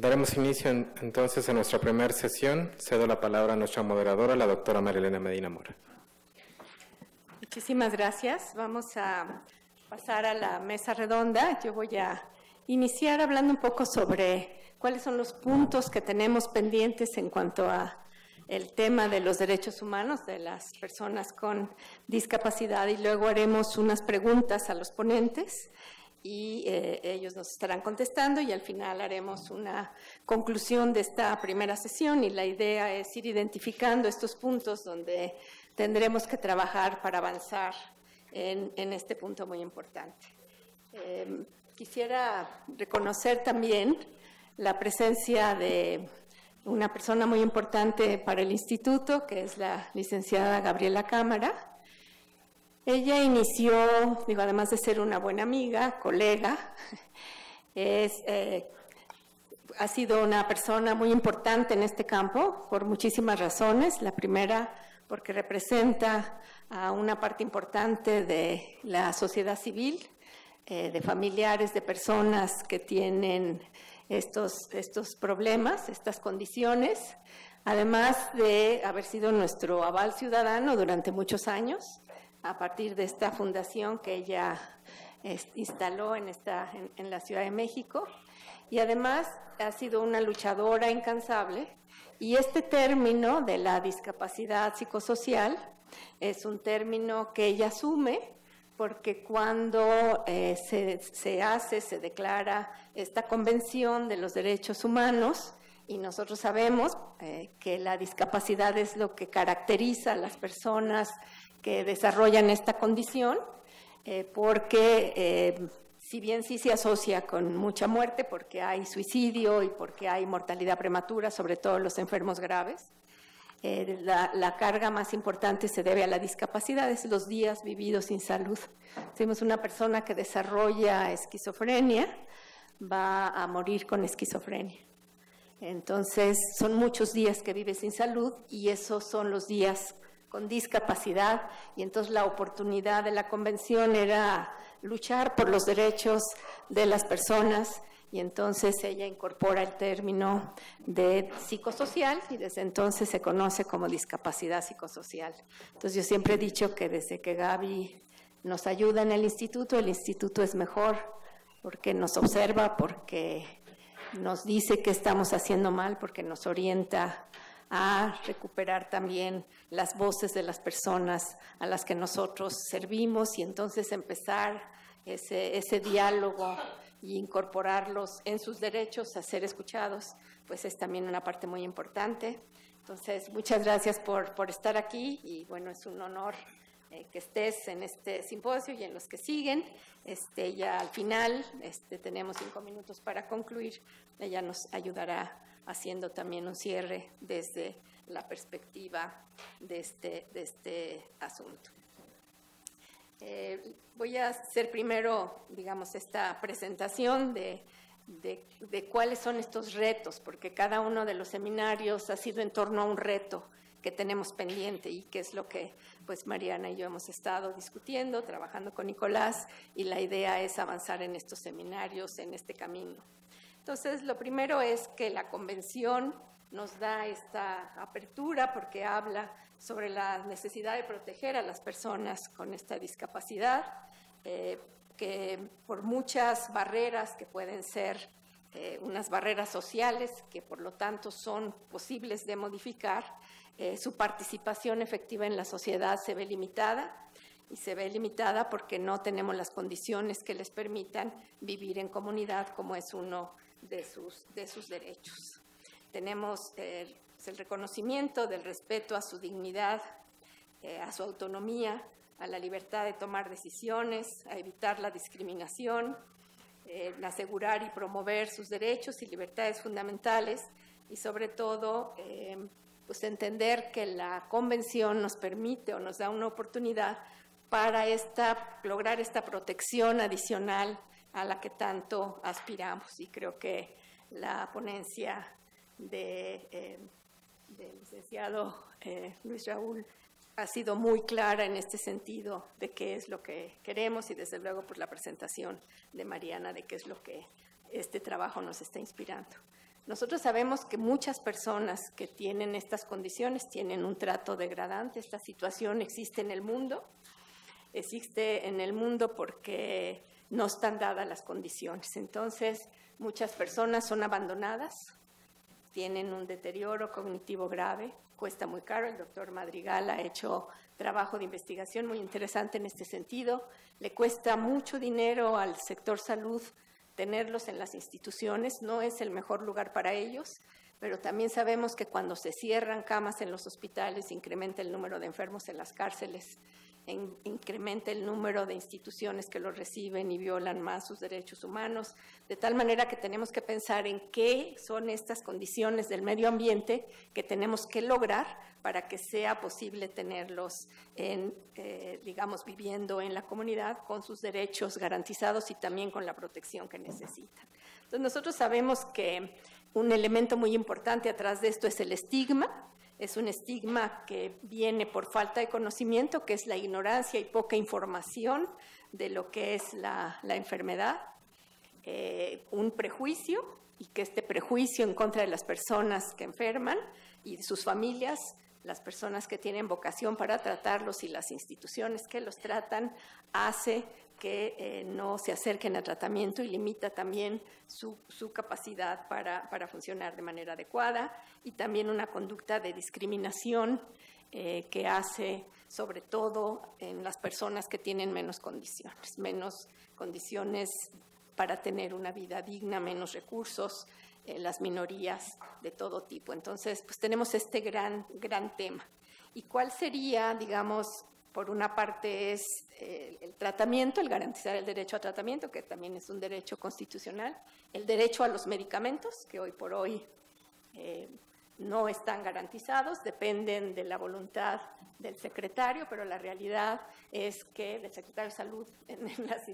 Daremos inicio entonces a nuestra primera sesión. Cedo la palabra a nuestra moderadora, la doctora Marilena Medina Mora. Muchísimas gracias. Vamos a pasar a la mesa redonda. Yo voy a iniciar hablando un poco sobre cuáles son los puntos que tenemos pendientes en cuanto a el tema de los derechos humanos de las personas con discapacidad y luego haremos unas preguntas a los ponentes y eh, ellos nos estarán contestando y al final haremos una conclusión de esta primera sesión y la idea es ir identificando estos puntos donde tendremos que trabajar para avanzar en, este punto muy importante. Em, quisiera reconocer también la presencia de una persona muy importante para el instituto, que es la licenciada Gabriela Cámara, ella inició, digo, además de ser una buena amiga, colega, eh, ha sido una persona muy importante en este campo por muchísimas razones. La primera, porque representa a una parte importante de la sociedad civil, eh, de familiares de personas que tienen estos, estos problemas, estas condiciones, además de haber sido nuestro aval ciudadano durante muchos años a partir de esta fundación que ella instaló en, esta, en, la Ciudad de México. Y además ha sido una luchadora incansable y este término de la discapacidad psicosocial es un término que ella asume porque cuando eh, se, hace, se declara esta Convención de los Derechos Humanos, y nosotros sabemos eh, que la discapacidad es lo que caracteriza a las personas que desarrollan esta condición, eh, porque si bien sí se asocia con mucha muerte, porque hay suicidio y porque hay mortalidad prematura, sobre todo los enfermos graves, eh, la, carga más importante se debe a la discapacidad, es los días vividos sin salud. Si vemos una persona que desarrolla esquizofrenia, va a morir con esquizofrenia. Entonces, son muchos días que vive sin salud y esos son los días con discapacidad y entonces la oportunidad de la convención era luchar por los derechos de las personas y entonces ella incorpora el término de psicosocial y desde entonces se conoce como discapacidad psicosocial. Entonces yo siempre he dicho que desde que Gaby nos ayuda en el instituto, el instituto es mejor porque nos observa, porque nos dice que estamos haciendo mal, porque nos orienta a recuperar también las voces de las personas a las que nosotros servimos y entonces empezar ese, ese diálogo e incorporarlos en sus derechos a ser escuchados, pues es también una parte muy importante. Entonces, muchas gracias por, por estar aquí y bueno, es un honor eh, que estés en este simposio y en los que siguen. Este, ya al final este, tenemos cinco minutos para concluir. Ella nos ayudará haciendo también un cierre desde la perspectiva de este, de este asunto. Eh, voy a hacer primero, digamos, esta presentación de, de, cuáles son estos retos, porque cada uno de los seminarios ha sido en torno a un reto que tenemos pendiente y que es lo que pues Mariana y yo hemos estado discutiendo, trabajando con Nicolás y la idea es avanzar en estos seminarios, en este camino. Entonces, lo primero es que la convención nos da esta apertura porque habla sobre la necesidad de proteger a las personas con esta discapacidad, eh, que por muchas barreras que pueden ser eh, unas barreras sociales, que por lo tanto son posibles de modificar, eh, su participación efectiva en la sociedad se ve limitada y se ve limitada porque no tenemos las condiciones que les permitan vivir en comunidad como es uno de sus, de sus derechos. Tenemos el, el reconocimiento del respeto a su dignidad, eh, a su autonomía, a la libertad de tomar decisiones, a evitar la discriminación, eh, asegurar y promover sus derechos y libertades fundamentales y sobre todo eh, pues entender que la convención nos permite o nos da una oportunidad para esta, lograr esta protección adicional a la que tanto aspiramos. Y creo que la ponencia de, eh, del licenciado eh, Luis Raúl ha sido muy clara en este sentido de qué es lo que queremos y desde luego por la presentación de Mariana de qué es lo que este trabajo nos está inspirando. Nosotros sabemos que muchas personas que tienen estas condiciones tienen un trato degradante. Esta situación existe en el mundo. Existe en el mundo porque no están dadas las condiciones. Entonces, muchas personas son abandonadas, tienen un deterioro cognitivo grave, cuesta muy caro. El doctor Madrigal ha hecho trabajo de investigación muy interesante en este sentido. Le cuesta mucho dinero al sector salud tenerlos en las instituciones, no es el mejor lugar para ellos, pero también sabemos que cuando se cierran camas en los hospitales, incrementa el número de enfermos en las cárceles, incrementa el número de instituciones que los reciben y violan más sus derechos humanos, de tal manera que tenemos que pensar en qué son estas condiciones del medio ambiente que tenemos que lograr para que sea posible tenerlos, en, eh, digamos, viviendo en la comunidad con sus derechos garantizados y también con la protección que necesitan. Entonces, nosotros sabemos que un elemento muy importante atrás de esto es el estigma, es un estigma que viene por falta de conocimiento, que es la ignorancia y poca información de lo que es la, enfermedad, eh, un prejuicio y que este prejuicio en contra de las personas que enferman y de sus familias las personas que tienen vocación para tratarlos y las instituciones que los tratan, hace que eh, no se acerquen al tratamiento y limita también su, capacidad para, funcionar de manera adecuada y también una conducta de discriminación eh, que hace sobre todo en las personas que tienen menos condiciones, menos condiciones para tener una vida digna, menos recursos, eh, las minorías de todo tipo. Entonces, pues tenemos este gran, gran tema. ¿Y cuál sería, digamos, por una parte es eh, el tratamiento, el garantizar el derecho a tratamiento, que también es un derecho constitucional, el derecho a los medicamentos, que hoy por hoy eh, no están garantizados, dependen de la voluntad del secretario, pero la realidad es que del secretario de salud en, las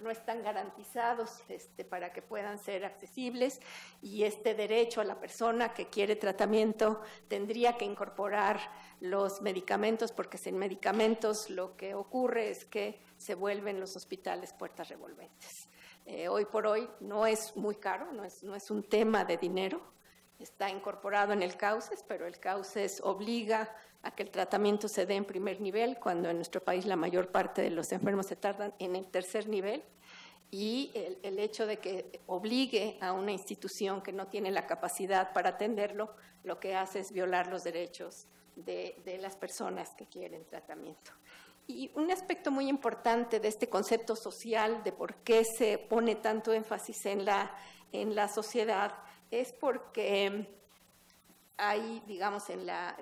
no están garantizados este, para que puedan ser accesibles y este derecho a la persona que quiere tratamiento tendría que incorporar los medicamentos porque sin medicamentos lo que ocurre es que se vuelven los hospitales puertas revolventes. Eh, hoy por hoy no es muy caro, no es, no es un tema de dinero, está incorporado en el CAUCES, pero el CAUCES obliga a que el tratamiento se dé en primer nivel, cuando en nuestro país la mayor parte de los enfermos se tardan en el tercer nivel. Y el, hecho de que obligue a una institución que no tiene la capacidad para atenderlo, lo que hace es violar los derechos de, las personas que quieren tratamiento. Y un aspecto muy importante de este concepto social, de por qué se pone tanto énfasis en la, en la sociedad, es porque hay, digamos, en la,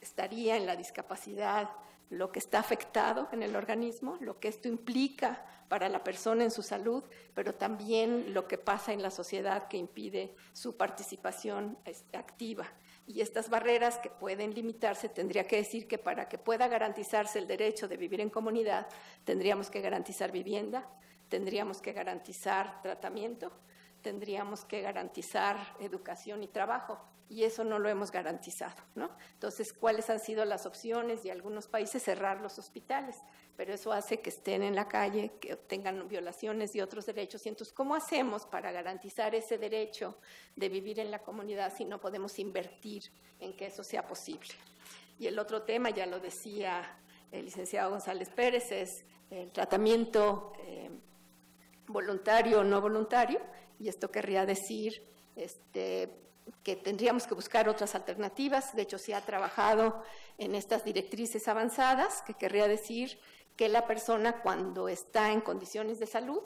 estaría en la discapacidad lo que está afectado en el organismo, lo que esto implica para la persona en su salud, pero también lo que pasa en la sociedad que impide su participación este, activa. Y estas barreras que pueden limitarse, tendría que decir que para que pueda garantizarse el derecho de vivir en comunidad, tendríamos que garantizar vivienda, tendríamos que garantizar tratamiento, tendríamos que garantizar educación y trabajo, y eso no lo hemos garantizado. ¿no? Entonces, ¿cuáles han sido las opciones? De algunos países cerrar los hospitales, pero eso hace que estén en la calle, que tengan violaciones de otros derechos. Y entonces, ¿cómo hacemos para garantizar ese derecho de vivir en la comunidad si no podemos invertir en que eso sea posible? Y el otro tema, ya lo decía el licenciado González Pérez, es el tratamiento eh, voluntario o no voluntario y esto querría decir este, que tendríamos que buscar otras alternativas. De hecho, se ha trabajado en estas directrices avanzadas, que querría decir que la persona cuando está en condiciones de salud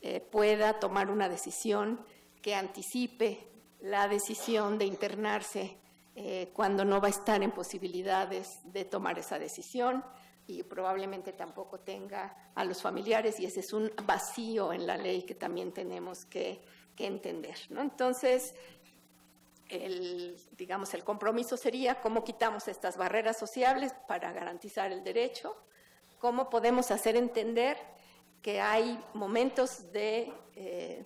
eh, pueda tomar una decisión que anticipe la decisión de internarse eh, cuando no va a estar en posibilidades de tomar esa decisión y probablemente tampoco tenga a los familiares y ese es un vacío en la ley que también tenemos que, entender. ¿no? Entonces, el, digamos, el compromiso sería cómo quitamos estas barreras sociales para garantizar el derecho, cómo podemos hacer entender que hay momentos de, eh,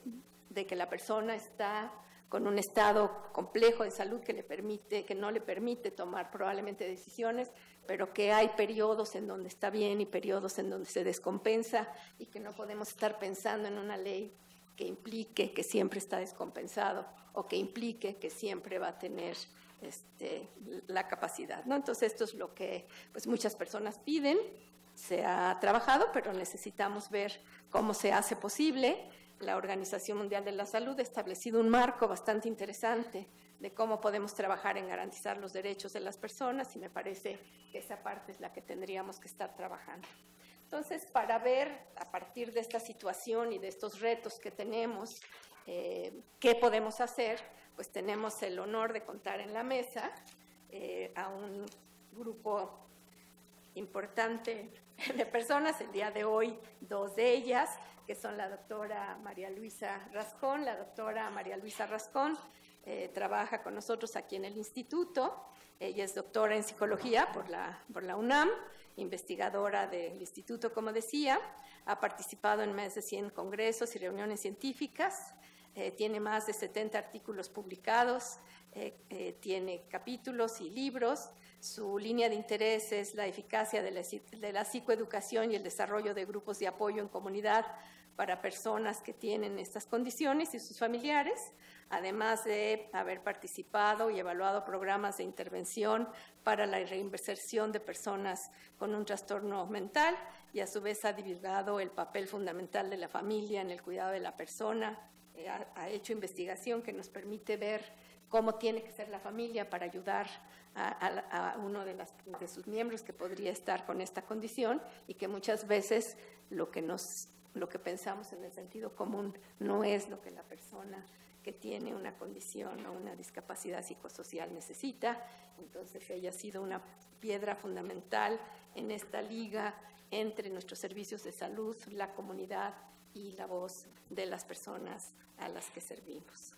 de que la persona está con un estado complejo de salud que, le permite, que no le permite tomar probablemente decisiones, pero que hay periodos en donde está bien y periodos en donde se descompensa y que no podemos estar pensando en una ley que implique que siempre está descompensado o que implique que siempre va a tener este, la capacidad. ¿no? Entonces esto es lo que pues, muchas personas piden, se ha trabajado, pero necesitamos ver cómo se hace posible. La Organización Mundial de la Salud ha establecido un marco bastante interesante de cómo podemos trabajar en garantizar los derechos de las personas y me parece que esa parte es la que tendríamos que estar trabajando. Entonces, para ver a partir de esta situación y de estos retos que tenemos, eh, qué podemos hacer, pues tenemos el honor de contar en la mesa eh, a un grupo importante de personas, el día de hoy dos de ellas, que son la doctora María Luisa Rascón, la doctora María Luisa Rascón eh, trabaja con nosotros aquí en el instituto, ella es doctora en psicología por la, por la UNAM, investigadora del instituto, como decía, ha participado en más de 100 congresos y reuniones científicas, eh, tiene más de 70 artículos publicados, eh, eh, tiene capítulos y libros. Su línea de interés es la eficacia de la, psicoeducación y el desarrollo de grupos de apoyo en comunidad para personas que tienen estas condiciones y sus familiares, además de haber participado y evaluado programas de intervención para la reinserción de personas con un trastorno mental y a su vez ha divulgado el papel fundamental de la familia en el cuidado de la persona, eh, ha, hecho investigación que nos permite ver cómo tiene que ser la familia para ayudar a, uno de, de, sus miembros que podría estar con esta condición y que muchas veces lo que, nos, lo que pensamos en el sentido común no es lo que la persona que tiene una condición o una discapacidad psicosocial necesita. Entonces ella ha sido una piedra fundamental en esta liga entre nuestros servicios de salud, la comunidad y la voz de las personas a las que servimos.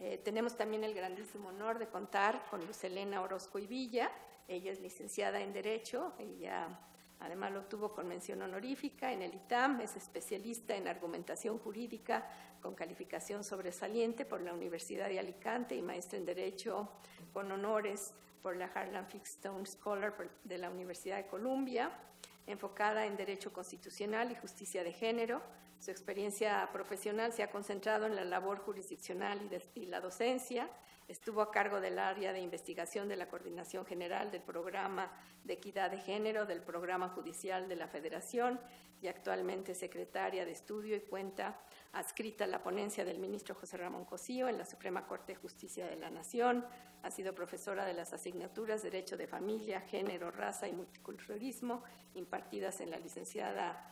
Eh, tenemos también el grandísimo honor de contar con Luz Elena Orozco y Villa. Ella es licenciada en Derecho, ella además lo tuvo con mención honorífica en el ITAM, es especialista en argumentación jurídica con calificación sobresaliente por la Universidad de Alicante y maestra en Derecho con honores por la Harlan Fieldstone Scholar de la Universidad de Columbia, enfocada en Derecho Constitucional y Justicia de Género, su experiencia profesional se ha concentrado en la labor jurisdiccional y, la docencia. Estuvo a cargo del área de investigación de la Coordinación General del Programa de Equidad de Género del Programa Judicial de la Federación y actualmente secretaria de estudio y cuenta adscrita a la ponencia del ministro José Ramón Cosío en la Suprema Corte de Justicia de la Nación. Ha sido profesora de las asignaturas Derecho de Familia, Género, Raza y Multiculturalismo impartidas en la licenciada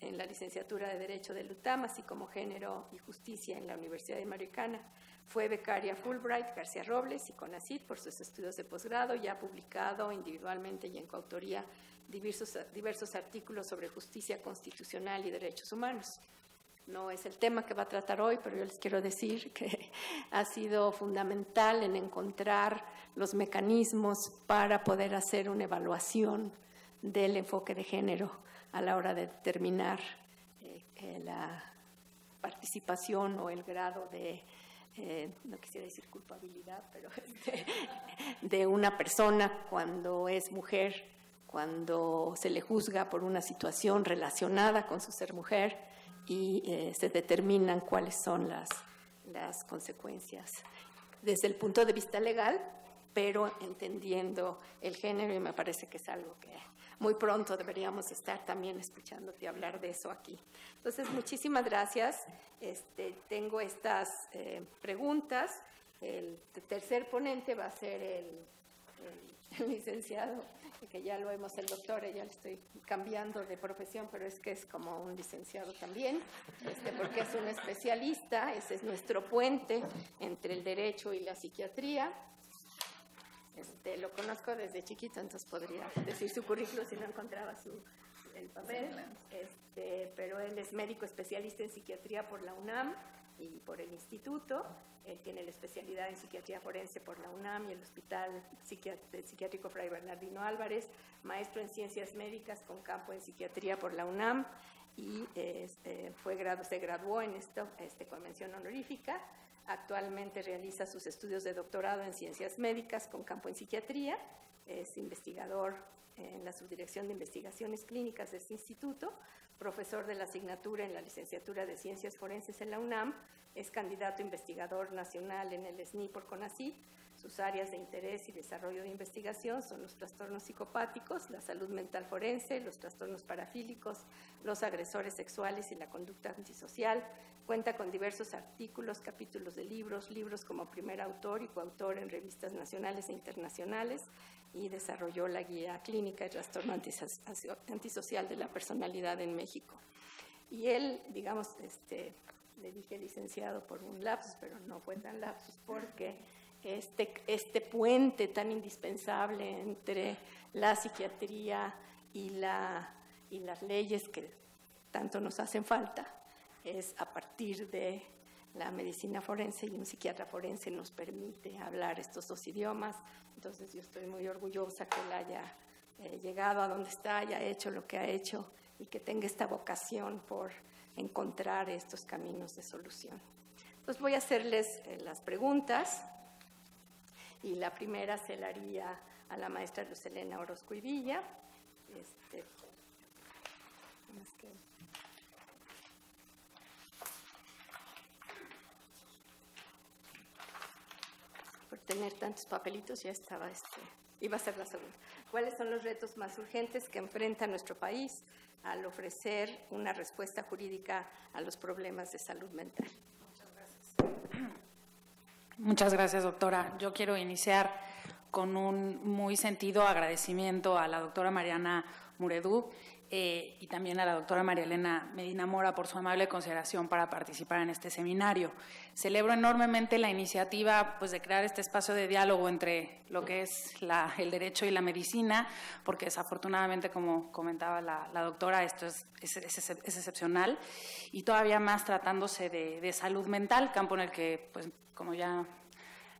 en la licenciatura de Derecho de UTAM, así como Género y Justicia en la Universidad Americana. Fue becaria Fulbright García Robles y CONACYT por sus estudios de posgrado y ha publicado individualmente y en coautoría diversos, diversos artículos sobre justicia constitucional y derechos humanos. No es el tema que va a tratar hoy, pero yo les quiero decir que ha sido fundamental en encontrar los mecanismos para poder hacer una evaluación del enfoque de género a la hora de determinar eh, la participación o el grado de, eh, no quisiera decir culpabilidad, pero de, una persona cuando es mujer, cuando se le juzga por una situación relacionada con su ser mujer y eh, se determinan cuáles son las, las consecuencias desde el punto de vista legal, pero entendiendo el género y me parece que es algo que muy pronto deberíamos estar también escuchándote hablar de eso aquí. Entonces, muchísimas gracias. Este, tengo estas eh, preguntas. El tercer ponente va a ser el, licenciado, que ya lo vemos, el doctor, ya le estoy cambiando de profesión, pero es que es como un licenciado también, este, porque es un especialista, ese es nuestro puente entre el derecho y la psiquiatría. Este, lo conozco desde chiquito, entonces podría decir su currículo si no encontraba su, el papel. Este, pero él es médico especialista en psiquiatría por la UNAM, y por el instituto. Él tiene la especialidad en psiquiatría forense por la UNAM y el Hospital Psiquiátrico Fray Bernardino Álvarez, maestro en ciencias médicas con campo en psiquiatría por la UNAM y este, fue, se graduó en esta este, convención honorífica. Actualmente realiza sus estudios de doctorado en ciencias médicas con campo en psiquiatría. Es investigador en la Subdirección de Investigaciones Clínicas de este instituto, profesor de la asignatura en la licenciatura de Ciencias Forenses en la UNAM, es candidato investigador nacional en el SNI por CONACYT. Sus áreas de interés y desarrollo de investigación son los trastornos psicopáticos, la salud mental forense, los trastornos parafílicos, los agresores sexuales y la conducta antisocial. Cuenta con diversos artículos, capítulos de libros, libros como primer autor y coautor en revistas nacionales e internacionales y desarrolló la guía clínica de trastorno antisocial de la personalidad en México. Y él, digamos, este, le dije licenciado por un lapsus, pero no fue tan lapsus porque este, este puente tan indispensable entre la psiquiatría y, la, y las leyes que tanto nos hacen falta es a partir de la medicina forense y un psiquiatra forense nos permite hablar estos dos idiomas. Entonces yo estoy muy orgullosa que él haya eh, llegado a donde está, haya hecho lo que ha hecho y que tenga esta vocación por encontrar estos caminos de solución. Entonces voy a hacerles eh, las preguntas y la primera se la haría a la maestra Luz Elena Orozco y Villa. Este, tener tantos papelitos ya estaba este, iba a ser la segunda. ¿Cuáles son los retos más urgentes que enfrenta nuestro país al ofrecer una respuesta jurídica a los problemas de salud mental. Muchas gracias. Muchas gracias, doctora. Yo quiero iniciar con un muy sentido agradecimiento a la doctora Mariana Muredú eh, y también a la doctora María Elena Medina Mora por su amable consideración para participar en este seminario. Celebro enormemente la iniciativa pues, de crear este espacio de diálogo entre lo que es el derecho y la medicina, porque desafortunadamente, como comentaba la, doctora, esto es, excepcional y todavía más tratándose de, de salud mental, campo en el que, pues, como ya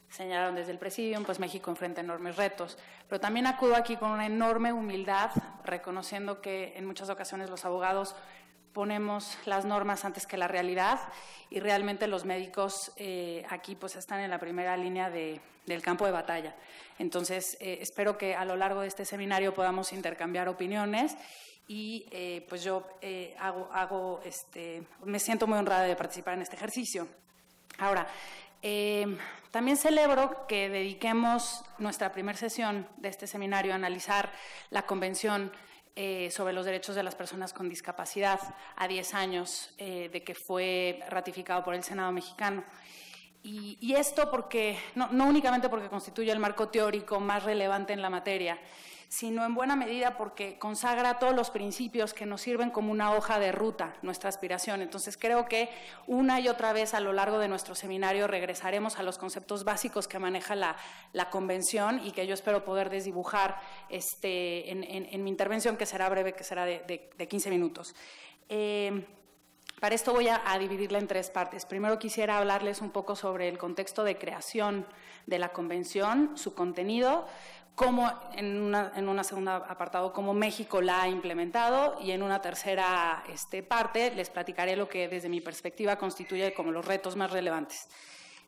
señalaron desde el presidium, pues México enfrenta enormes retos. Pero también acudo aquí con una enorme humildad, reconociendo que en muchas ocasiones los abogados ponemos las normas antes que la realidad y realmente los médicos eh, aquí pues están en la primera línea del campo de batalla. Entonces, eh, espero que a lo largo de este seminario podamos intercambiar opiniones y eh, pues yo hago, hago este, me siento muy honrada de participar en este ejercicio. Ahora, Em, también celebro que dediquemos nuestra primera sesión de este seminario a analizar la Convención eh, sobre los Derechos de las Personas con Discapacidad a 10 años eh, de que fue ratificado por el Senado mexicano. Y, esto porque, no, no únicamente porque constituye el marco teórico más relevante en la materia, sino en buena medida porque consagra todos los principios que nos sirven como una hoja de ruta, nuestra aspiración. Entonces creo que una y otra vez a lo largo de nuestro seminario regresaremos a los conceptos básicos que maneja la, convención y que yo espero poder desdibujar este, en, mi intervención, que será breve, que será de, 15 minutos. Eh, para esto voy a, dividirla en tres partes. Primero quisiera hablarles un poco sobre el contexto de creación de la convención, su contenido, cómo en una, en una segunda apartado, cómo México la ha implementado y en una tercera este, parte les platicaré lo que desde mi perspectiva constituye como los retos más relevantes.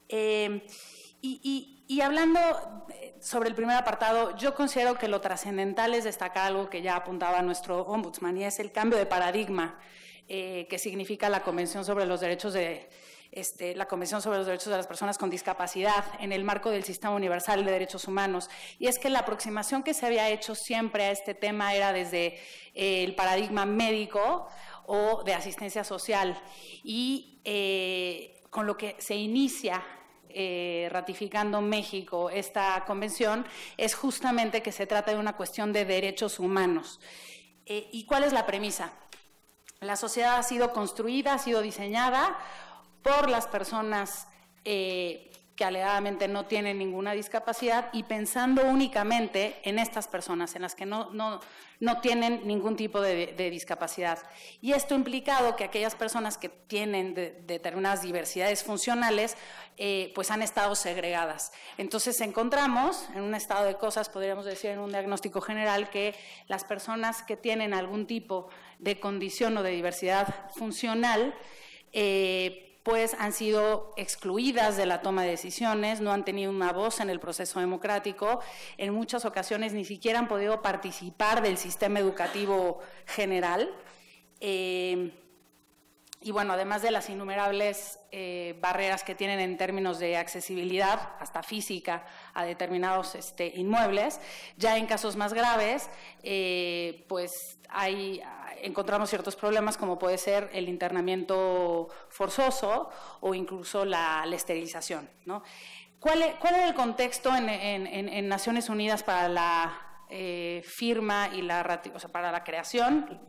Eh, y, hablando eh, sobre el primer apartado, yo considero que lo trascendental es destacar algo que ya apuntaba nuestro ombudsman y es el cambio de paradigma eh, que significa la Convención sobre los Derechos de, este, la Convención sobre los Derechos de las Personas con Discapacidad en el marco del Sistema Universal de Derechos Humanos. Y es que la aproximación que se había hecho siempre a este tema era desde eh, el paradigma médico o de asistencia social. Y eh, con lo que se inicia eh, ratificando México esta convención es justamente que se trata de una cuestión de derechos humanos. ¿Y cuál es la premisa? La sociedad ha sido construida, ha sido diseñada por las personas eh, que alegadamente no tienen ninguna discapacidad y pensando únicamente en estas personas, en las que no, no, no tienen ningún tipo de, discapacidad. Y esto implicado que aquellas personas que tienen determinadas diversidades funcionales, eh, pues han estado segregadas. Entonces encontramos en un estado de cosas, podríamos decir en un diagnóstico general, que las personas que tienen algún tipo de condición o de diversidad funcional, eh, pues han sido excluidas de la toma de decisiones, no han tenido una voz en el proceso democrático, en muchas ocasiones ni siquiera han podido participar del sistema educativo general. Eh, y bueno, además de las innumerables eh, barreras que tienen en términos de accesibilidad, hasta física, a determinados este, inmuebles, ya en casos más graves, eh, pues hay, encontramos ciertos problemas como puede ser el internamiento forzoso o incluso la, esterilización. ¿Cuál, es, el contexto en, Naciones Unidas para la eh, firma y la o sea, para la creación,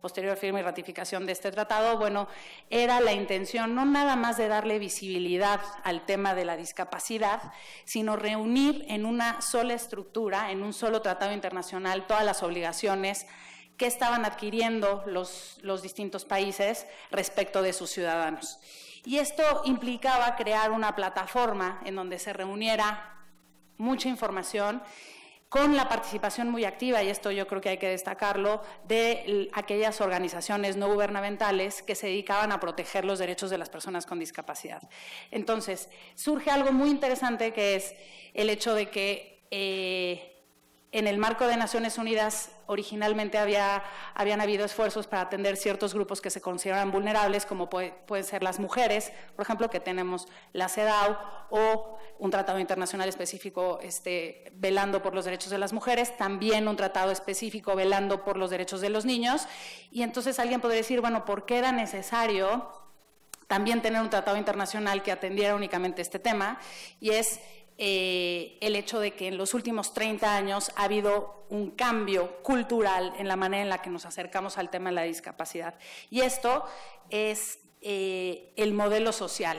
posterior firma y ratificación de este tratado, bueno, era la intención no nada más de darle visibilidad al tema de la discapacidad, sino reunir en una sola estructura, en un solo tratado internacional, todas las obligaciones qué estaban adquiriendo los, los distintos países respecto de sus ciudadanos. Y esto implicaba crear una plataforma en donde se reuniera mucha información con la participación muy activa, y esto yo creo que hay que destacarlo, de aquellas organizaciones no gubernamentales que se dedicaban a proteger los derechos de las personas con discapacidad. Entonces, surge algo muy interesante que es el hecho de que eh, en el marco de Naciones Unidas originalmente había, habían habido esfuerzos para atender ciertos grupos que se consideran vulnerables, como pueden ser las mujeres, por ejemplo, que tenemos la CEDAW o un tratado internacional específico este, velando por los derechos de las mujeres, también un tratado específico velando por los derechos de los niños. Y entonces alguien podría decir, bueno, ¿por qué era necesario también tener un tratado internacional que atendiera únicamente este tema? Y es eh, el hecho de que en los últimos 30 años ha habido un cambio cultural en la manera en la que nos acercamos al tema de la discapacidad. Y esto es eh, el modelo social.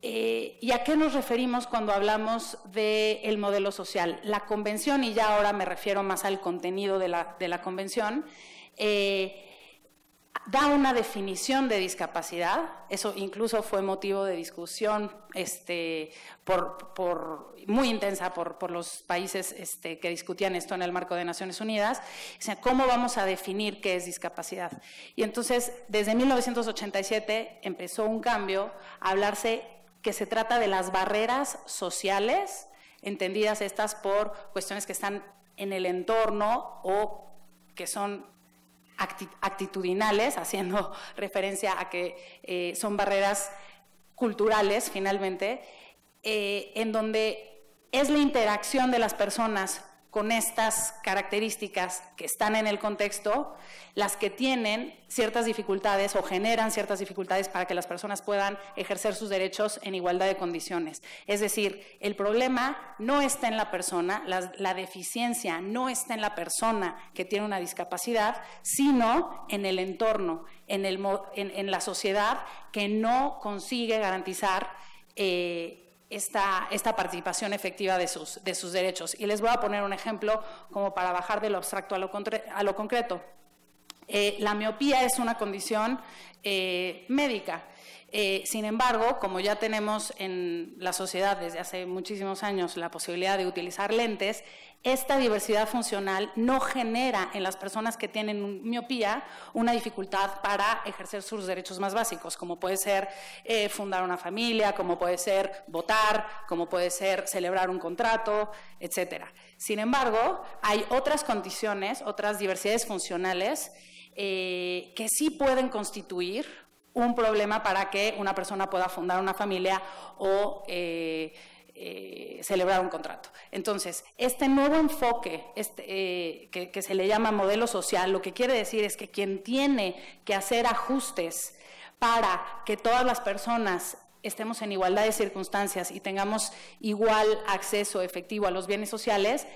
Eh, ¿Y a qué nos referimos cuando hablamos del modelo social? La convención, y ya ahora me refiero más al contenido de la, de la convención, da una definición de discapacidad, eso incluso fue motivo de discusión este, por, muy intensa por, los países este, que discutían esto en el marco de Naciones Unidas, ¿cómo vamos a definir qué es discapacidad? Y entonces, desde 1987 empezó un cambio a hablarse que se trata de las barreras sociales, entendidas estas por cuestiones que están en el entorno o que son actitudinales, haciendo referencia a que eh, son barreras culturales finalmente, eh, en donde es la interacción de las personas con estas características que están en el contexto, las que tienen ciertas dificultades o generan ciertas dificultades para que las personas puedan ejercer sus derechos en igualdad de condiciones. Es decir, el problema no está en la persona, la, deficiencia no está en la persona que tiene una discapacidad, sino en el entorno, en, la sociedad que no consigue garantizar eh, esta, participación efectiva de sus, de sus derechos. Y les voy a poner un ejemplo como para bajar de lo abstracto a lo, a lo concreto. Eh, la miopía es una condición eh, médica. Eh, sin embargo, como ya tenemos en la sociedad desde hace muchísimos años la posibilidad de utilizar lentes, esta diversidad funcional no genera en las personas que tienen miopía una dificultad para ejercer sus derechos más básicos, como puede ser eh, fundar una familia, como puede ser votar, como puede ser celebrar un contrato, etcétera. Sin embargo, hay otras condiciones, otras diversidades funcionales eh, que sí pueden constituir un problema para que una persona pueda fundar una familia o eh, eh, celebrar un contrato. Entonces, este nuevo enfoque este, eh, que, se le llama modelo social, lo que quiere decir es que quien tiene que hacer ajustes para que todas las personas estemos en igualdad de circunstancias y tengamos igual acceso efectivo a los bienes sociales,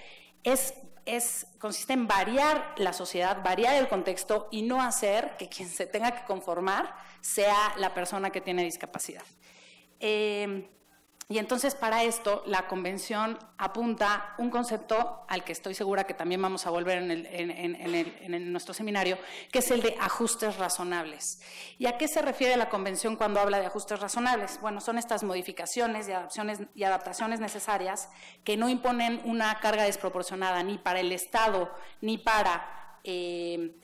es, es, consiste en variar la sociedad, variar el contexto y no hacer que quien se tenga que conformar sea la persona que tiene discapacidad. Eh, Y entonces para esto la convención apunta un concepto al que estoy segura que también vamos a volver en, nuestro seminario, que es el de ajustes razonables. ¿Y a qué se refiere la convención cuando habla de ajustes razonables? Bueno, son estas modificaciones y adaptaciones, y adaptaciones necesarias que no imponen una carga desproporcionada ni para el Estado ni para... Eh,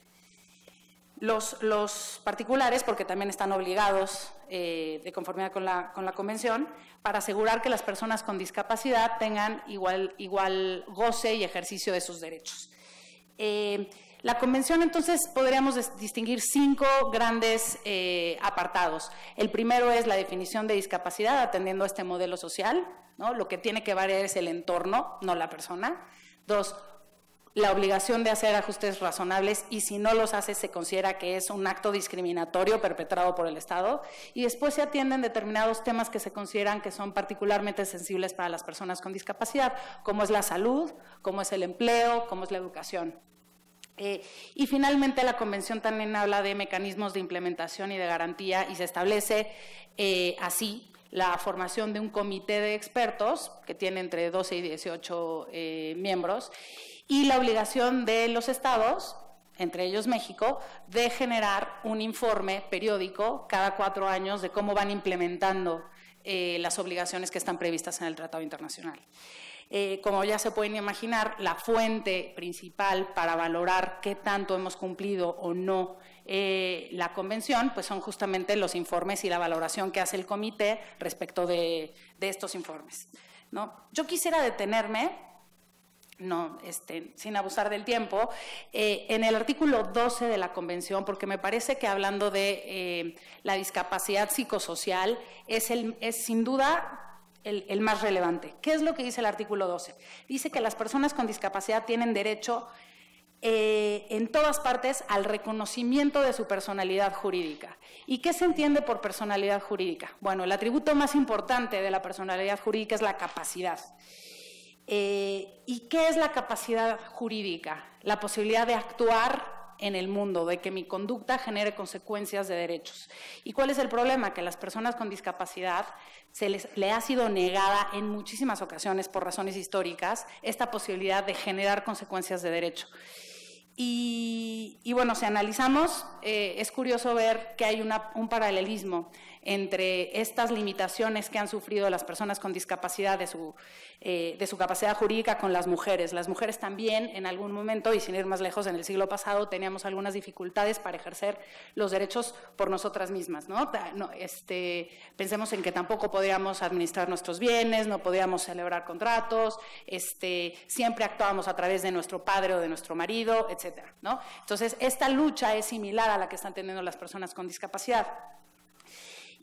los, particulares, porque también están obligados eh, de conformidad con la, Convención, para asegurar que las personas con discapacidad tengan igual, igual goce y ejercicio de sus derechos. Eh, la Convención, entonces, podríamos distinguir cinco grandes eh, apartados. El primero es la definición de discapacidad, atendiendo a este modelo social. ¿no? Lo que tiene que variar es el entorno, no la persona. Dos, la obligación de hacer ajustes razonables y si no los hace se considera que es un acto discriminatorio perpetrado por el Estado y después se atienden determinados temas que se consideran que son particularmente sensibles para las personas con discapacidad, como es la salud, como es el empleo, como es la educación. Eh, y finalmente la Convención también habla de mecanismos de implementación y de garantía y se establece eh, así la formación de un comité de expertos que tiene entre 12 y 18 eh, miembros y la obligación de los estados, entre ellos México, de generar un informe periódico cada cuatro años de cómo van implementando eh, las obligaciones que están previstas en el Tratado Internacional. Eh, como ya se pueden imaginar, la fuente principal para valorar qué tanto hemos cumplido o no eh, la convención, pues son justamente los informes y la valoración que hace el comité respecto de, estos informes. ¿no? Yo quisiera detenerme no, este, sin abusar del tiempo, eh, en el artículo 12 de la Convención, porque me parece que hablando de eh, la discapacidad psicosocial es, sin duda el, más relevante. ¿Qué es lo que dice el artículo 12? Dice que las personas con discapacidad tienen derecho eh, en todas partes al reconocimiento de su personalidad jurídica. ¿Y qué se entiende por personalidad jurídica? Bueno, el atributo más importante de la personalidad jurídica es la capacidad. Eh, ¿Y qué es la capacidad jurídica? La posibilidad de actuar en el mundo, de que mi conducta genere consecuencias de derechos. ¿Y cuál es el problema? Que a las personas con discapacidad se les le ha sido negada en muchísimas ocasiones por razones históricas esta posibilidad de generar consecuencias de derecho. Y, bueno, si analizamos, eh, es curioso ver que hay un paralelismo entre estas limitaciones que han sufrido las personas con discapacidad de su, eh, de su capacidad jurídica con las mujeres. Las mujeres también, en algún momento, y sin ir más lejos, en el siglo pasado, teníamos algunas dificultades para ejercer los derechos por nosotras mismas. ¿no? este, pensemos en que tampoco podíamos administrar nuestros bienes, no podíamos celebrar contratos, este, siempre actuábamos a través de nuestro padre o de nuestro marido, etc. ¿no? Entonces, esta lucha es similar a la que están teniendo las personas con discapacidad.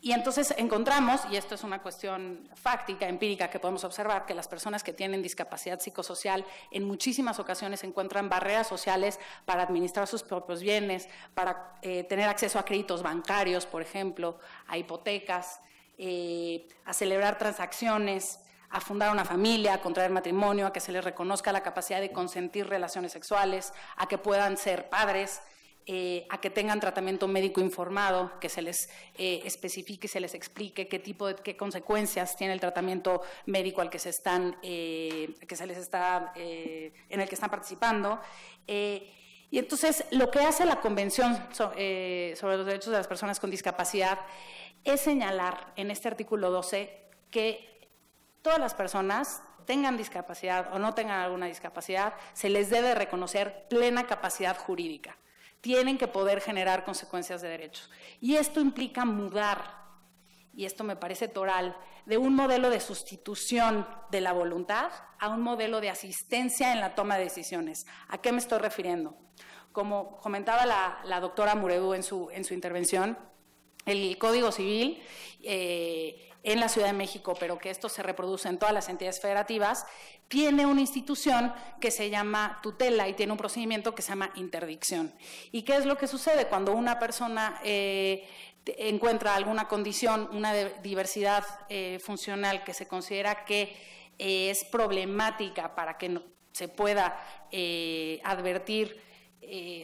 Y entonces encontramos, y esto es una cuestión fáctica, empírica, que podemos observar, que las personas que tienen discapacidad psicosocial en muchísimas ocasiones encuentran barreras sociales para administrar sus propios bienes, para eh, tener acceso a créditos bancarios, por ejemplo, a hipotecas, eh, a celebrar transacciones, a fundar una familia, a contraer matrimonio, a que se les reconozca la capacidad de consentir relaciones sexuales, a que puedan ser padres. Eh, a que tengan tratamiento médico informado, que se les eh, especifique, se les explique qué tipo de qué consecuencias tiene el tratamiento médico al que se están, eh, que se les está, en el que están participando. y entonces lo que hace la Convención sobre los Derechos de las Personas con Discapacidad es señalar en este artículo 12 que todas las personas tengan discapacidad o no tengan alguna discapacidad, se les debe reconocer plena capacidad jurídica tienen que poder generar consecuencias de derechos. Y esto implica mudar, y esto me parece toral, de un modelo de sustitución de la voluntad a un modelo de asistencia en la toma de decisiones. ¿A qué me estoy refiriendo? Como comentaba la, doctora Muredú en su, en intervención, el Código Civil eh, en la Ciudad de México, pero que esto se reproduce en todas las entidades federativas, tiene una institución que se llama tutela y tiene un procedimiento que se llama interdicción. ¿Y qué es lo que sucede cuando una persona eh, encuentra alguna condición, una diversidad eh, funcional que se considera que eh, es problemática para que se pueda advertir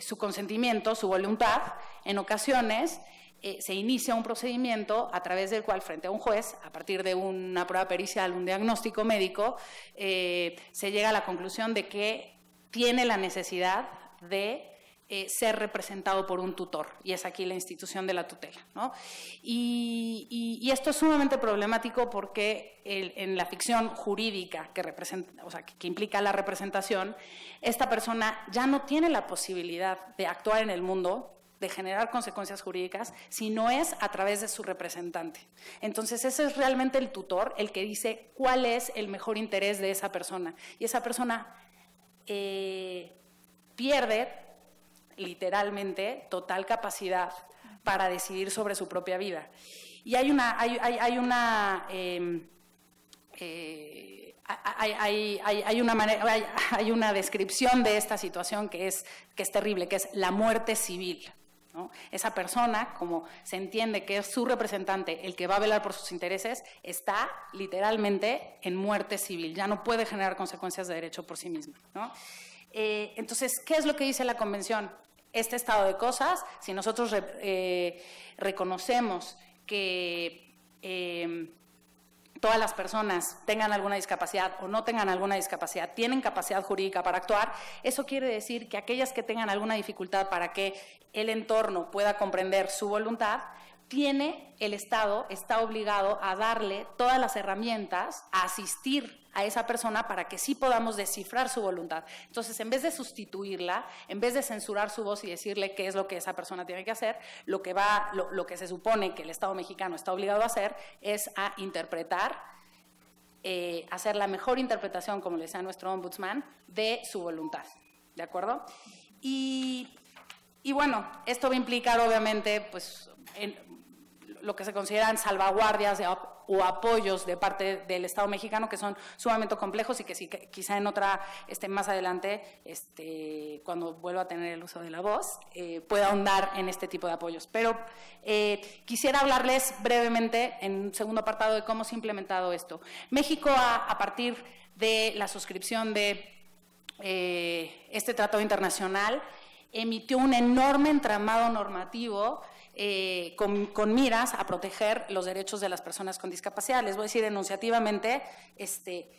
su consentimiento, su voluntad? En ocasiones eh, se inicia un procedimiento a través del cual, frente a un juez, a partir de una prueba pericial, un diagnóstico médico, eh, se llega a la conclusión de que tiene la necesidad de eh, ser representado por un tutor, y es aquí la institución de la tutela. Y, esto es sumamente problemático porque en la ficción jurídica que, representa, o sea, que implica la representación, esta persona ya no tiene la posibilidad de actuar en el mundo de generar consecuencias jurídicas, si no es a través de su representante. Entonces, ese es realmente el tutor, el que dice cuál es el mejor interés de esa persona. Y esa persona eh, pierde literalmente total capacidad para decidir sobre su propia vida. Y hay una, hay, una em, eh, hay, una hay, una descripción de esta situación que es, que es terrible, que es la muerte civil. Esa persona, como se entiende que es su representante, el que va a velar por sus intereses, está literalmente en muerte civil, ya no puede generar consecuencias de derecho por sí mismo. Eh, entonces, ¿qué es lo que dice la Convención? Este estado de cosas, si nosotros eh, reconocemos que eh, todas las personas tengan alguna discapacidad o no tengan alguna discapacidad, tienen capacidad jurídica para actuar, eso quiere decir que aquellas que tengan alguna dificultad para que el entorno pueda comprender su voluntad, tiene el Estado, está obligado a darle todas las herramientas, a asistir a esa persona para que sí podamos descifrar su voluntad. Entonces, en vez de sustituirla, en vez de censurar su voz y decirle qué es lo que esa persona tiene que hacer, lo que, va, lo, que se supone que el Estado mexicano está obligado a hacer es a interpretar, eh, hacer la mejor interpretación, como le decía nuestro ombudsman, de su voluntad. ¿De acuerdo? Y, y bueno, esto va a implicar obviamente pues, en, lo que se consideran salvaguardias o apoyos de parte del Estado mexicano que son sumamente complejos y que sí, quizá en otra, este, más adelante, este, cuando vuelva a tener el uso de la voz, eh, pueda ahondar en este tipo de apoyos. Pero eh, quisiera hablarles brevemente en un segundo apartado de cómo se ha implementado esto. México, a, partir de la suscripción de eh, este tratado internacional, emitió un enorme entramado normativo eh, con, miras a proteger los derechos de las personas con discapacidad. Les voy a decir enunciativamente este,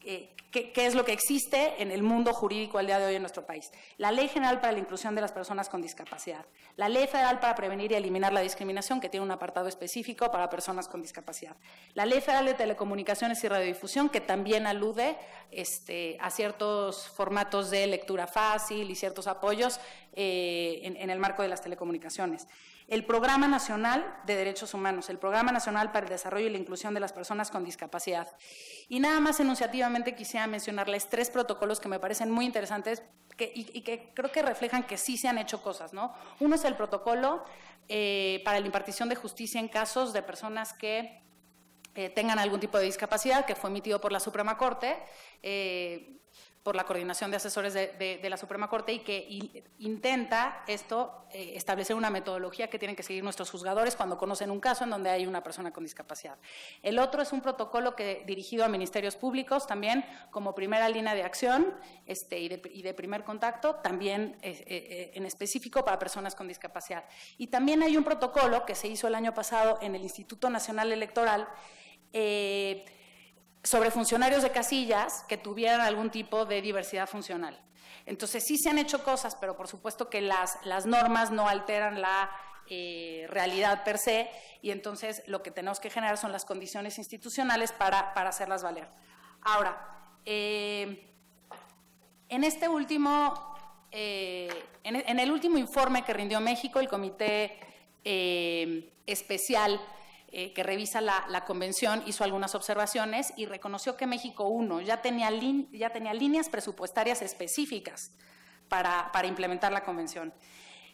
eh, qué, es lo que existe en el mundo jurídico al día de hoy en nuestro país. La Ley General para la Inclusión de las Personas con Discapacidad. La Ley Federal para Prevenir y Eliminar la Discriminación, que tiene un apartado específico para personas con discapacidad. La Ley Federal de Telecomunicaciones y Radiodifusión, que también alude este, a ciertos formatos de lectura fácil y ciertos apoyos eh, en el marco de las telecomunicaciones el Programa Nacional de Derechos Humanos, el Programa Nacional para el Desarrollo y la Inclusión de las Personas con Discapacidad. Y nada más enunciativamente quisiera mencionarles tres protocolos que me parecen muy interesantes y, que creo que reflejan que sí se han hecho cosas. ¿no? Uno es el protocolo eh, para la impartición de justicia en casos de personas que eh, tengan algún tipo de discapacidad, que fue emitido por la Suprema Corte. Eh, por la Coordinación de Asesores de, la Suprema Corte y que intenta esto eh, establecer una metodología que tienen que seguir nuestros juzgadores cuando conocen un caso en donde hay una persona con discapacidad. El otro es un protocolo que dirigido a ministerios públicos también como primera línea de acción este, y, de, primer contacto, también eh, eh, en específico para personas con discapacidad. Y también hay un protocolo que se hizo el año pasado en el Instituto Nacional Electoral sobre funcionarios de casillas que tuvieran algún tipo de diversidad funcional. Entonces sí se han hecho cosas, pero por supuesto que las, las normas no alteran la eh, realidad per se y entonces lo que tenemos que generar son las condiciones institucionales para, para hacerlas valer. Ahora, eh, en este último, eh, en, en, el último informe que rindió México, el Comité Especial eh, que revisa la, convención, hizo algunas observaciones y reconoció que México, uno, ya tenía, ya tenía líneas presupuestarias específicas para, implementar la convención.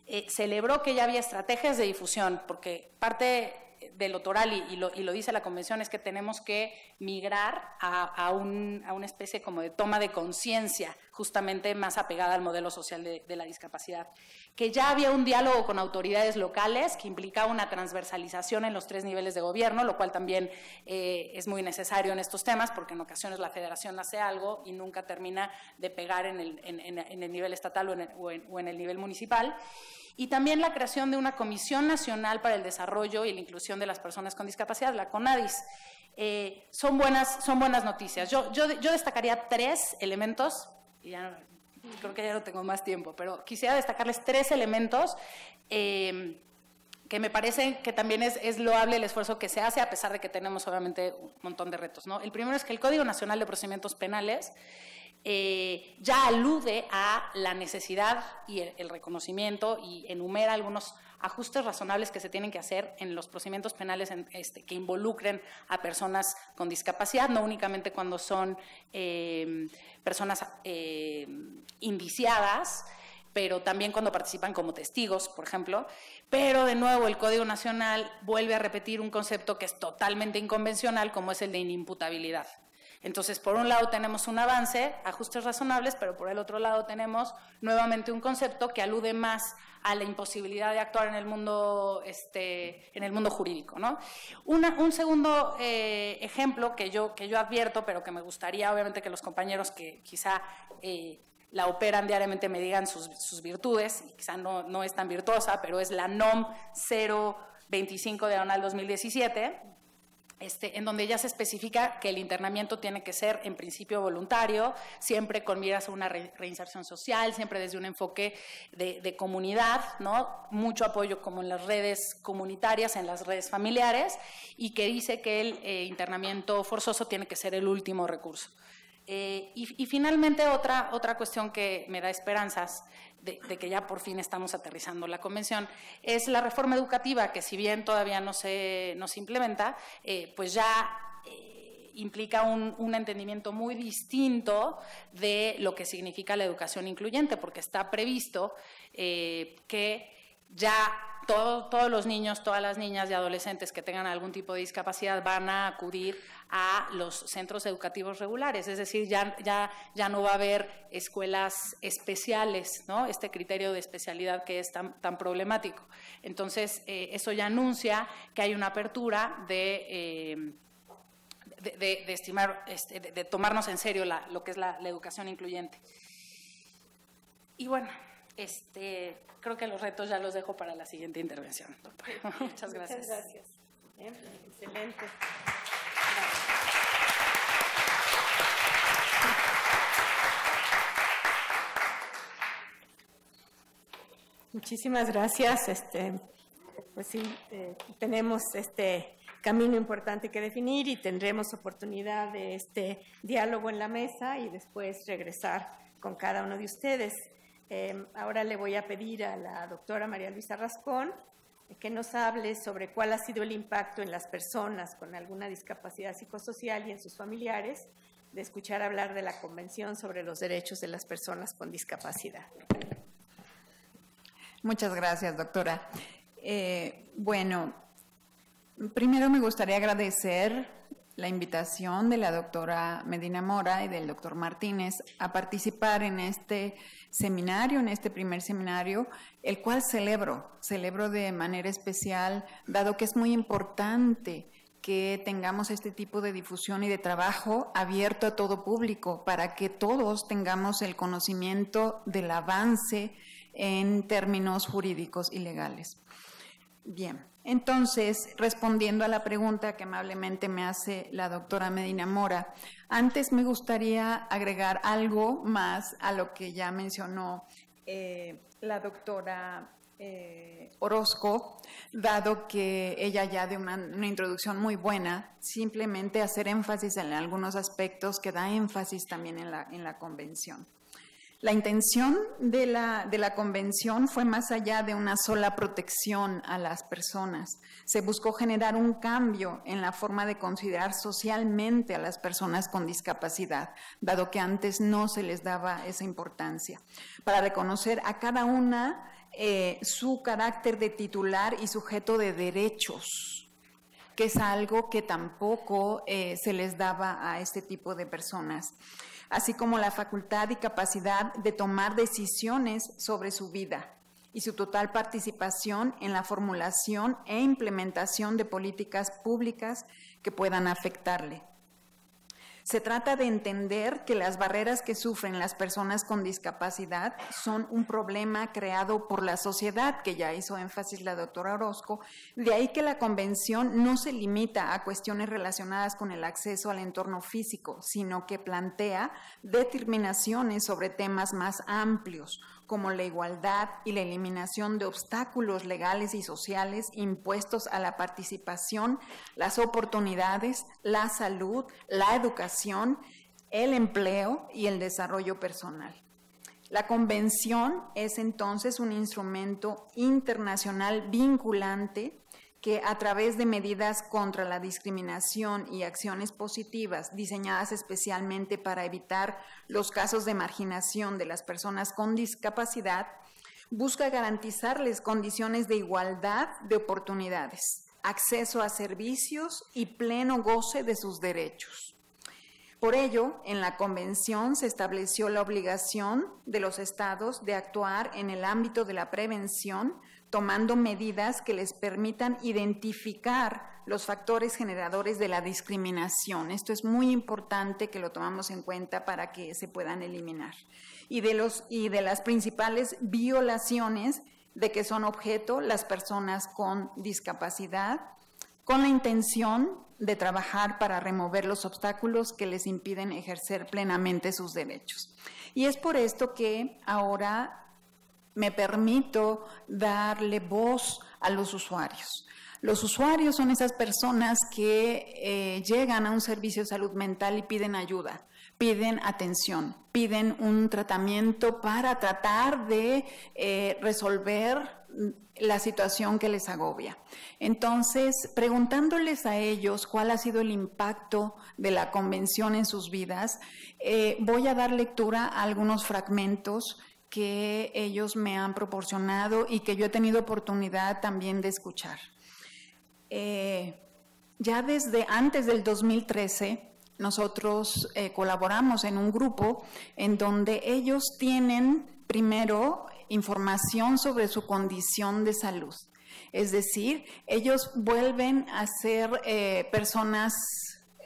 Eh, celebró que ya había estrategias de difusión, porque parte del otoral, y, lo, dice la convención, es que tenemos que migrar a, una especie como de toma de conciencia, justamente más apegada al modelo social de, la discapacidad. Que ya había un diálogo con autoridades locales que implicaba una transversalización en los tres niveles de gobierno, lo cual también eh, es muy necesario en estos temas, porque en ocasiones la federación hace algo y nunca termina de pegar en el, nivel estatal o en el nivel municipal y también la creación de una Comisión Nacional para el Desarrollo y la Inclusión de las Personas con Discapacidad, la CONADIS. Eh, son, buenas, son buenas noticias. Yo, yo, destacaría tres elementos, y ya creo que ya no tengo más tiempo, pero quisiera destacarles tres elementos eh, que me parece que también es, es, loable el esfuerzo que se hace, a pesar de que tenemos obviamente un montón de retos. ¿no? El primero es que el Código Nacional de Procedimientos Penales eh, ya alude a la necesidad y el, reconocimiento y enumera algunos ajustes razonables que se tienen que hacer en los procedimientos penales este, que involucren a personas con discapacidad, no únicamente cuando son eh, personas eh, indiciadas, pero también cuando participan como testigos, por ejemplo. Pero de nuevo, el Código Nacional vuelve a repetir un concepto que es totalmente inconvencional, como es el de inimputabilidad. Entonces, por un lado tenemos un avance, ajustes razonables, pero por el otro lado tenemos nuevamente un concepto que alude más a la imposibilidad de actuar en el mundo, este, en el mundo jurídico. ¿no? un segundo eh, ejemplo que yo, que yo advierto, pero que me gustaría obviamente que los compañeros que quizá eh, la operan diariamente me digan sus, sus virtudes, quizá no, no, es tan virtuosa, pero es la NOM 025 de diagonal 2017, este, en donde ya se especifica que el internamiento tiene que ser en principio voluntario, siempre con miras a una reinserción social, siempre desde un enfoque de, comunidad, ¿no? mucho apoyo como en las redes comunitarias, en las redes familiares, y que dice que el eh, internamiento forzoso tiene que ser el último recurso. Eh, y, finalmente otra, otra cuestión que me da esperanzas de, que ya por fin estamos aterrizando la convención, es la reforma educativa, que si bien todavía no se, no se implementa, eh, pues ya eh, implica un, un, entendimiento muy distinto de lo que significa la educación incluyente, porque está previsto que ya todos los niños, todas las niñas y adolescentes que tengan algún tipo de discapacidad van a acudir a los centros educativos regulares, es decir, ya, ya, ya no va a haber escuelas especiales, ¿no? este criterio de especialidad que es tan, tan problemático. Entonces, eh, eso ya anuncia que hay una apertura de... Eh, de, estimar, este, de, tomarnos en serio lo que es la, la educación incluyente. Y bueno, este, creo que los retos ya los dejo para la siguiente intervención. Muchas gracias. Muchas gracias. excelente. Muchísimas gracias. Este, pues sí, eh, tenemos este camino importante que definir y tendremos oportunidad de este diálogo en la mesa y después regresar con cada uno de ustedes. Em, ahora le voy a pedir a la doctora María Luisa Rascón que nos hable sobre cuál ha sido el impacto en las personas con alguna discapacidad psicosocial y en sus familiares de escuchar hablar de la Convención sobre los Derechos de las Personas con Discapacidad. Muchas gracias, doctora. Eh, bueno, primero me gustaría agradecer la invitación de la doctora Medina Mora y del doctor Martínez a participar en este seminario, en este primer seminario, el cual celebro, celebro de manera especial, dado que es muy importante que tengamos este tipo de difusión y de trabajo abierto a todo público para que todos tengamos el conocimiento del avance en términos jurídicos y legales. Bien, entonces, respondiendo a la pregunta que amablemente me hace la doctora Medina Mora, antes me gustaría agregar algo más a lo que ya mencionó eh, la doctora eh, Orozco, dado que ella ya dio una, introducción muy buena, simplemente hacer énfasis en algunos aspectos que da énfasis también en la, en la convención. La intención de la, de la, convención fue más allá de una sola protección a las personas. Se buscó generar un cambio en la forma de considerar socialmente a las personas con discapacidad, dado que antes no se les daba esa importancia, para reconocer a cada una eh, su carácter de titular y sujeto de derechos que es algo que tampoco eh, se les daba a este tipo de personas así como la facultad y capacidad de tomar decisiones sobre su vida y su total participación en la formulación e implementación de políticas públicas que puedan afectarle. Se trata de entender que las barreras que sufren las personas con discapacidad son un problema creado por la sociedad, que ya hizo énfasis la doctora Orozco. De ahí que la convención no se limita a cuestiones relacionadas con el acceso al entorno físico, sino que plantea determinaciones sobre temas más amplios, como la igualdad y la eliminación de obstáculos legales y sociales impuestos a la participación, las oportunidades, la salud, la educación, el empleo y el desarrollo personal. La convención es entonces un instrumento internacional vinculante que a través de medidas contra la discriminación y acciones positivas diseñadas especialmente para evitar los casos de marginación de las personas con discapacidad, busca garantizarles condiciones de igualdad de oportunidades, acceso a servicios y pleno goce de sus derechos. Por ello, en la Convención se estableció la obligación de los estados de actuar en el ámbito de la prevención, tomando medidas que les permitan identificar los factores generadores de la discriminación. Esto es muy importante que lo tomamos en cuenta para que se puedan eliminar. Y de, los, y de las principales violaciones de que son objeto las personas con discapacidad, con la intención de trabajar para remover los obstáculos que les impiden ejercer plenamente sus derechos. Y es por esto que ahora me permito darle voz a los usuarios. Los usuarios son esas personas que eh, llegan a un servicio de salud mental y piden ayuda, piden atención, piden un tratamiento para tratar de eh, resolver la situación que les agobia. Entonces, preguntándoles a ellos cuál ha sido el impacto de la convención en sus vidas, eh, voy a dar lectura a algunos fragmentos que ellos me han proporcionado y que yo he tenido oportunidad también de escuchar. Eh, ya desde antes del 2013, nosotros eh, colaboramos en un grupo en donde ellos tienen primero información sobre su condición de salud. Es decir, ellos vuelven a ser eh, personas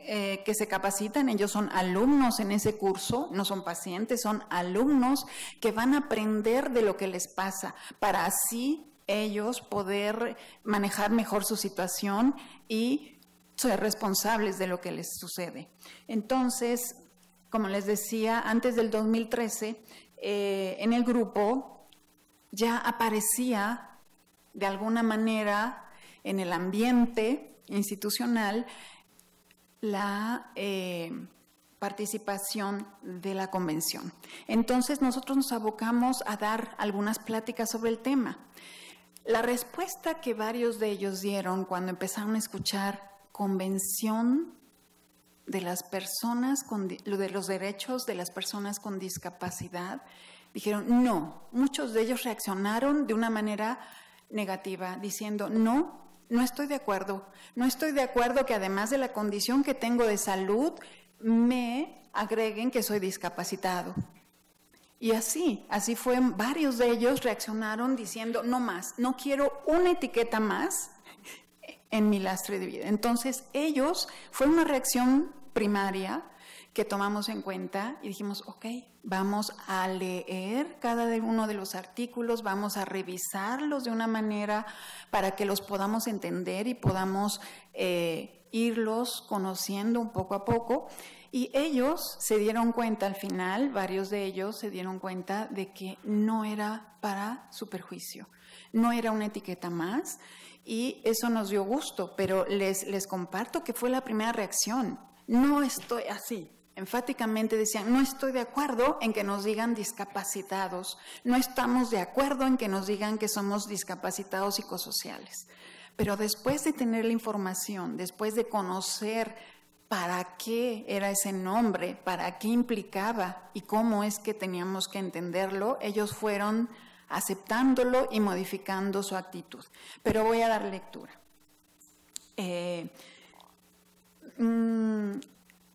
eh, que se capacitan, ellos son alumnos en ese curso, no son pacientes, son alumnos que van a aprender de lo que les pasa para así ellos poder manejar mejor su situación y ser responsables de lo que les sucede. Entonces, como les decía, antes del 2013, eh, en el grupo ya aparecía de alguna manera en el ambiente institucional la eh, participación de la convención. Entonces nosotros nos abocamos a dar algunas pláticas sobre el tema. La respuesta que varios de ellos dieron cuando empezaron a escuchar convención de las personas con de los derechos de las personas con discapacidad, dijeron no. Muchos de ellos reaccionaron de una manera negativa, diciendo no, no estoy de acuerdo. No estoy de acuerdo que además de la condición que tengo de salud, me agreguen que soy discapacitado. Y así, así fue, varios de ellos reaccionaron diciendo, no más, no quiero una etiqueta más en mi lastre de vida. Entonces, ellos, fue una reacción primaria que tomamos en cuenta y dijimos, ok, vamos a leer cada uno de los artículos, vamos a revisarlos de una manera para que los podamos entender y podamos eh, irlos conociendo un poco a poco. Y ellos se dieron cuenta al final, varios de ellos se dieron cuenta de que no era para su perjuicio, no era una etiqueta más y eso nos dio gusto, pero les, les comparto que fue la primera reacción. No estoy así, enfáticamente decían, no estoy de acuerdo en que nos digan discapacitados, no estamos de acuerdo en que nos digan que somos discapacitados psicosociales. Pero después de tener la información, después de conocer para qué era ese nombre, para qué implicaba y cómo es que teníamos que entenderlo, ellos fueron aceptándolo y modificando su actitud. Pero voy a dar lectura. Eh,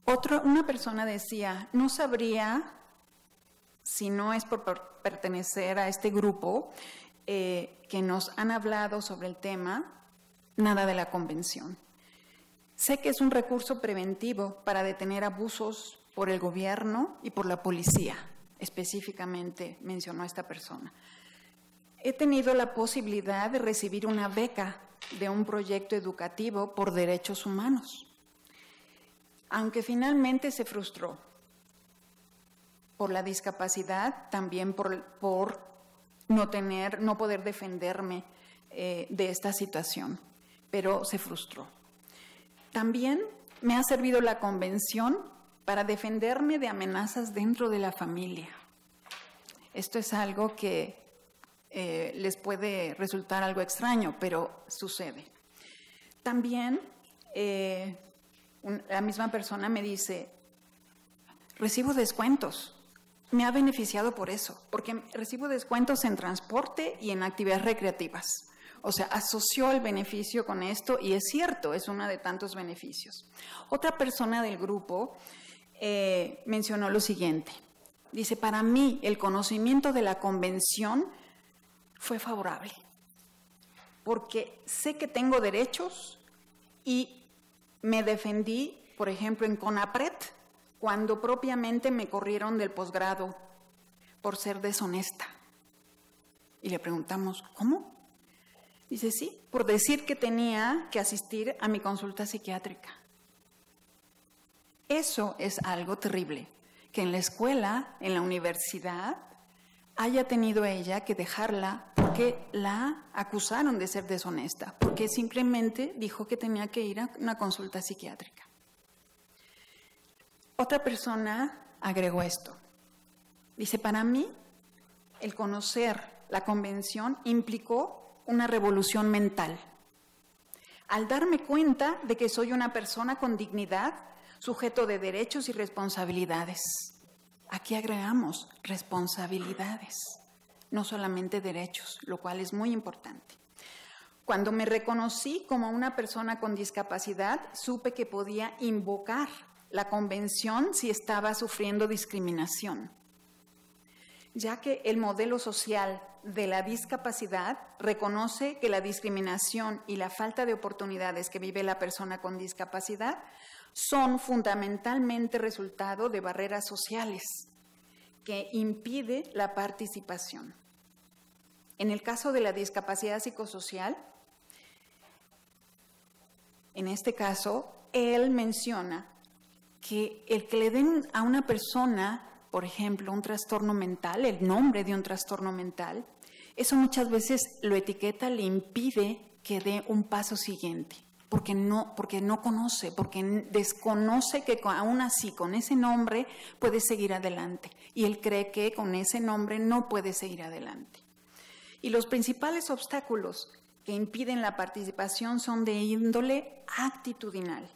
mm, una persona decía, no sabría, si no es por pertenecer a este grupo, eh, que nos han hablado sobre el tema, nada de la convención. Sé que es un recurso preventivo para detener abusos por el gobierno y por la policía, específicamente mencionó esta persona. He tenido la posibilidad de recibir una beca de un proyecto educativo por derechos humanos, aunque finalmente se frustró por la discapacidad, también por, no poder defenderme eh, de esta situación, pero se frustró. También me ha servido la convención para defenderme de amenazas dentro de la familia. Esto es algo que eh, les puede resultar algo extraño, pero sucede. También eh, la misma persona me dice, recibo descuentos. Me ha beneficiado por eso, porque recibo descuentos en transporte y en actividades recreativas. O sea, asoció el beneficio con esto y es cierto, es uno de tantos beneficios. Otra persona del grupo eh, mencionó lo siguiente. Dice, para mí el conocimiento de la convención fue favorable, porque sé que tengo derechos y me defendí, por ejemplo, en CONAPRED, cuando propiamente me corrieron del posgrado por ser deshonesta. Y le preguntamos, ¿cómo? Dice, sí, por decir que tenía que asistir a mi consulta psiquiátrica. Eso es algo terrible, que en la escuela, en la universidad, haya tenido ella que dejarla porque la acusaron de ser deshonesta, porque simplemente dijo que tenía que ir a una consulta psiquiátrica. Otra persona agregó esto. Dice, para mí, el conocer la convención implicó una revolución mental. Al darme cuenta de que soy una persona con dignidad, sujeto de derechos y responsabilidades. Aquí agregamos responsabilidades, no solamente derechos, lo cual es muy importante. Cuando me reconocí como una persona con discapacidad, supe que podía invocar la convención si estaba sufriendo discriminación, ya que el modelo social de la discapacidad reconoce que la discriminación y la falta de oportunidades que vive la persona con discapacidad son fundamentalmente resultado de barreras sociales que impide la participación. En el caso de la discapacidad psicosocial, en este caso, él menciona que el que le den a una persona por ejemplo, un trastorno mental, el nombre de un trastorno mental, eso muchas veces lo etiqueta, le impide que dé un paso siguiente, porque no, porque no conoce, porque desconoce que aún así con ese nombre puede seguir adelante y él cree que con ese nombre no puede seguir adelante. Y los principales obstáculos que impiden la participación son de índole actitudinal,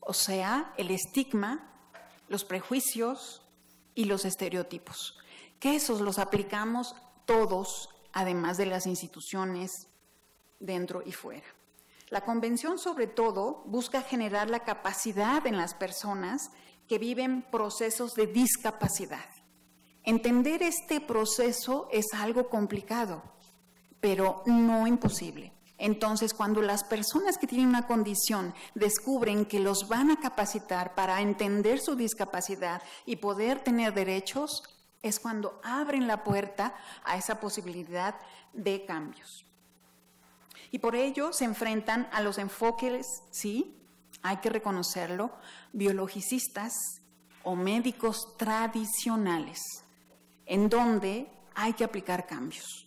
o sea, el estigma, los prejuicios, y los estereotipos, que esos los aplicamos todos, además de las instituciones dentro y fuera. La convención sobre todo busca generar la capacidad en las personas que viven procesos de discapacidad. Entender este proceso es algo complicado, pero no imposible. Entonces, cuando las personas que tienen una condición descubren que los van a capacitar para entender su discapacidad y poder tener derechos, es cuando abren la puerta a esa posibilidad de cambios. Y por ello se enfrentan a los enfoques, sí, hay que reconocerlo, biologicistas o médicos tradicionales, en donde hay que aplicar cambios.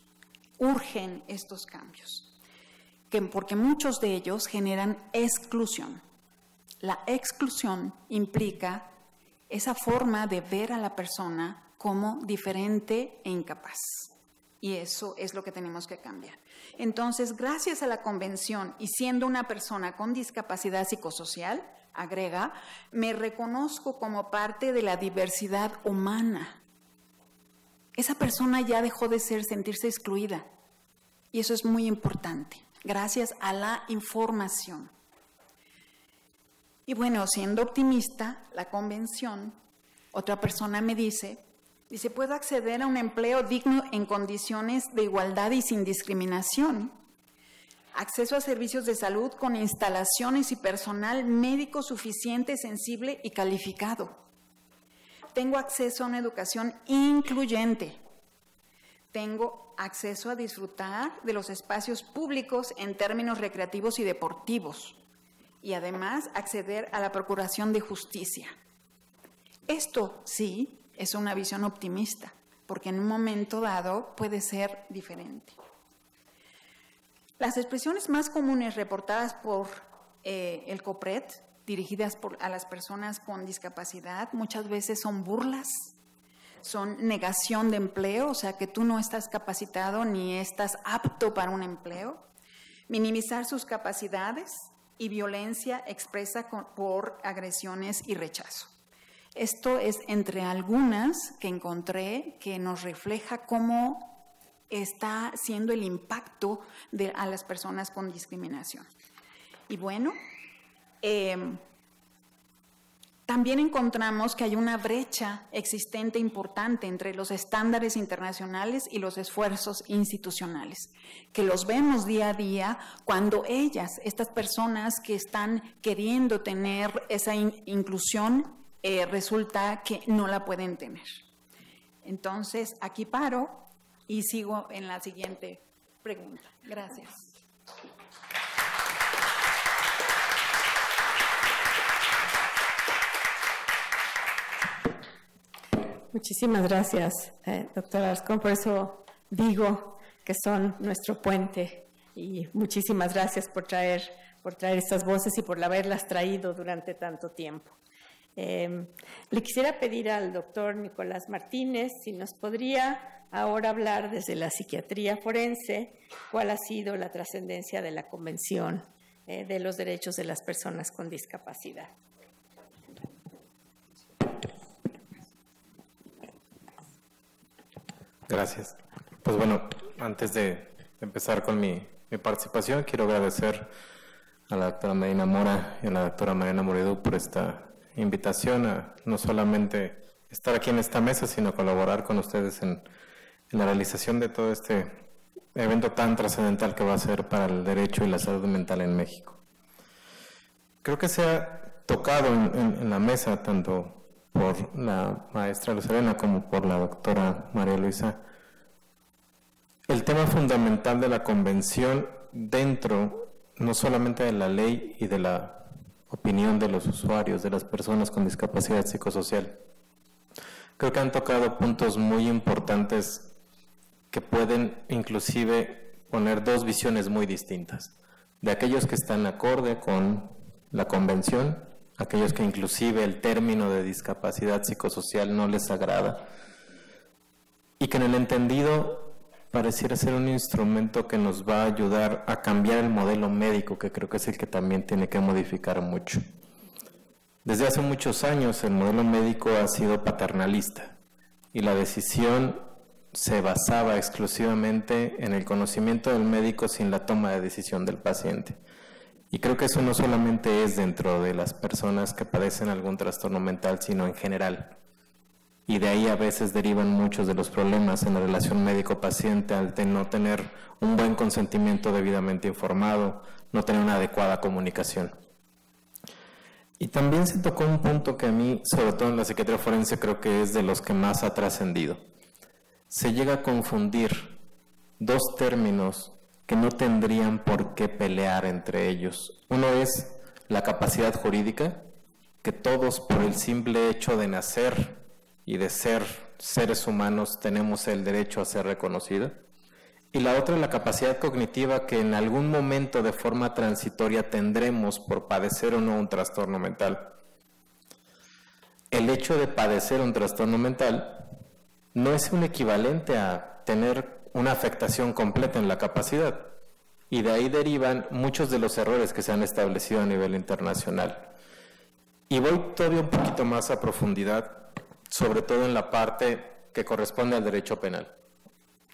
Urgen estos cambios porque muchos de ellos generan exclusión. La exclusión implica esa forma de ver a la persona como diferente e incapaz. Y eso es lo que tenemos que cambiar. Entonces, gracias a la convención y siendo una persona con discapacidad psicosocial, agrega, me reconozco como parte de la diversidad humana. Esa persona ya dejó de ser sentirse excluida. Y eso es muy importante gracias a la información. Y bueno, siendo optimista, la convención, otra persona me dice, dice, puedo acceder a un empleo digno en condiciones de igualdad y sin discriminación. acceso a servicios de salud con instalaciones y personal médico suficiente, sensible y calificado. Tengo acceso a una educación incluyente. Tengo acceso a disfrutar de los espacios públicos en términos recreativos y deportivos. Y además acceder a la procuración de justicia. Esto sí es una visión optimista, porque en un momento dado puede ser diferente. Las expresiones más comunes reportadas por eh, el COPRED, dirigidas a las personas con discapacidad, muchas veces son burlas, son negación de empleo, o sea que tú no estás capacitado ni estás apto para un empleo, minimizar sus capacidades y violencia expresa por agresiones y rechazo. Esto es entre algunas que encontré que nos refleja cómo está siendo el impacto de, a las personas con discriminación. Y bueno, em, también encontramos que hay una brecha existente importante entre los estándares internacionales y los esfuerzos institucionales, que los vemos día a día cuando ellas, estas personas que están queriendo tener esa inclusión, eh, resulta que no la pueden tener. Entonces, aquí paro y sigo en la siguiente pregunta. Gracias. Muchísimas gracias, eh, doctora Ascon. Por eso digo que son nuestro puente y muchísimas gracias por traer, por traer estas voces y por haberlas traído durante tanto tiempo. Eh, le quisiera pedir al doctor Nicolás Martínez si nos podría ahora hablar desde la psiquiatría forense cuál ha sido la trascendencia de la Convención eh, de los Derechos de las Personas con Discapacidad. Gracias. Pues bueno, antes de empezar con mi, participación, quiero agradecer a la doctora Medina Mora y a la doctora Mariana Moredú por esta invitación a no solamente estar aquí en esta mesa, sino colaborar con ustedes en en la realización de todo este evento tan trascendental que va a ser para el derecho y la salud mental en México. Creo que se ha tocado en, la mesa, tanto por la maestra Lucerena como por la doctora María Luisa, el tema fundamental de la convención dentro no solamente de la ley y de la opinión de los usuarios, de las personas con discapacidad psicosocial. Creo que han tocado puntos muy importantes que pueden inclusive poner dos visiones muy distintas, de aquellos que están acorde con la convención, aquellos que inclusive el término de discapacidad psicosocial no les agrada, y que en el entendido pareciera ser un instrumento que nos va a ayudar a cambiar el modelo médico, que creo que es el que también tiene que modificar mucho. Desde hace muchos años el modelo médico ha sido paternalista y la decisión se basaba exclusivamente en el conocimiento del médico sin la toma de decisión del paciente. Y creo que eso no solamente es dentro de las personas que padecen algún trastorno mental, sino en general. Y de ahí a veces derivan muchos de los problemas en la relación médico-paciente al no tener un buen consentimiento debidamente informado, no tener una adecuada comunicación. Y también se tocó un punto que a mí, sobre todo en la psiquiatría forense, creo que es de los que más ha trascendido se llega a confundir dos términos que no tendrían por qué pelear entre ellos. Uno es la capacidad jurídica, que todos por el simple hecho de nacer y de ser seres humanos tenemos el derecho a ser reconocida. Y la otra es la capacidad cognitiva que en algún momento de forma transitoria tendremos por padecer o no un trastorno mental. El hecho de padecer un trastorno mental no es un equivalente a tener una afectación completa en la capacidad. Y de ahí derivan muchos de los errores que se han establecido a nivel internacional. Y voy todavía un poquito más a profundidad, sobre todo en la parte que corresponde al derecho penal,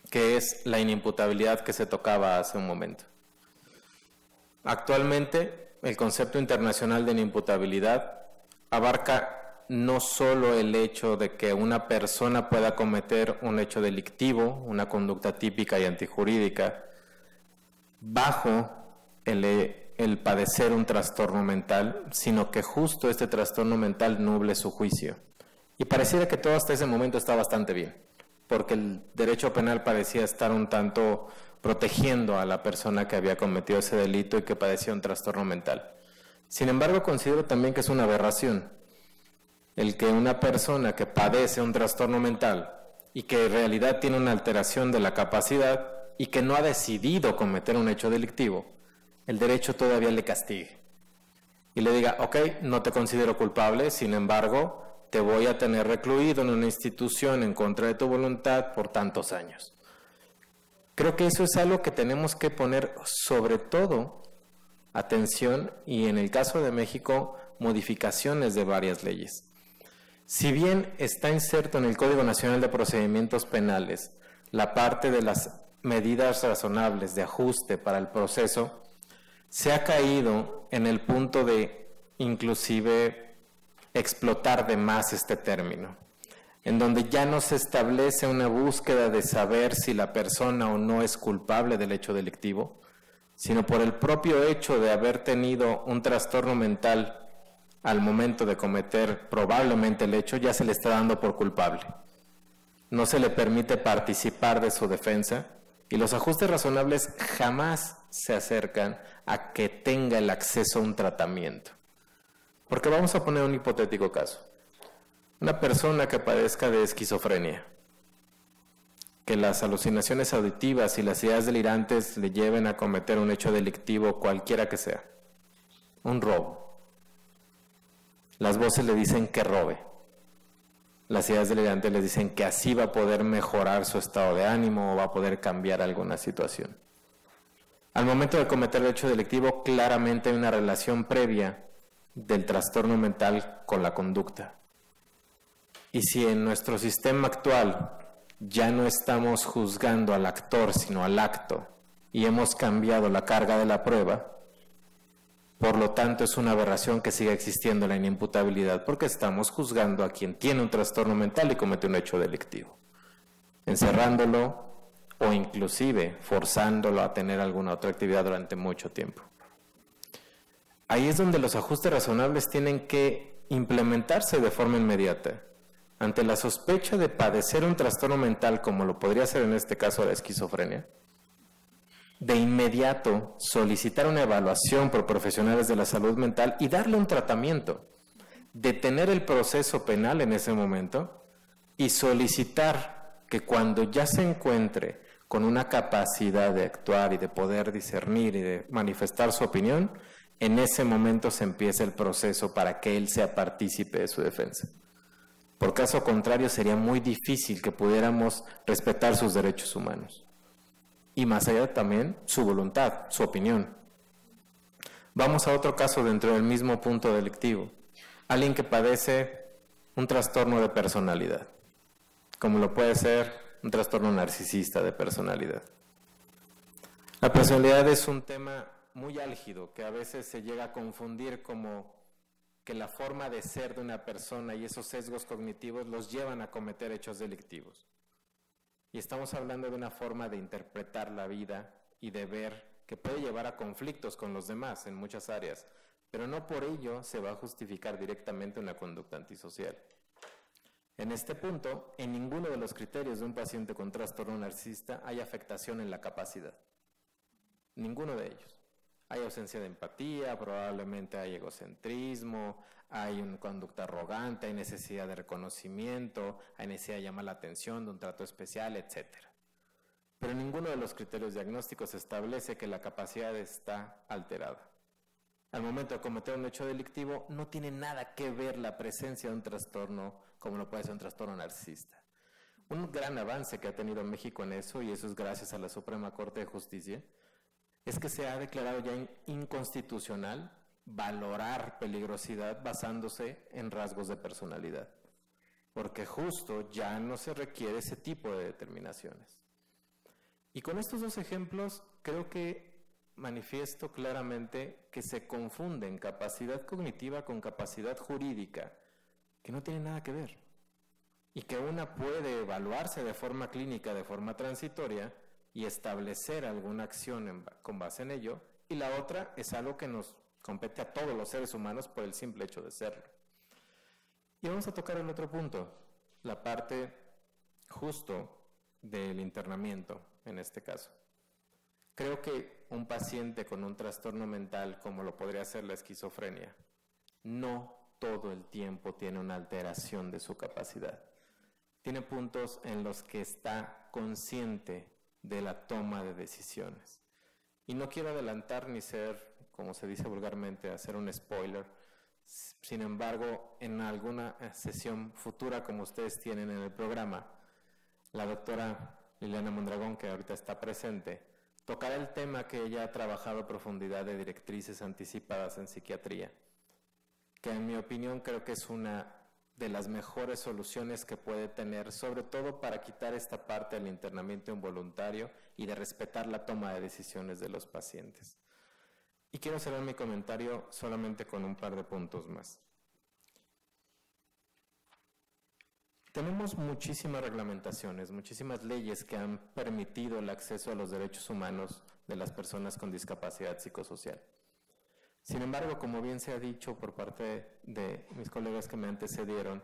que es la inimputabilidad que se tocaba hace un momento. Actualmente, el concepto internacional de inimputabilidad abarca no solo el hecho de que una persona pueda cometer un hecho delictivo, una conducta típica y antijurídica, bajo el, el padecer un trastorno mental, sino que justo este trastorno mental nuble su juicio. Y pareciera que todo hasta ese momento está bastante bien, porque el derecho penal parecía estar un tanto protegiendo a la persona que había cometido ese delito y que padecía un trastorno mental. Sin embargo, considero también que es una aberración el que una persona que padece un trastorno mental y que en realidad tiene una alteración de la capacidad y que no ha decidido cometer un hecho delictivo, el derecho todavía le castigue y le diga, ok, no te considero culpable, sin embargo, te voy a tener recluido en una institución en contra de tu voluntad por tantos años. Creo que eso es algo que tenemos que poner sobre todo atención y en el caso de México modificaciones de varias leyes. Si bien está inserto en el Código Nacional de Procedimientos Penales la parte de las medidas razonables de ajuste para el proceso, se ha caído en el punto de inclusive explotar de más este término, en donde ya no se establece una búsqueda de saber si la persona o no es culpable del hecho delictivo, sino por el propio hecho de haber tenido un trastorno mental al momento de cometer probablemente el hecho, ya se le está dando por culpable. No se le permite participar de su defensa y los ajustes razonables jamás se acercan a que tenga el acceso a un tratamiento. Porque vamos a poner un hipotético caso. Una persona que padezca de esquizofrenia, que las alucinaciones auditivas y las ideas delirantes le lleven a cometer un hecho delictivo cualquiera que sea, un robo, las voces le dicen que robe. Las ideas delirantes le dicen que así va a poder mejorar su estado de ánimo o va a poder cambiar alguna situación. Al momento de cometer el hecho delictivo, claramente hay una relación previa del trastorno mental con la conducta. Y si en nuestro sistema actual ya no estamos juzgando al actor, sino al acto, y hemos cambiado la carga de la prueba, por lo tanto, es una aberración que siga existiendo la inimputabilidad porque estamos juzgando a quien tiene un trastorno mental y comete un hecho delictivo, encerrándolo o inclusive forzándolo a tener alguna otra actividad durante mucho tiempo. Ahí es donde los ajustes razonables tienen que implementarse de forma inmediata. Ante la sospecha de padecer un trastorno mental, como lo podría ser en este caso la esquizofrenia, de inmediato solicitar una evaluación por profesionales de la salud mental y darle un tratamiento, detener el proceso penal en ese momento y solicitar que cuando ya se encuentre con una capacidad de actuar y de poder discernir y de manifestar su opinión, en ese momento se empieza el proceso para que él sea partícipe de su defensa. Por caso contrario, sería muy difícil que pudiéramos respetar sus derechos humanos y más allá también su voluntad, su opinión. Vamos a otro caso dentro del mismo punto delictivo. Alguien que padece un trastorno de personalidad, como lo puede ser un trastorno narcisista de personalidad. La personalidad es un tema muy álgido que a veces se llega a confundir como que la forma de ser de una persona y esos sesgos cognitivos los llevan a cometer hechos delictivos. Y estamos hablando de una forma de interpretar la vida y de ver que puede llevar a conflictos con los demás en muchas áreas, pero no por ello se va a justificar directamente una conducta antisocial. En este punto, en ninguno de los criterios de un paciente con trastorno narcisista hay afectación en la capacidad. Ninguno de ellos. Hay ausencia de empatía, probablemente hay egocentrismo, hay una conducta arrogante, hay necesidad de reconocimiento, hay necesidad de llamar la atención, de un trato especial, etc. Pero ninguno de los criterios diagnósticos establece que la capacidad está alterada. Al momento de cometer un hecho delictivo, no tiene nada que ver la presencia de un trastorno como lo puede ser un trastorno narcisista. Un gran avance que ha tenido México en eso, y eso es gracias a la Suprema Corte de Justicia, es que se ha declarado ya inconstitucional valorar peligrosidad basándose en rasgos de personalidad, porque justo ya no se requiere ese tipo de determinaciones. Y con estos dos ejemplos creo que manifiesto claramente que se confunden capacidad cognitiva con capacidad jurídica, que no tienen nada que ver, y que una puede evaluarse de forma clínica, de forma transitoria, y establecer alguna acción con base en ello, y la otra es algo que nos compete a todos los seres humanos por el simple hecho de serlo. Y vamos a tocar el otro punto, la parte justo del internamiento en este caso. Creo que un paciente con un trastorno mental como lo podría ser la esquizofrenia, no todo el tiempo tiene una alteración de su capacidad. Tiene puntos en los que está consciente de la toma de decisiones. Y no quiero adelantar ni ser, como se dice vulgarmente, hacer un spoiler. Sin embargo, en alguna sesión futura como ustedes tienen en el programa, la doctora Liliana Mondragón, que ahorita está presente, tocar el tema que ella ha trabajado a profundidad de directrices anticipadas en psiquiatría, que en mi opinión creo que es una de las mejores soluciones que puede tener, sobre todo para quitar esta parte del internamiento involuntario y de respetar la toma de decisiones de los pacientes. Y quiero cerrar mi comentario solamente con un par de puntos más. Tenemos muchísimas reglamentaciones, muchísimas leyes que han permitido el acceso a los derechos humanos de las personas con discapacidad psicosocial. Sin embargo, como bien se ha dicho por parte de mis colegas que me antecedieron,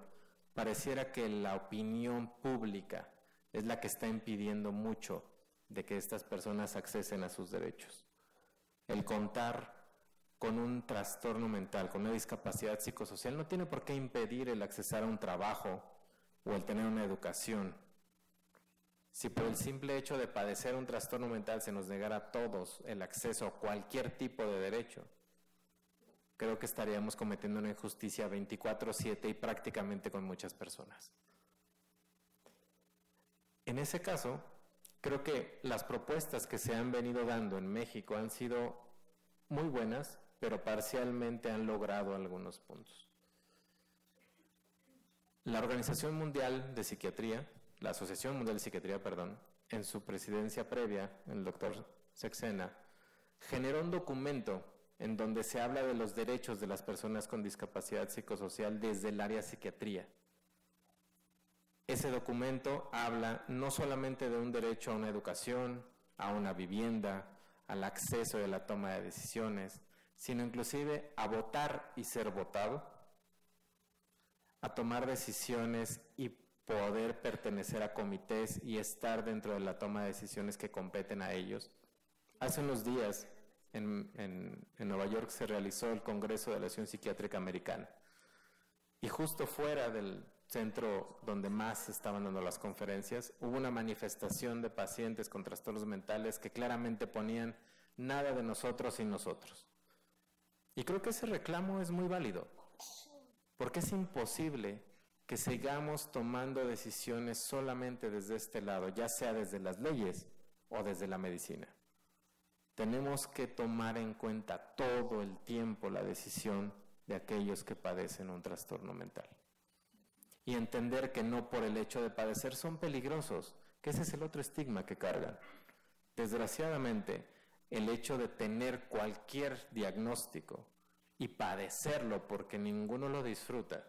pareciera que la opinión pública es la que está impidiendo mucho de que estas personas accesen a sus derechos. El contar con un trastorno mental, con una discapacidad psicosocial, no tiene por qué impedir el accesar a un trabajo, o el tener una educación. Si por el simple hecho de padecer un trastorno mental se nos negara a todos el acceso a cualquier tipo de derecho, creo que estaríamos cometiendo una injusticia 24/7 y prácticamente con muchas personas. En ese caso, creo que las propuestas que se han venido dando en México han sido muy buenas, pero parcialmente han logrado algunos puntos. La Organización Mundial de Psiquiatría, la Asociación Mundial de Psiquiatría, perdón, en su presidencia previa, el doctor Sexena, generó un documento en donde se habla de los derechos de las personas con discapacidad psicosocial desde el área psiquiatría. Ese documento habla no solamente de un derecho a una educación, a una vivienda, al acceso y a la toma de decisiones, sino inclusive a votar y ser votado, a tomar decisiones y poder pertenecer a comités y estar dentro de la toma de decisiones que competen a ellos. Hace unos días en, Nueva York se realizó el Congreso de la Acción Psiquiátrica Americana y justo fuera del centro donde más estaban dando las conferencias, hubo una manifestación de pacientes con trastornos mentales que claramente ponían nada de nosotros sin nosotros. Y creo que ese reclamo es muy válido. Porque es imposible que sigamos tomando decisiones solamente desde este lado, ya sea desde las leyes o desde la medicina. Tenemos que tomar en cuenta todo el tiempo la decisión de aquellos que padecen un trastorno mental. Y entender que no por el hecho de padecer son peligrosos, que ese es el otro estigma que cargan. Desgraciadamente, el hecho de tener cualquier diagnóstico y padecerlo porque ninguno lo disfruta,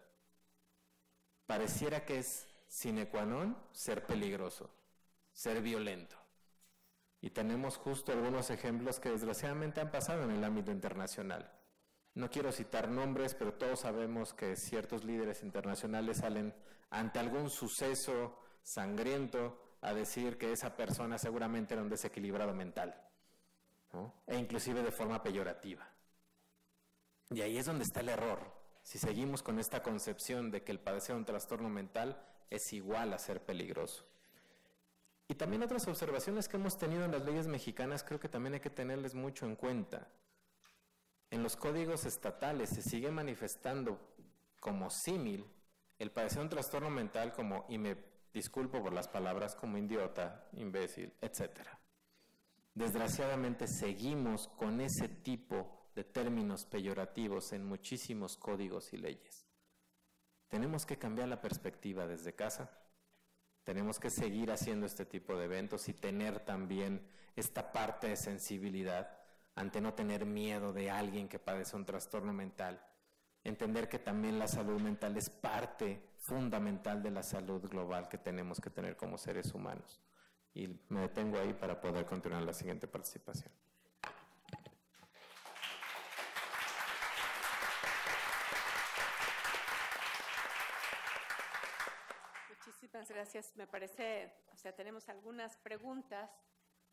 pareciera que es sine qua non ser peligroso, ser violento. Y tenemos justo algunos ejemplos que desgraciadamente han pasado en el ámbito internacional. No quiero citar nombres, pero todos sabemos que ciertos líderes internacionales salen ante algún suceso sangriento a decir que esa persona seguramente era un desequilibrado mental, e inclusive de forma peyorativa. Y ahí es donde está el error. Si seguimos con esta concepción de que el padecer un trastorno mental es igual a ser peligroso. Y también otras observaciones que hemos tenido en las leyes mexicanas creo que también hay que tenerles mucho en cuenta. En los códigos estatales se sigue manifestando como símil el padecer un trastorno mental como, y me disculpo por las palabras, como idiota, imbécil, etc. Desgraciadamente seguimos con ese tipo de términos peyorativos en muchísimos códigos y leyes. Tenemos que cambiar la perspectiva desde casa. Tenemos que seguir haciendo este tipo de eventos y tener también esta parte de sensibilidad ante no tener miedo de alguien que padece un trastorno mental. Entender que también la salud mental es parte fundamental de la salud global que tenemos que tener como seres humanos. Y me detengo ahí para poder continuar la siguiente participación. Muchísimas gracias. Me parece, o sea, tenemos algunas preguntas,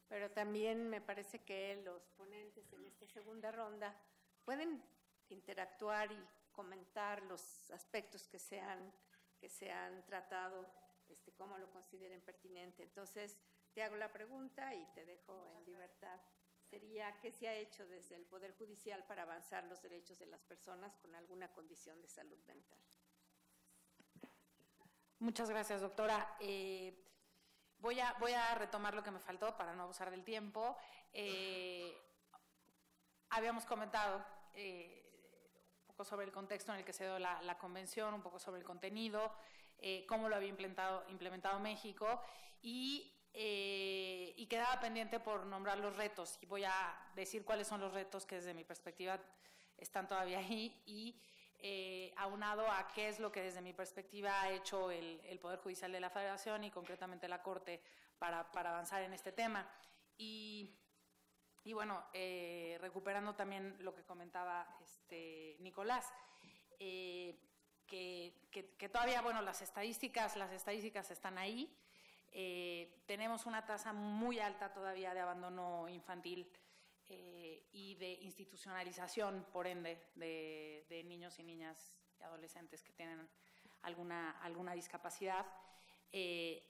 pero también me parece que los ponentes en esta segunda ronda pueden interactuar y comentar los aspectos que se han, que se han tratado, este, cómo lo consideren pertinente. Entonces, te hago la pregunta y te dejo en libertad. Sería, ¿qué se ha hecho desde el Poder Judicial para avanzar los derechos de las personas con alguna condición de salud mental? Muchas gracias, doctora. Eh, voy, a, voy a retomar lo que me faltó para no abusar del tiempo. Eh, habíamos comentado eh, un poco sobre el contexto en el que se dio la, convención, un poco sobre el contenido, cómo lo había implementado, implementado México y quedaba pendiente por nombrar los retos. Y voy a decir cuáles son los retos que desde mi perspectiva están todavía ahí eh, aunado a qué es lo que desde mi perspectiva ha hecho el, Poder Judicial de la Federación y concretamente la Corte para, avanzar en este tema. Y, bueno, eh, recuperando también lo que comentaba este, Nicolás, eh, que, todavía, bueno, las estadísticas, las estadísticas están ahí. tenemos una tasa muy alta todavía de abandono infantil eh, y de institucionalización, por ende, de, niños y niñas y adolescentes que tienen alguna, alguna discapacidad. Eh,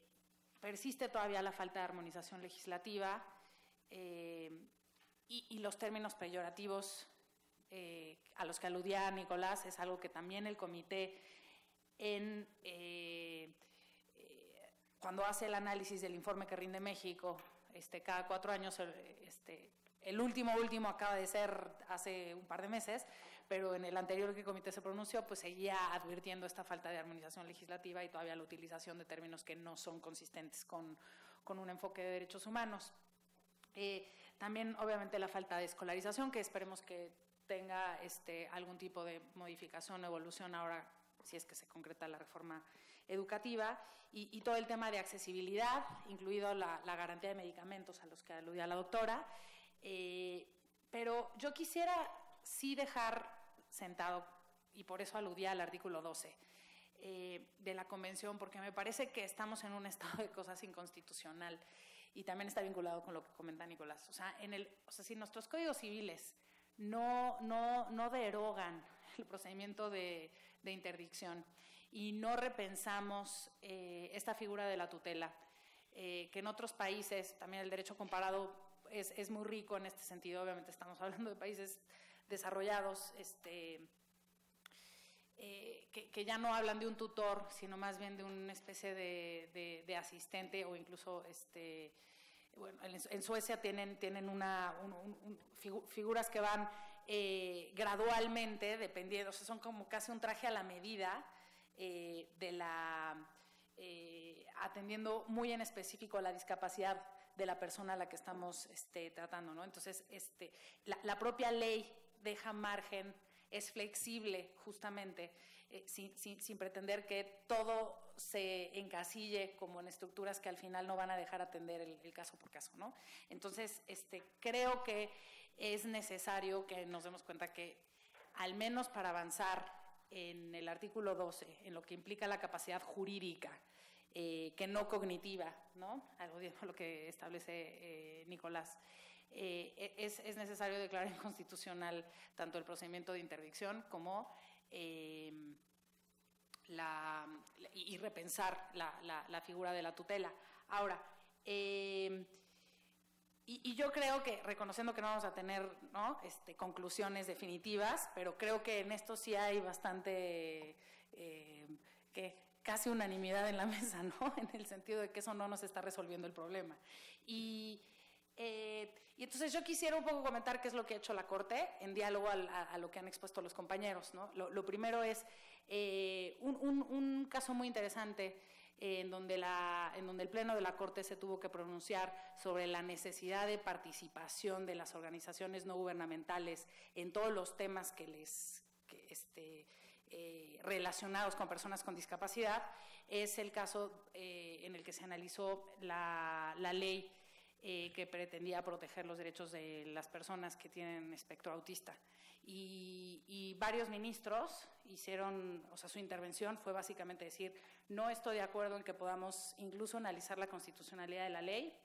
persiste todavía la falta de armonización legislativa eh, y, los términos peyorativos a los que aludía Nicolás es algo que también el comité en cuando hace el análisis del informe que rinde México, este, cada cuatro años este, el último, último acaba de ser hace un par de meses, pero en el anterior que el comité se pronunció, pues seguía advirtiendo esta falta de armonización legislativa y todavía la utilización de términos que no son consistentes con, un enfoque de derechos humanos. Eh, también, obviamente, la falta de escolarización, que esperemos que tenga este, algún tipo de modificación o evolución ahora si es que se concreta la reforma educativa, y, todo el tema de accesibilidad, incluido la, la, garantía de medicamentos a los que aludía la doctora, eh, pero yo quisiera sí dejar sentado, y por eso aludía al artículo 12 eh, de la Convención, porque me parece que estamos en un estado de cosas inconstitucional y también está vinculado con lo que comenta Nicolás. O sea, en el, o sea si nuestros códigos civiles no, no, no derogan el procedimiento de, interdicción y no repensamos eh, esta figura de la tutela, que en otros países también el derecho comparado es, muy rico en este sentido. Obviamente estamos hablando de países desarrollados, este, eh, que, ya no hablan de un tutor, sino más bien de una especie de, asistente o incluso, este, bueno, en, Suecia tienen, tienen una, figuras que van eh, gradualmente, dependiendo, o sea, son como casi un traje a la medida eh, de la atendiendo muy en específico a la discapacidad de la persona a la que estamos este, tratando, ¿no? Entonces, este, la, propia ley deja margen, es flexible justamente, eh, sin, pretender que todo se encasille como en estructuras que al final no van a dejar atender el, caso por caso, ¿no? Entonces, este, creo que es necesario que nos demos cuenta que al menos para avanzar en el artículo 12, en lo que implica la capacidad jurídica, eh, que no cognitiva, ¿no? Algo de lo que establece eh, Nicolás. Eh, e-, es, necesario declarar inconstitucional tanto el procedimiento de interdicción como la, y repensar la, figura de la tutela. Ahora, y, yo creo que, reconociendo que no vamos a tener ¿no? este, conclusiones definitivas, pero creo que en esto sí hay bastante, eh, casi unanimidad en la mesa, ¿no? En el sentido de que eso no nos está resolviendo el problema. Y, eh, y entonces yo quisiera un poco comentar qué es lo que ha hecho la Corte en diálogo a, lo que han expuesto los compañeros, ¿no? Lo, primero es eh, un, un caso muy interesante en donde, la, en donde el Pleno de la Corte se tuvo que pronunciar sobre la necesidad de participación de las organizaciones no gubernamentales en todos los temas que les este, eh, relacionados con personas con discapacidad, es el caso eh, en el que se analizó la, ley eh, que pretendía proteger los derechos de las personas que tienen espectro autista. Y, y, varios ministros hicieron, o sea, su intervención fue básicamente decir, no estoy de acuerdo en que podamos incluso analizar la constitucionalidad de la ley,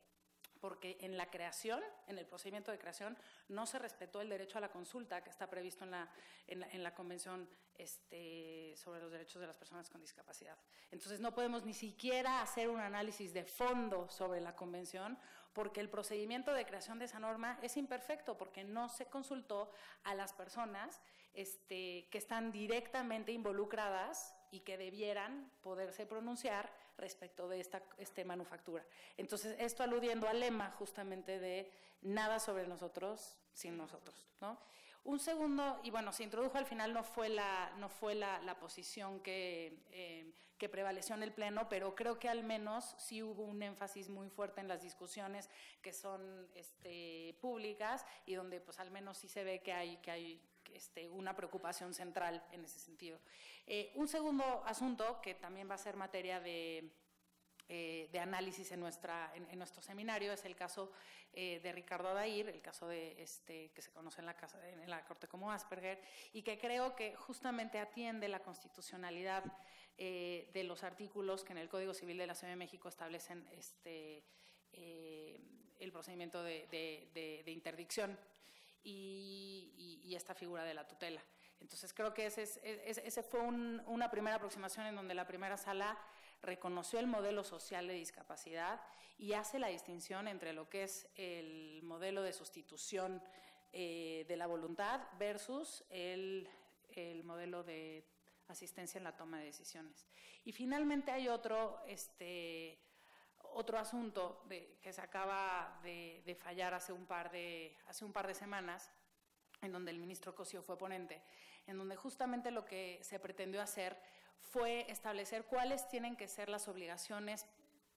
porque en la creación, en el procedimiento de creación, no se respetó el derecho a la consulta que está previsto en la, en la, Convención este, sobre los Derechos de las Personas con Discapacidad. Entonces, no podemos ni siquiera hacer un análisis de fondo sobre la Convención porque el procedimiento de creación de esa norma es imperfecto, porque no se consultó a las personas este, que están directamente involucradas y que debieran poderse pronunciar respecto de esta este manufactura. Entonces, esto aludiendo al lema justamente de nada sobre nosotros sin nosotros. ¿no? Un segundo, y bueno, se introdujo al final, no fue la, no fue la, posición que, eh, que prevaleció en el Pleno, pero creo que al menos sí hubo un énfasis muy fuerte en las discusiones que son este, públicas y donde pues al menos sí se ve que hay, que hay este, una preocupación central en ese sentido. Eh, un segundo asunto que también va a ser materia de, eh, de análisis en, nuestra, en, nuestro seminario es el caso eh, de Ricardo Adair, el caso de este, que se conoce en la, Corte como Asperger, y que creo que justamente atiende la constitucionalidad de los artículos que en el Código Civil de la Ciudad de México establecen este, el procedimiento de interdicción y, esta figura de la tutela. Entonces creo que ese, ese fue una primera aproximación en donde la primera sala reconoció el modelo social de discapacidad y hace la distinción entre lo que es el modelo de sustitución eh, de la voluntad versus el, el modelo de asistencia en la toma de decisiones. Y finalmente hay otro, este, otro asunto que se acaba de, fallar hace un, par de, hace un par de semanas, en donde el ministro Cosío fue ponente, en donde justamente lo que se pretendió hacer fue establecer cuáles tienen que ser las obligaciones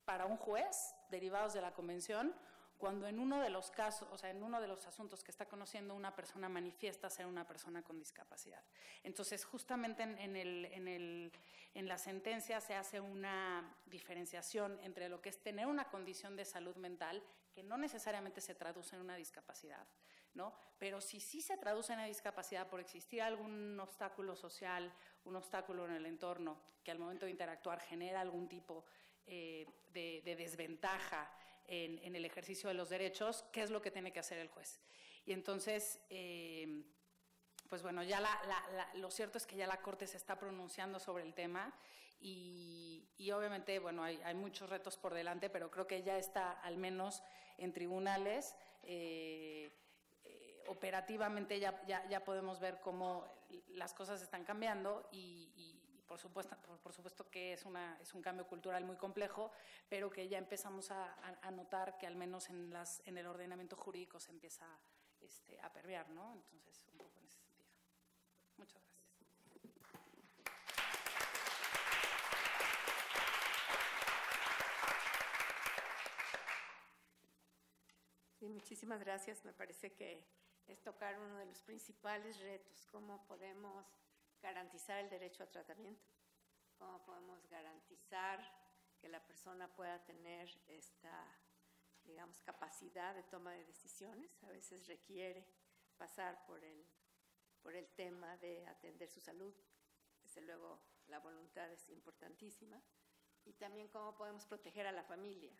para un juez derivados de la Convención cuando en uno de los casos, o sea, en uno de los asuntos que está conociendo una persona manifiesta ser una persona con discapacidad. Entonces, justamente en, el, en, el, en la sentencia se hace una diferenciación entre lo que es tener una condición de salud mental, que no necesariamente se traduce en una discapacidad, ¿no? Pero si sí se traduce en una discapacidad por existir algún obstáculo social, un obstáculo en el entorno, que al momento de interactuar genera algún tipo eh, de, desventaja en, el ejercicio de los derechos, ¿qué es lo que tiene que hacer el juez? Y entonces, eh, pues bueno, ya lo cierto es que ya la Corte se está pronunciando sobre el tema y, obviamente, bueno, hay, muchos retos por delante, pero creo que ya está al menos en tribunales. Eh, operativamente ya, ya, podemos ver cómo las cosas están cambiando y, por supuesto, por, supuesto que es, una, es un cambio cultural muy complejo, pero que ya empezamos a, notar que al menos en, las, en el ordenamiento jurídico se empieza este, a permear, ¿no? Entonces, un poco en ese sentido. Muchas gracias. Muchísimas gracias. Me parece que es tocar uno de los principales retos, cómo podemos garantizar el derecho a tratamiento, cómo podemos garantizar que la persona pueda tener esta, digamos, capacidad de toma de decisiones. A veces requiere pasar por el, por el tema de atender su salud. Desde luego, la voluntad es importantísima. Y también cómo podemos proteger a la familia,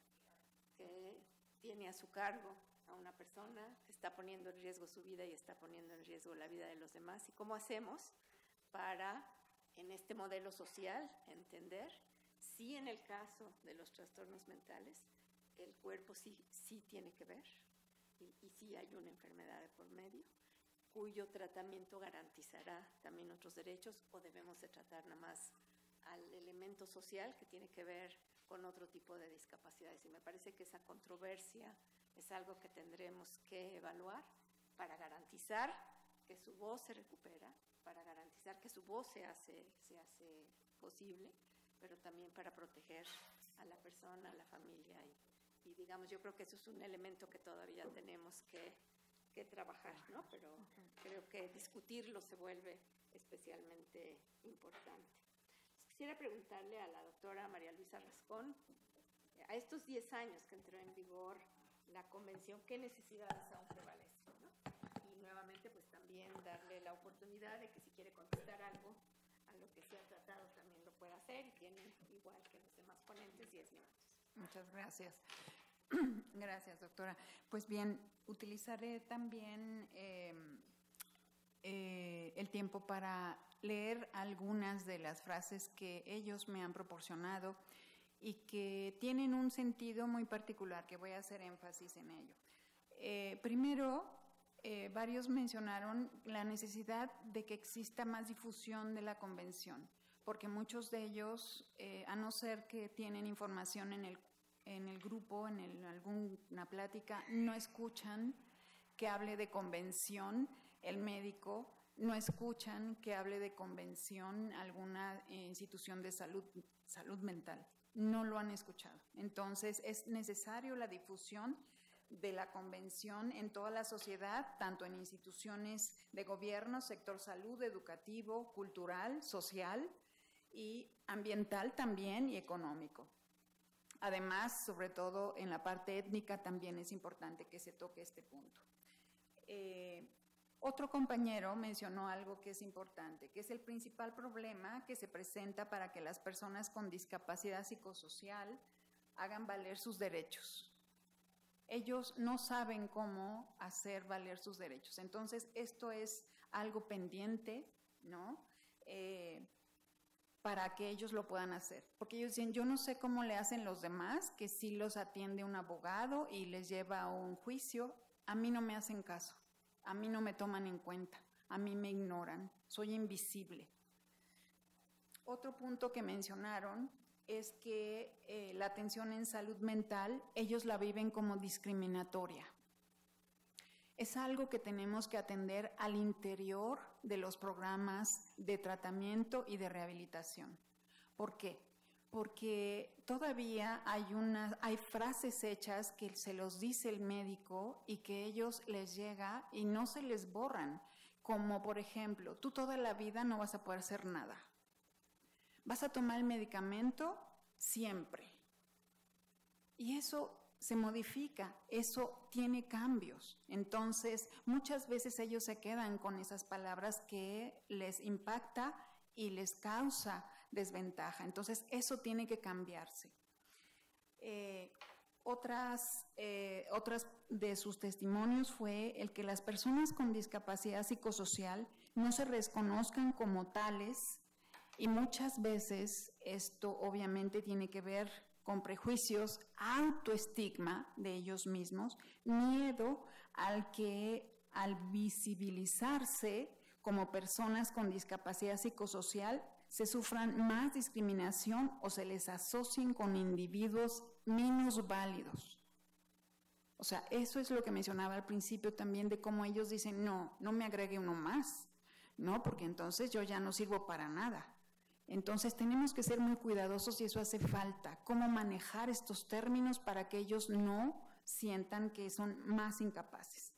que tiene a su cargo a una persona está poniendo en riesgo su vida y está poniendo en riesgo la vida de los demás. ¿Y cómo hacemos para, en este modelo social, entender si en el caso de los trastornos mentales el cuerpo sí, sí tiene que ver y, y sí hay una enfermedad de por medio cuyo tratamiento garantizará también otros derechos o debemos de tratar nada más al elemento social que tiene que ver con otro tipo de discapacidades. Y me parece que esa controversia es algo que tendremos que evaluar para garantizar que su voz se recupera, para garantizar que su voz se hace, se hace posible, pero también para proteger a la persona, a la familia. Y, digamos, yo creo que eso es un elemento que todavía tenemos que, que trabajar, ¿no? Pero creo que discutirlo se vuelve especialmente importante. Quisiera preguntarle a la doctora María Luisa Rascón, a estos 10 años que entró en vigor la convención, qué necesidades aún prevalecen. ¿no? Y nuevamente, pues también darle la oportunidad de que si quiere contestar algo a lo que se ha tratado también lo pueda hacer y tiene igual que los demás ponentes 10 minutos. Muchas gracias. Gracias, doctora. Pues bien, utilizaré también eh, eh, el tiempo para leer algunas de las frases que ellos me han proporcionado y que tienen un sentido muy particular, que voy a hacer énfasis en ello. Eh, primero, eh, varios mencionaron la necesidad de que exista más difusión de la convención, porque muchos de ellos, eh, a no ser que tienen información en el, en el grupo, en alguna plática, no escuchan que hable de convención el médico, no escuchan que hable de convención alguna institución de salud, salud mental no lo han escuchado. Entonces, es necesario la difusión de la convención en toda la sociedad, tanto en instituciones de gobierno, sector salud, educativo, cultural, social y ambiental también y económico. Además, sobre todo en la parte étnica también es importante que se toque este punto. Eh, otro compañero mencionó algo que es importante, que es el principal problema que se presenta para que las personas con discapacidad psicosocial hagan valer sus derechos. Ellos no saben cómo hacer valer sus derechos. Entonces, esto es algo pendiente, ¿no? Eh, para que ellos lo puedan hacer. Porque ellos dicen, yo no sé cómo le hacen los demás, que si los atiende un abogado y les lleva a un juicio, a mí no me hacen caso. A mí no me toman en cuenta, a mí me ignoran, soy invisible. Otro punto que mencionaron es que eh, la atención en salud mental, ellos la viven como discriminatoria. Es algo que tenemos que atender al interior de los programas de tratamiento y de rehabilitación. ¿Por qué? Porque todavía hay, unas, hay frases hechas que se los dice el médico y que ellos les llega y no se les borran, como por ejemplo, tú toda la vida no vas a poder hacer nada. Vas a tomar el medicamento siempre. Y eso se modifica, eso tiene cambios. Entonces, muchas veces ellos se quedan con esas palabras que les impacta y les causa desventaja. Entonces, eso tiene que cambiarse. Eh, otras, eh, otras de sus testimonios fue el que las personas con discapacidad psicosocial no se reconozcan como tales y muchas veces esto obviamente tiene que ver con prejuicios, autoestigma de ellos mismos, miedo al que al visibilizarse como personas con discapacidad psicosocial se sufran más discriminación o se les asocien con individuos menos válidos. O sea, eso es lo que mencionaba al principio también de cómo ellos dicen, no, no me agregue uno más, ¿no? Porque entonces yo ya no sirvo para nada. Entonces tenemos que ser muy cuidadosos y eso hace falta, cómo manejar estos términos para que ellos no sientan que son más incapaces.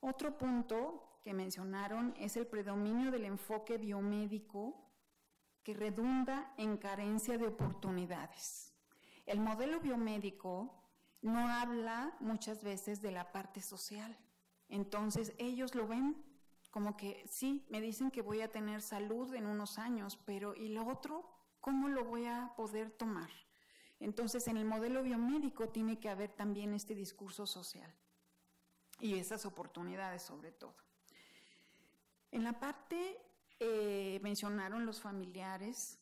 Otro punto que mencionaron es el predominio del enfoque biomédico que redunda en carencia de oportunidades. El modelo biomédico no habla muchas veces de la parte social. Entonces ellos lo ven como que sí, me dicen que voy a tener salud en unos años, pero ¿y lo otro? ¿Cómo lo voy a poder tomar? Entonces en el modelo biomédico tiene que haber también este discurso social y esas oportunidades sobre todo. En la parte eh, mencionaron los familiares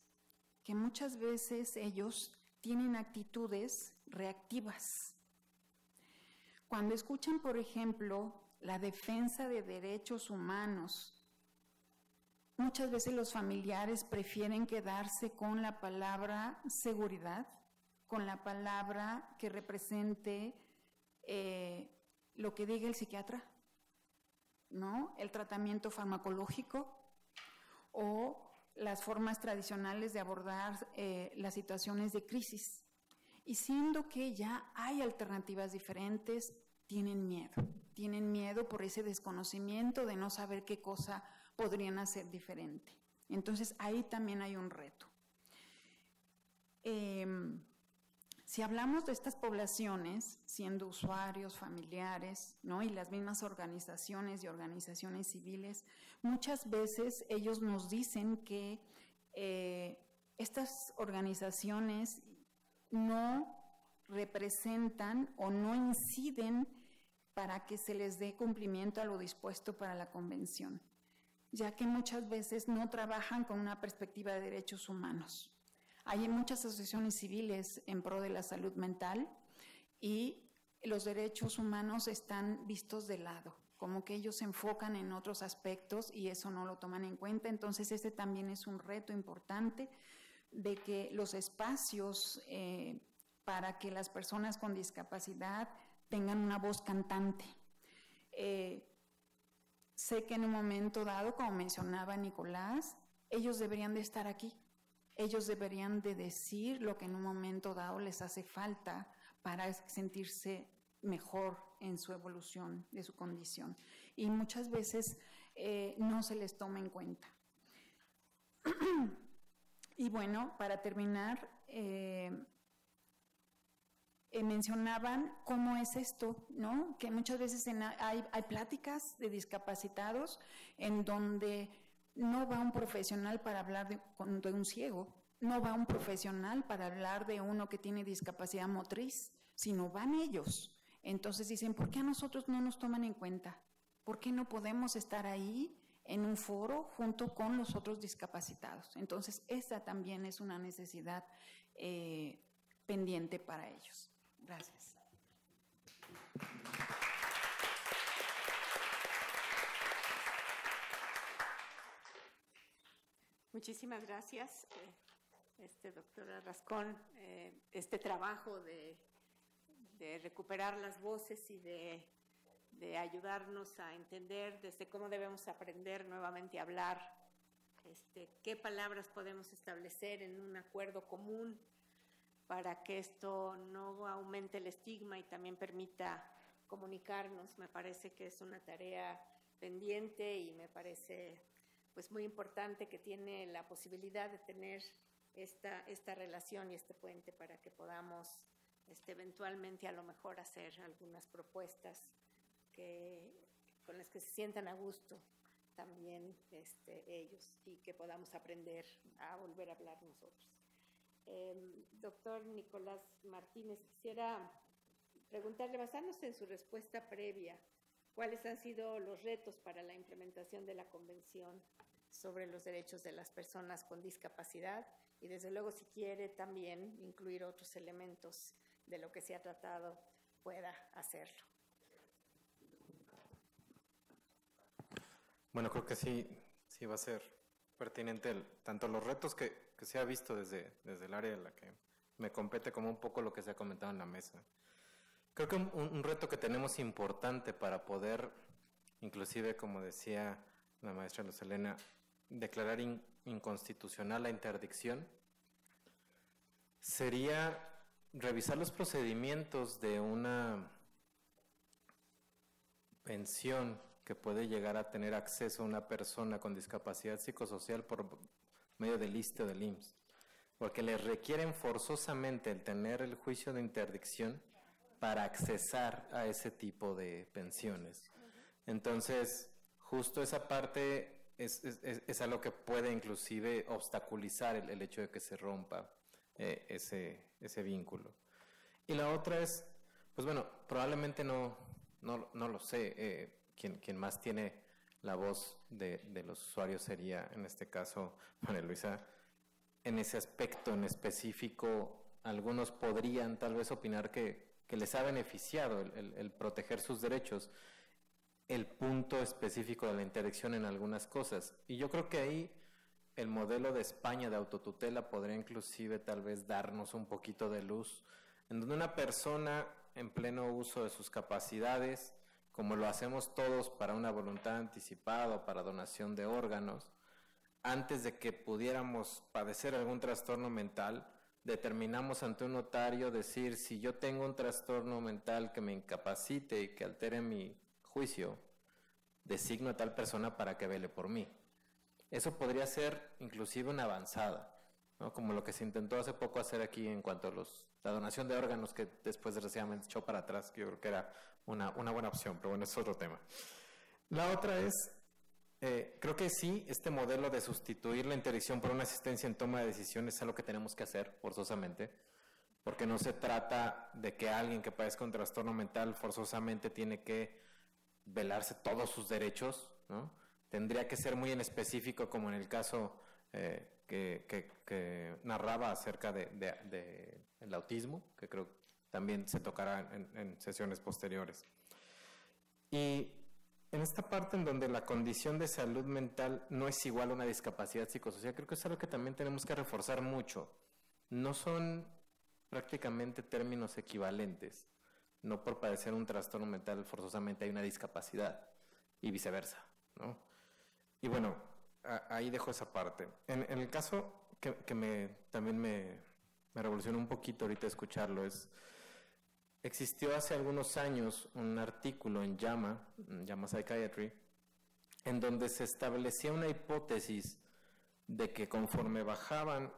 que muchas veces ellos tienen actitudes reactivas. Cuando escuchan, por ejemplo, la defensa de derechos humanos, muchas veces los familiares prefieren quedarse con la palabra seguridad, con la palabra que represente eh, lo que diga el psiquiatra, ¿no? El tratamiento farmacológico o las formas tradicionales de abordar eh, las situaciones de crisis. Y siendo que ya hay alternativas diferentes, tienen miedo. Tienen miedo por ese desconocimiento de no saber qué cosa podrían hacer diferente. Entonces ahí también hay un reto. Em, Si hablamos de estas poblaciones, siendo usuarios, familiares, ¿no? y las mismas organizaciones y organizaciones civiles, muchas veces ellos nos dicen que eh, estas organizaciones no representan o no inciden para que se les dé cumplimiento a lo dispuesto para la convención, ya que muchas veces no trabajan con una perspectiva de derechos humanos. Hay muchas asociaciones civiles en pro de la salud mental y los derechos humanos están vistos de lado, como que ellos se enfocan en otros aspectos y eso no lo toman en cuenta. Entonces, este también es un reto importante de que los espacios eh, para que las personas con discapacidad tengan una voz cantante. Eh, sé que en un momento dado, como mencionaba Nicolás, ellos deberían de estar aquí, ellos deberían de decir lo que en un momento dado les hace falta para sentirse mejor en su evolución de su condición. Y muchas veces eh, no se les toma en cuenta. y bueno, para terminar, eh, eh, mencionaban cómo es esto, ¿no? Que muchas veces hay, hay pláticas de discapacitados en donde no va un profesional para hablar de, un ciego, no va un profesional para hablar de uno que tiene discapacidad motriz, sino van ellos. Entonces dicen, ¿por qué a nosotros no nos toman en cuenta? ¿Por qué no podemos estar ahí en un foro junto con los otros discapacitados? Entonces, esa también es una necesidad eh, pendiente para ellos. Gracias. Muchísimas gracias, eh, este doctora Rascón. Eh, este trabajo de, recuperar las voces y de, ayudarnos a entender desde cómo debemos aprender nuevamente a hablar, este, qué palabras podemos establecer en un acuerdo común para que esto no aumente el estigma y también permita comunicarnos. Me parece que es una tarea pendiente y me parece pues muy importante que tiene la posibilidad de tener esta, esta relación y este puente para que podamos este, eventualmente a lo mejor hacer algunas propuestas que, con las que se sientan a gusto también este, ellos y que podamos aprender a volver a hablar nosotros. Em, doctor Nicolás Martínez, quisiera preguntarle, basándose en su respuesta previa, ¿Cuáles han sido los retos para la implementación de la Convención sobre los Derechos de las Personas con Discapacidad? Y desde luego, si quiere también incluir otros elementos de lo que se ha tratado, pueda hacerlo. Bueno, creo que sí, sí va a ser pertinente tanto los retos que, se ha visto desde, desde el área en la que me compete como un poco lo que se ha comentado en la mesa. Creo que un, reto que tenemos importante para poder, inclusive como decía la maestra Luz Elena, declarar inconstitucional la interdicción, sería revisar los procedimientos de una pensión que puede llegar a tener acceso a una persona con discapacidad psicosocial por medio del ISTE o del IMSS, porque le requieren forzosamente el tener el juicio de interdicción para accesar a ese tipo de pensiones. Entonces, justo esa parte es, es, algo que puede inclusive obstaculizar el, hecho de que se rompa eh, ese, ese vínculo. Y la otra es, pues bueno, probablemente no, no, no lo sé, eh, quien, quien, más tiene la voz de, de, los usuarios sería, en este caso, María Luisa. En ese aspecto en específico, algunos podrían tal vez opinar que que les ha beneficiado el, proteger sus derechos, el punto específico de la interdicción en algunas cosas. Y yo creo que ahí el modelo de España de autotutela podría inclusive tal vez darnos un poquito de luz, en donde una persona en pleno uso de sus capacidades, como lo hacemos todos para una voluntad anticipada o para donación de órganos, antes de que pudiéramos padecer algún trastorno mental, determinamos ante un notario decir si yo tengo un trastorno mental que me incapacite y que altere mi juicio, designo a tal persona para que vele por mí. Eso podría ser inclusive una avanzada, ¿no? como lo que se intentó hace poco hacer aquí en cuanto a los la donación de órganos que después desgraciadamente echó para atrás, que yo creo que era una, una buena opción, pero bueno, es otro tema. La otra es, eh, creo que sí, este modelo de sustituir la interdicción por una asistencia en toma de decisiones es algo que tenemos que hacer forzosamente, porque no se trata de que alguien que padezca un trastorno mental forzosamente tiene que velarse todos sus derechos, ¿no? Tendría que ser muy en específico, como en el caso eh, que, narraba acerca de, el autismo, que creo también se tocará en, sesiones posteriores. Y en esta parte en donde la condición de salud mental no es igual a una discapacidad psicosocial, creo que es algo que también tenemos que reforzar mucho. No son prácticamente términos equivalentes. No por padecer un trastorno mental forzosamente hay una discapacidad y viceversa, ¿no? Y bueno, ahí dejo esa parte. En, el caso que, me, también me, me, revolucionó un poquito ahorita escucharlo es, existió hace algunos años un artículo en JAMA, JAMA Psychiatry, en donde se establecía una hipótesis de que conforme bajaban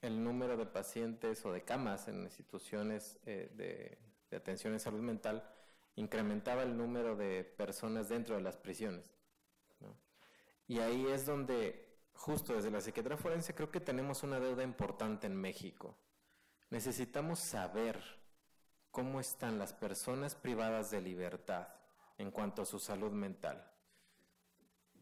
el número de pacientes o de camas en instituciones eh, de, de atención en salud mental, incrementaba el número de personas dentro de las prisiones. Y ahí es donde, justo desde la psiquiatría forense, creo que tenemos una deuda importante en México. Necesitamos saber cómo están las personas privadas de libertad en cuanto a su salud mental.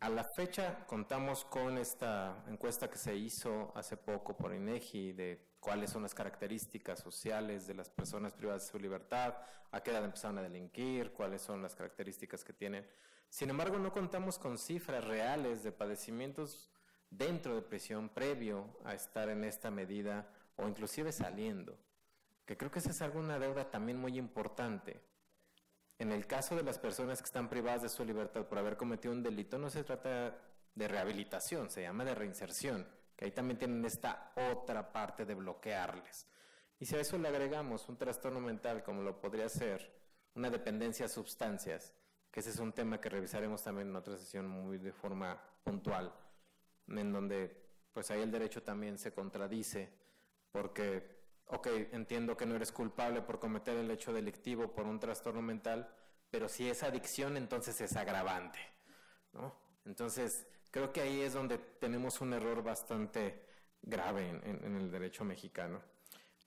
A la fecha contamos con esta encuesta que se hizo hace poco por INEGI de cuáles son las características sociales de las personas privadas de su libertad, a qué edad empezaron a delinquir, cuáles son las características que tienen. Sin embargo, no contamos con cifras reales de padecimientos dentro de prisión previo a estar en esta medida o inclusive saliendo, que creo que esa es alguna deuda también muy importante. En el caso de las personas que están privadas de su libertad por haber cometido un delito, no se trata de rehabilitación, se llama de reinserción, que ahí también tienen esta otra parte de bloquearles. Y si a eso le agregamos un trastorno mental como lo podría ser una dependencia a sustancias, que ese es un tema que revisaremos también en otra sesión muy de forma puntual, en donde pues ahí el derecho también se contradice, porque ok, entiendo que no eres culpable por cometer el hecho delictivo por un trastorno mental, pero si es adicción, entonces es agravante, ¿no? Entonces, creo que ahí es donde tenemos un error bastante grave en, el derecho mexicano.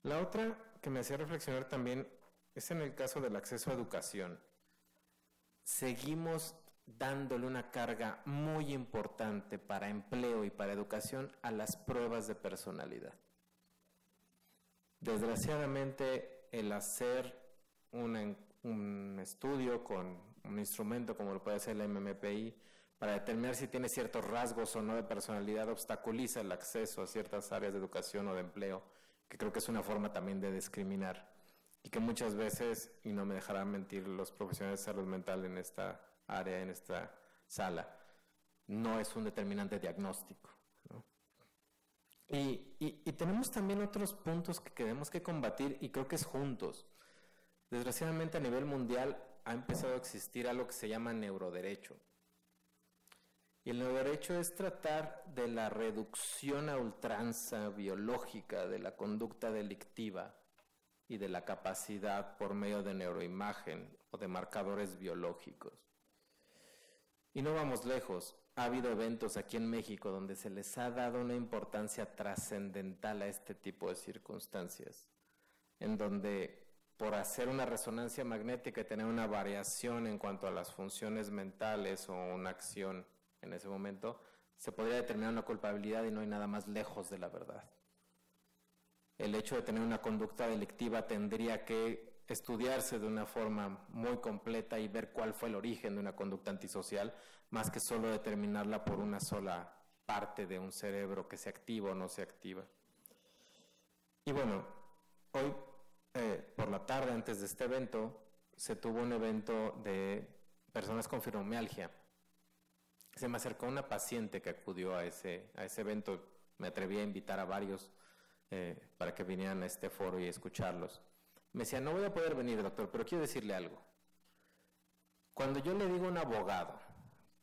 La otra que me hacía reflexionar también es en el caso del acceso a educación. Seguimos dándole una carga muy importante para empleo y para educación a las pruebas de personalidad. Desgraciadamente, el hacer un estudio con un instrumento como lo puede ser el MMPI para determinar si tiene ciertos rasgos o no de personalidad obstaculiza el acceso a ciertas áreas de educación o de empleo, que creo que es una forma también de discriminar y que muchas veces, y no me dejarán mentir los profesionales de salud mental en esta área, en esta sala, no es un determinante diagnóstico. Y, tenemos también otros puntos que tenemos que combatir y creo que es juntos. Desgraciadamente a nivel mundial ha empezado a existir algo que se llama neuroderecho. Y el neuroderecho es tratar de la reducción a ultranza biológica de la conducta delictiva y de la capacidad por medio de neuroimagen o de marcadores biológicos. Y no vamos lejos ha habido eventos aquí en México donde se les ha dado una importancia trascendental a este tipo de circunstancias, en donde por hacer una resonancia magnética y tener una variación en cuanto a las funciones mentales o una acción en ese momento, se podría determinar una culpabilidad y no hay nada más lejos de la verdad. El hecho de tener una conducta delictiva tendría que estudiarse de una forma muy completa y ver cuál fue el origen de una conducta antisocial, más que solo determinarla por una sola parte de un cerebro que se activa o no se activa. Y bueno, hoy eh, por la tarde, antes de este evento, se tuvo un evento de personas con fibromialgia. Se me acercó una paciente que acudió a ese, a ese evento, me atreví a invitar a varios eh, para que vinieran a este foro y escucharlos. Me decía, no voy a poder venir, doctor, pero quiero decirle algo. Cuando yo le digo a un abogado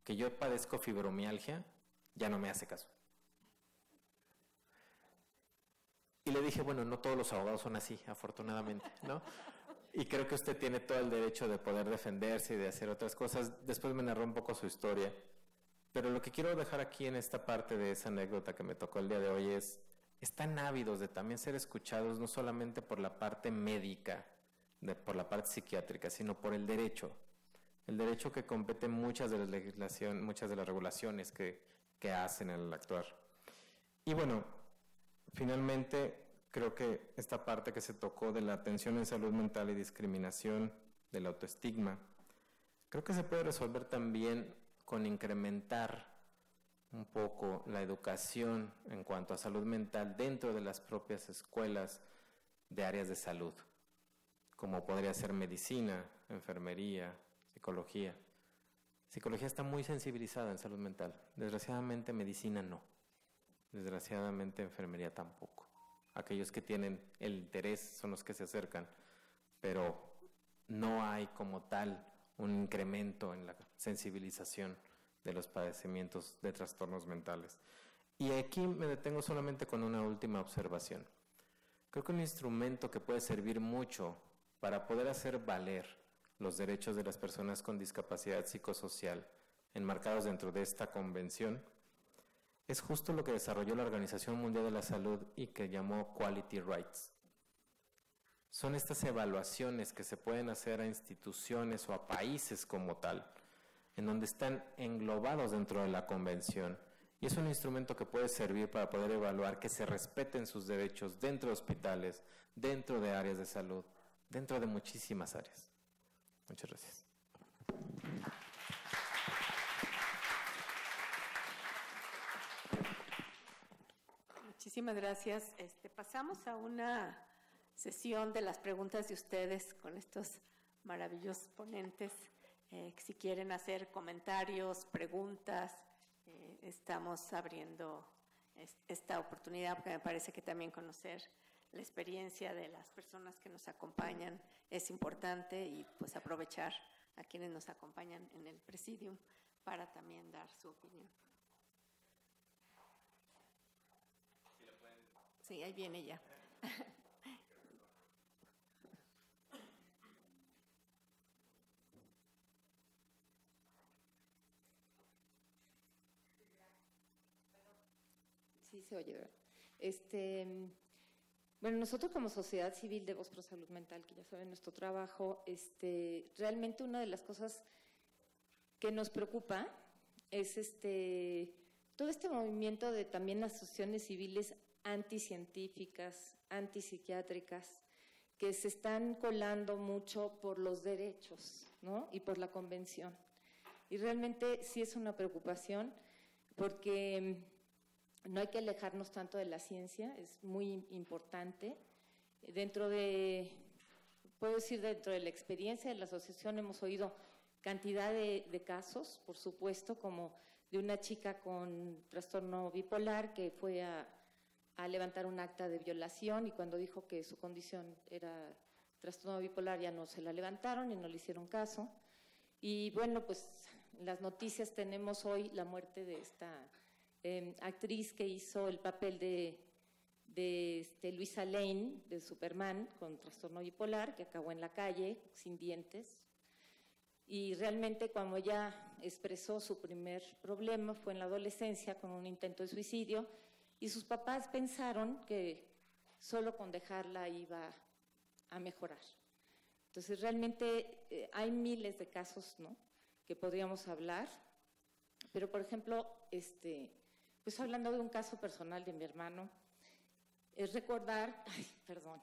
que yo padezco fibromialgia, ya no me hace caso. Y le dije, bueno, no todos los abogados son así, afortunadamente, ¿no? Y creo que usted tiene todo el derecho de poder defenderse y de hacer otras cosas. Después me narró un poco su historia. Pero lo que quiero dejar aquí en esta parte de esa anécdota que me tocó el día de hoy es, están ávidos de también ser escuchados no solamente por la parte médica, por la parte psiquiátrica, sino por el derecho. El derecho que compete muchas de las legislación, muchas de las regulaciones que, que hacen al actuar. Y bueno, finalmente creo que esta parte que se tocó de la atención en salud mental y discriminación, del autoestigma, creo que se puede resolver también con incrementar un poco la educación en cuanto a salud mental dentro de las propias escuelas de áreas de salud, como podría ser medicina, enfermería, psicología. Psicología está muy sensibilizada en salud mental, desgraciadamente medicina no, desgraciadamente enfermería tampoco. Aquellos que tienen el interés son los que se acercan, pero no hay como tal un incremento en la sensibilización de los padecimientos de trastornos mentales. Y aquí me detengo solamente con una última observación. Creo que un instrumento que puede servir mucho para poder hacer valer los derechos de las personas con discapacidad psicosocial enmarcados dentro de esta convención es justo lo que desarrolló la Organización Mundial de la Salud y que llamó Quality Rights. Son estas evaluaciones que se pueden hacer a instituciones o a países como tal, en donde están englobados dentro de la convención. Y es un instrumento que puede servir para poder evaluar que se respeten sus derechos dentro de hospitales, dentro de áreas de salud, dentro de muchísimas áreas. Muchas gracias. Muchísimas gracias. Este, pasamos a una sesión de las preguntas de ustedes con estos maravillosos ponentes. Eh, si quieren hacer comentarios, preguntas, eh, estamos abriendo esta oportunidad porque me parece que también conocer la experiencia de las personas que nos acompañan es importante y pues aprovechar a quienes nos acompañan en el presidium para también dar su opinión. Sí, ahí viene ya. Sí, se oye. Este, bueno, nosotros como sociedad civil de Voz Pro Salud Mental, que ya saben nuestro trabajo, este, realmente una de las cosas que nos preocupa es este todo este movimiento de también asociaciones civiles anticientíficas, antipsiquiátricas, que se están colando mucho por los derechos ¿no? y por la convención. Y realmente sí es una preocupación porque no hay que alejarnos tanto de la ciencia, es muy importante. Dentro de, puedo decir, dentro de la experiencia de la asociación hemos oído cantidad de, casos, por supuesto, como de una chica con trastorno bipolar que fue a levantar un acta de violación y cuando dijo que su condición era trastorno bipolar ya no se la levantaron y no le hicieron caso. Y bueno, pues las noticias tenemos hoy la muerte de esta em, actriz que hizo el papel de, este, Luisa Lane, de Superman, con trastorno bipolar, que acabó en la calle, sin dientes. Y realmente cuando ella expresó su primer problema fue en la adolescencia con un intento de suicidio y sus papás pensaron que solo con dejarla iba a mejorar. Entonces, realmente eh, hay miles de casos ¿no? que podríamos hablar, pero por ejemplo, este, pues hablando de un caso personal de mi hermano, es recordar, ay, perdón,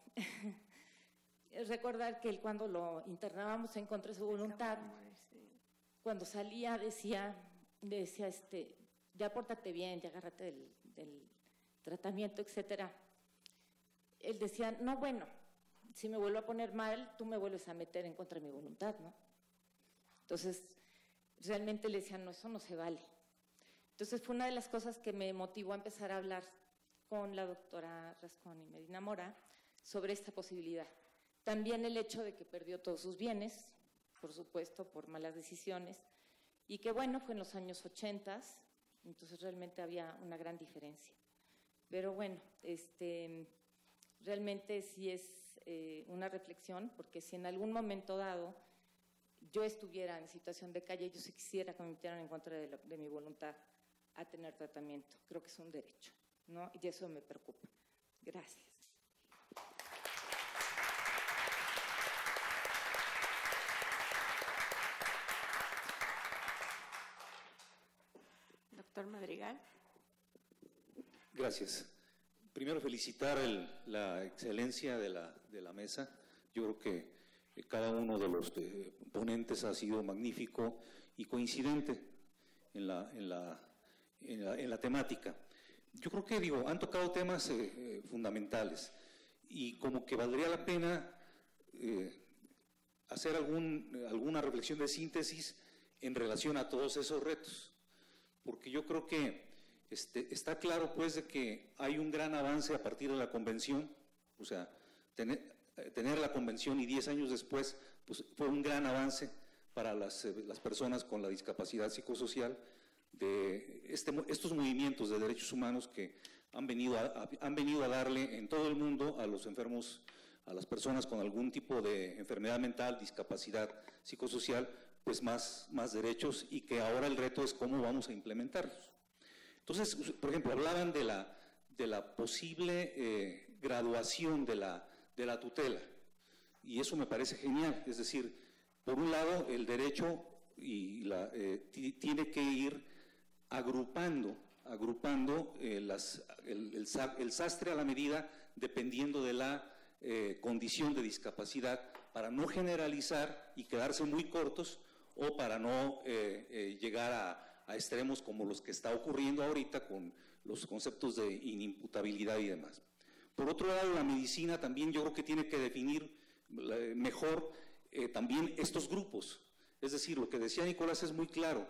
es recordar que él cuando lo internábamos en contra de su voluntad, cuando salía decía, decía este, ya pórtate bien, ya agárrate del tratamiento, etcétera, él decía, no, bueno, si me vuelvo a poner mal, tú me vuelves a meter en contra de mi voluntad, ¿no? Entonces, realmente le decían, no, eso no se vale. Entonces, fue una de las cosas que me motivó a empezar a hablar con la doctora Rascón y Medina Mora sobre esta posibilidad. También el hecho de que perdió todos sus bienes, por supuesto, por malas decisiones, y que bueno, fue en los años 80, entonces realmente había una gran diferencia. Pero bueno, este, realmente sí es eh, una reflexión, porque si en algún momento dado yo estuviera en situación de calle, yo sí quisiera que me metieran en contra de, de mi voluntad a tener tratamiento. Creo que es un derecho, ¿no? Y eso me preocupa. Gracias. Doctor Madrigal. Gracias. Primero felicitar la excelencia de la, de la, mesa. Yo creo que cada uno de los ponentes ha sido magnífico y coincidente en la, en la, en la, temática. Yo creo que, digo, han tocado temas eh, eh, fundamentales y como que valdría la pena eh, hacer algún, alguna reflexión de síntesis en relación a todos esos retos porque yo creo que este, está claro pues de que hay un gran avance a partir de la convención, o sea, tener, la convención y 10 años después pues, fue un gran avance para las, eh, personas con la discapacidad psicosocial de este, estos movimientos de derechos humanos que han venido, a, han venido a darle en todo el mundo a los enfermos, a las personas con algún tipo de enfermedad mental, discapacidad psicosocial, pues más, más derechos y que ahora el reto es cómo vamos a implementarlos. Entonces, por ejemplo, hablaban de la, de la posible eh, graduación de la, de la tutela y eso me parece genial. Es decir, por un lado, el derecho y la, eh, tiene que ir agrupando, agrupando eh, el, sastre a la medida dependiendo de la condición de discapacidad para no generalizar y quedarse muy cortos o para no eh, eh, llegar a, extremos como los que está ocurriendo ahorita con los conceptos de inimputabilidad y demás. Por otro lado, la medicina también yo creo que tiene que definir mejor eh, también estos grupos. Es decir, lo que decía Nicolás es muy claro.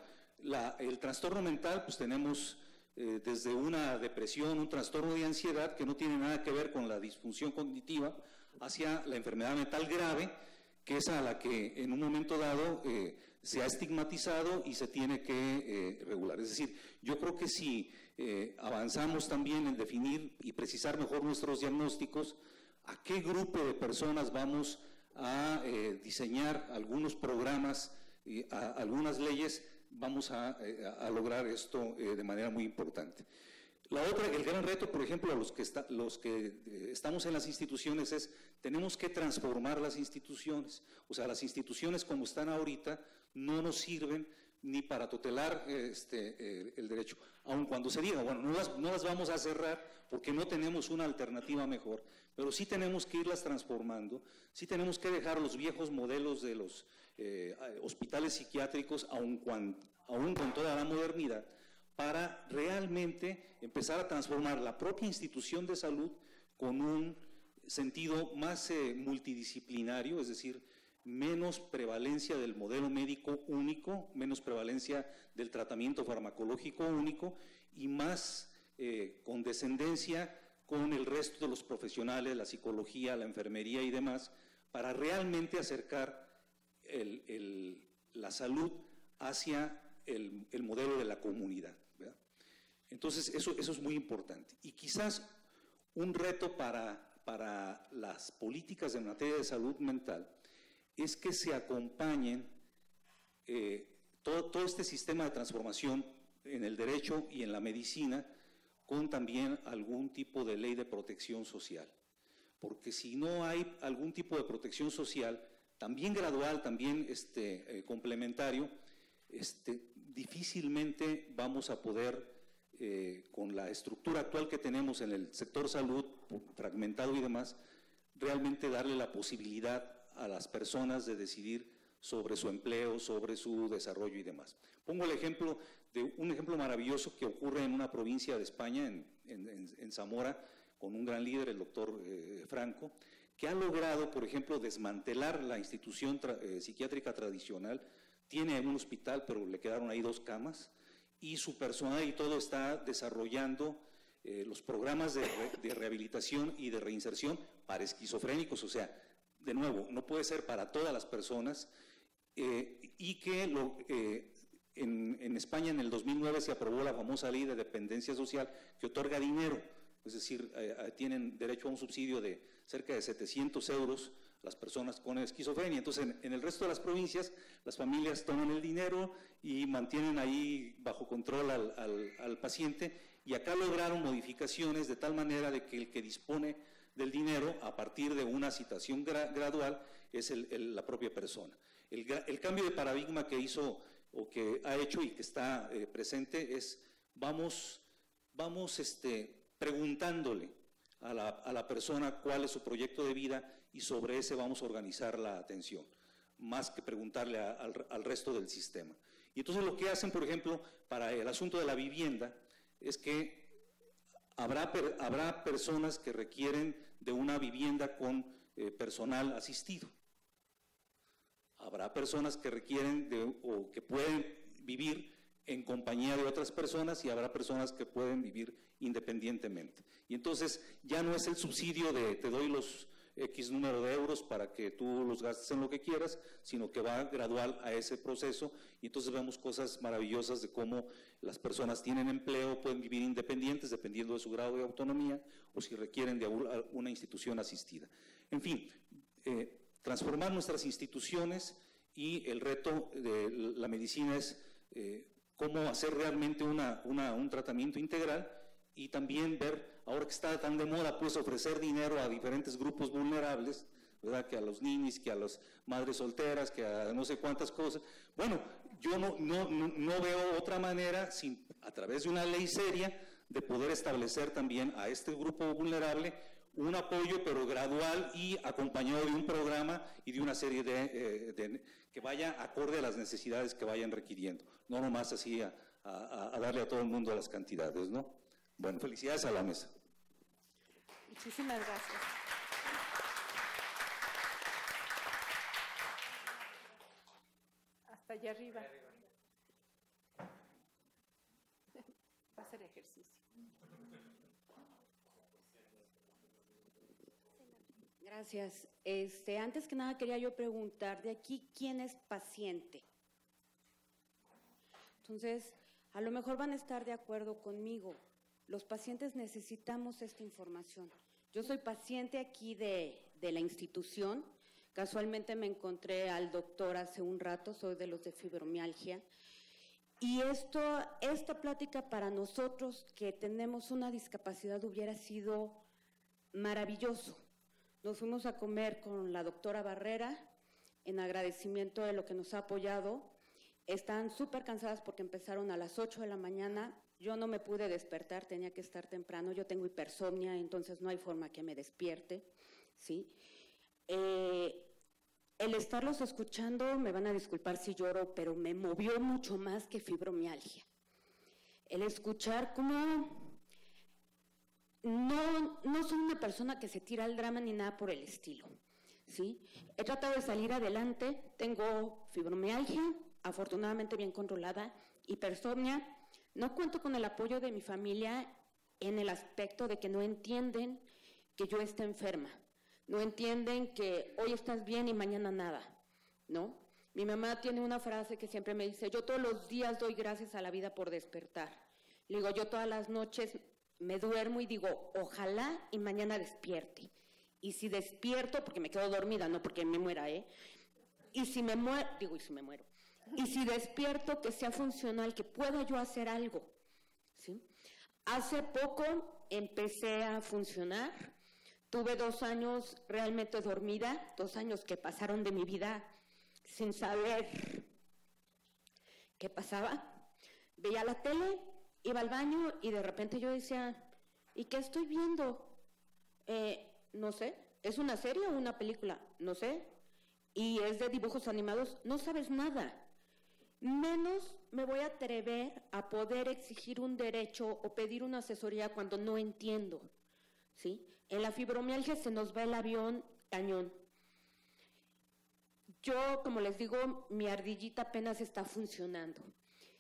El trastorno mental, pues tenemos desde una depresión, un trastorno de ansiedad que no tiene nada que ver con la disfunción cognitiva, hacia la enfermedad mental grave, que es a la que en un momento dado eh, se ha estigmatizado y se tiene que eh, regular. Es decir, yo creo que si eh, avanzamos también en definir y precisar mejor nuestros diagnósticos, a qué grupo de personas vamos a diseñar algunos programas, y algunas leyes, vamos a, a lograr esto de manera muy importante. La otra, el gran reto, por ejemplo, a los que, los que eh, estamos en las instituciones es, tenemos que transformar las instituciones. O sea, las instituciones como están ahorita no nos sirven ni para tutelar este, el derecho. Aun cuando se diga, bueno, no las, no las, vamos a cerrar porque no tenemos una alternativa mejor, pero sí tenemos que irlas transformando, sí tenemos que dejar los viejos modelos de los eh, hospitales psiquiátricos, aun, aun con toda la modernidad, para realmente empezar a transformar la propia institución de salud con un sentido más eh, multidisciplinario, es decir, menos prevalencia del modelo médico único, menos prevalencia del tratamiento farmacológico único y más eh, condescendencia con el resto de los profesionales, la psicología, la enfermería y demás, para realmente acercar la salud hacia el modelo de la comunidad. Entonces, eso, eso es muy importante. Y quizás un reto para, para las políticas en materia de salud mental es que se acompañen eh, todo, todo este sistema de transformación en el derecho y en la medicina con también algún tipo de ley de protección social. Porque si no hay algún tipo de protección social, también gradual, también este, eh, complementario, este, difícilmente vamos a poder eh, con la estructura actual que tenemos en el sector salud, fragmentado y demás, realmente darle la posibilidad a las personas de decidir sobre su empleo, sobre su desarrollo y demás. Pongo el ejemplo de un ejemplo maravilloso que ocurre en una provincia de España, en, Zamora, con un gran líder, el doctor eh, Franco, que ha logrado, por ejemplo, desmantelar la institución eh, psiquiátrica tradicional. Tiene un hospital, pero le quedaron ahí dos camas y su personal y todo está desarrollando eh, los programas de, rehabilitación y de reinserción para esquizofrénicos. O sea, de nuevo, no puede ser para todas las personas eh, y que en, en, España en el 2009 se aprobó la famosa ley de dependencia social que otorga dinero es decir, eh, eh, tienen derecho a un subsidio de cerca de 700 euros las personas con esquizofrenia. Entonces, en, el resto de las provincias, las familias toman el dinero y mantienen ahí bajo control al, paciente y acá lograron modificaciones de tal manera de que el que dispone del dinero a partir de una citación gradual es la propia persona. El, cambio de paradigma que hizo o que ha hecho y que está eh, presente es vamos, vamos este, preguntándole a la, a la persona cuál es su proyecto de vida y sobre ese vamos a organizar la atención, más que preguntarle al, resto del sistema. Y entonces lo que hacen, por ejemplo, para el asunto de la vivienda, es que habrá, habrá personas que requieren de una vivienda con eh, personal asistido. Habrá personas que requieren de, o que pueden vivir en compañía de otras personas y habrá personas que pueden vivir independientemente. Y entonces ya no es el subsidio de te doy los X número de euros para que tú los gastes en lo que quieras, sino que va gradual a ese proceso y entonces vemos cosas maravillosas de cómo las personas tienen empleo, pueden vivir independientes dependiendo de su grado de autonomía o si requieren de una institución asistida. En fin, eh, transformar nuestras instituciones y el reto de la medicina es eh, cómo hacer realmente un tratamiento integral y también ver, ahora que está tan de moda, pues ofrecer dinero a diferentes grupos vulnerables, ¿verdad? Que a los niños, que a las madres solteras, que a no sé cuántas cosas. Bueno, yo no, no, no veo otra manera, sin, a través de una ley seria, de poder establecer también a este grupo vulnerable un apoyo, pero gradual y acompañado de un programa y de una serie de, eh, que vaya acorde a las necesidades que vayan requiriendo, no nomás así a, a darle a todo el mundo las cantidades, ¿no? Bueno, felicidades a la mesa. Muchísimas gracias. Hasta allá arriba. Va a ser ejercicio. Gracias. Este, antes que nada quería yo preguntar de aquí quién es paciente. Entonces, a lo mejor van a estar de acuerdo conmigo. Los pacientes necesitamos esta información. Yo soy paciente aquí de, la institución. Casualmente me encontré al doctor hace un rato, soy de los de fibromialgia. Y esto, esta plática para nosotros que tenemos una discapacidad hubiera sido maravilloso. Nos fuimos a comer con la doctora Barrera en agradecimiento de lo que nos ha apoyado. Están súper cansadas porque empezaron a las 8 de la mañana yo no me pude despertar, tenía que estar temprano. Yo tengo hipersomnia, entonces no hay forma que me despierte. ¿sí? Eh, el estarlos escuchando, me van a disculpar si lloro, pero me movió mucho más que fibromialgia. El escuchar cómo no, no soy una persona que se tira al drama ni nada por el estilo. ¿sí? He tratado de salir adelante, tengo fibromialgia, afortunadamente bien controlada, hipersomnia, no cuento con el apoyo de mi familia en el aspecto de que no entienden que yo esté enferma. No entienden que hoy estás bien y mañana nada, ¿no? Mi mamá tiene una frase que siempre me dice, yo todos los días doy gracias a la vida por despertar. Le digo, yo todas las noches me duermo y digo, ojalá y mañana despierte. Y si despierto, porque me quedo dormida, no porque me muera, ¿eh? Y si me muero, digo, y si me muero. Y si despierto, que sea funcional, que pueda yo hacer algo. Hace poco empecé a funcionar. Tuve dos años realmente dormida, dos años que pasaron de mi vida sin saber qué pasaba. Veía la tele, iba al baño y de repente yo decía, ¿y qué estoy viendo? Eh, no sé, ¿es una serie o una película? No sé. Y es de dibujos animados, no sabes nada menos me voy a atrever a poder exigir un derecho o pedir una asesoría cuando no entiendo. ¿sí? En la fibromialgia se nos va el avión cañón. Yo, como les digo, mi ardillita apenas está funcionando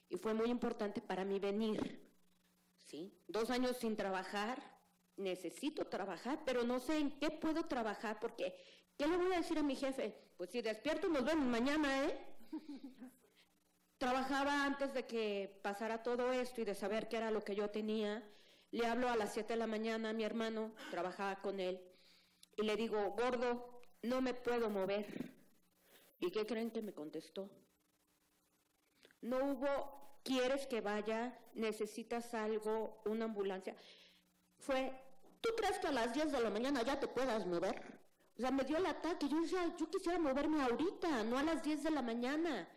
y fue muy importante para mí venir. ¿sí? Dos años sin trabajar, necesito trabajar, pero no sé en qué puedo trabajar porque, ¿qué le voy a decir a mi jefe? Pues si despierto nos vemos mañana, ¿eh? Trabajaba antes de que pasara todo esto y de saber qué era lo que yo tenía. Le hablo a las 7 de la mañana a mi hermano, trabajaba con él, y le digo, gordo, no me puedo mover. ¿Y qué creen que me contestó? No hubo, ¿quieres que vaya? ¿Necesitas algo? ¿Una ambulancia? Fue, ¿tú crees que a las 10 de la mañana ya te puedas mover? O sea, me dio el ataque. Yo decía, yo quisiera moverme ahorita, no a las 10 de la mañana.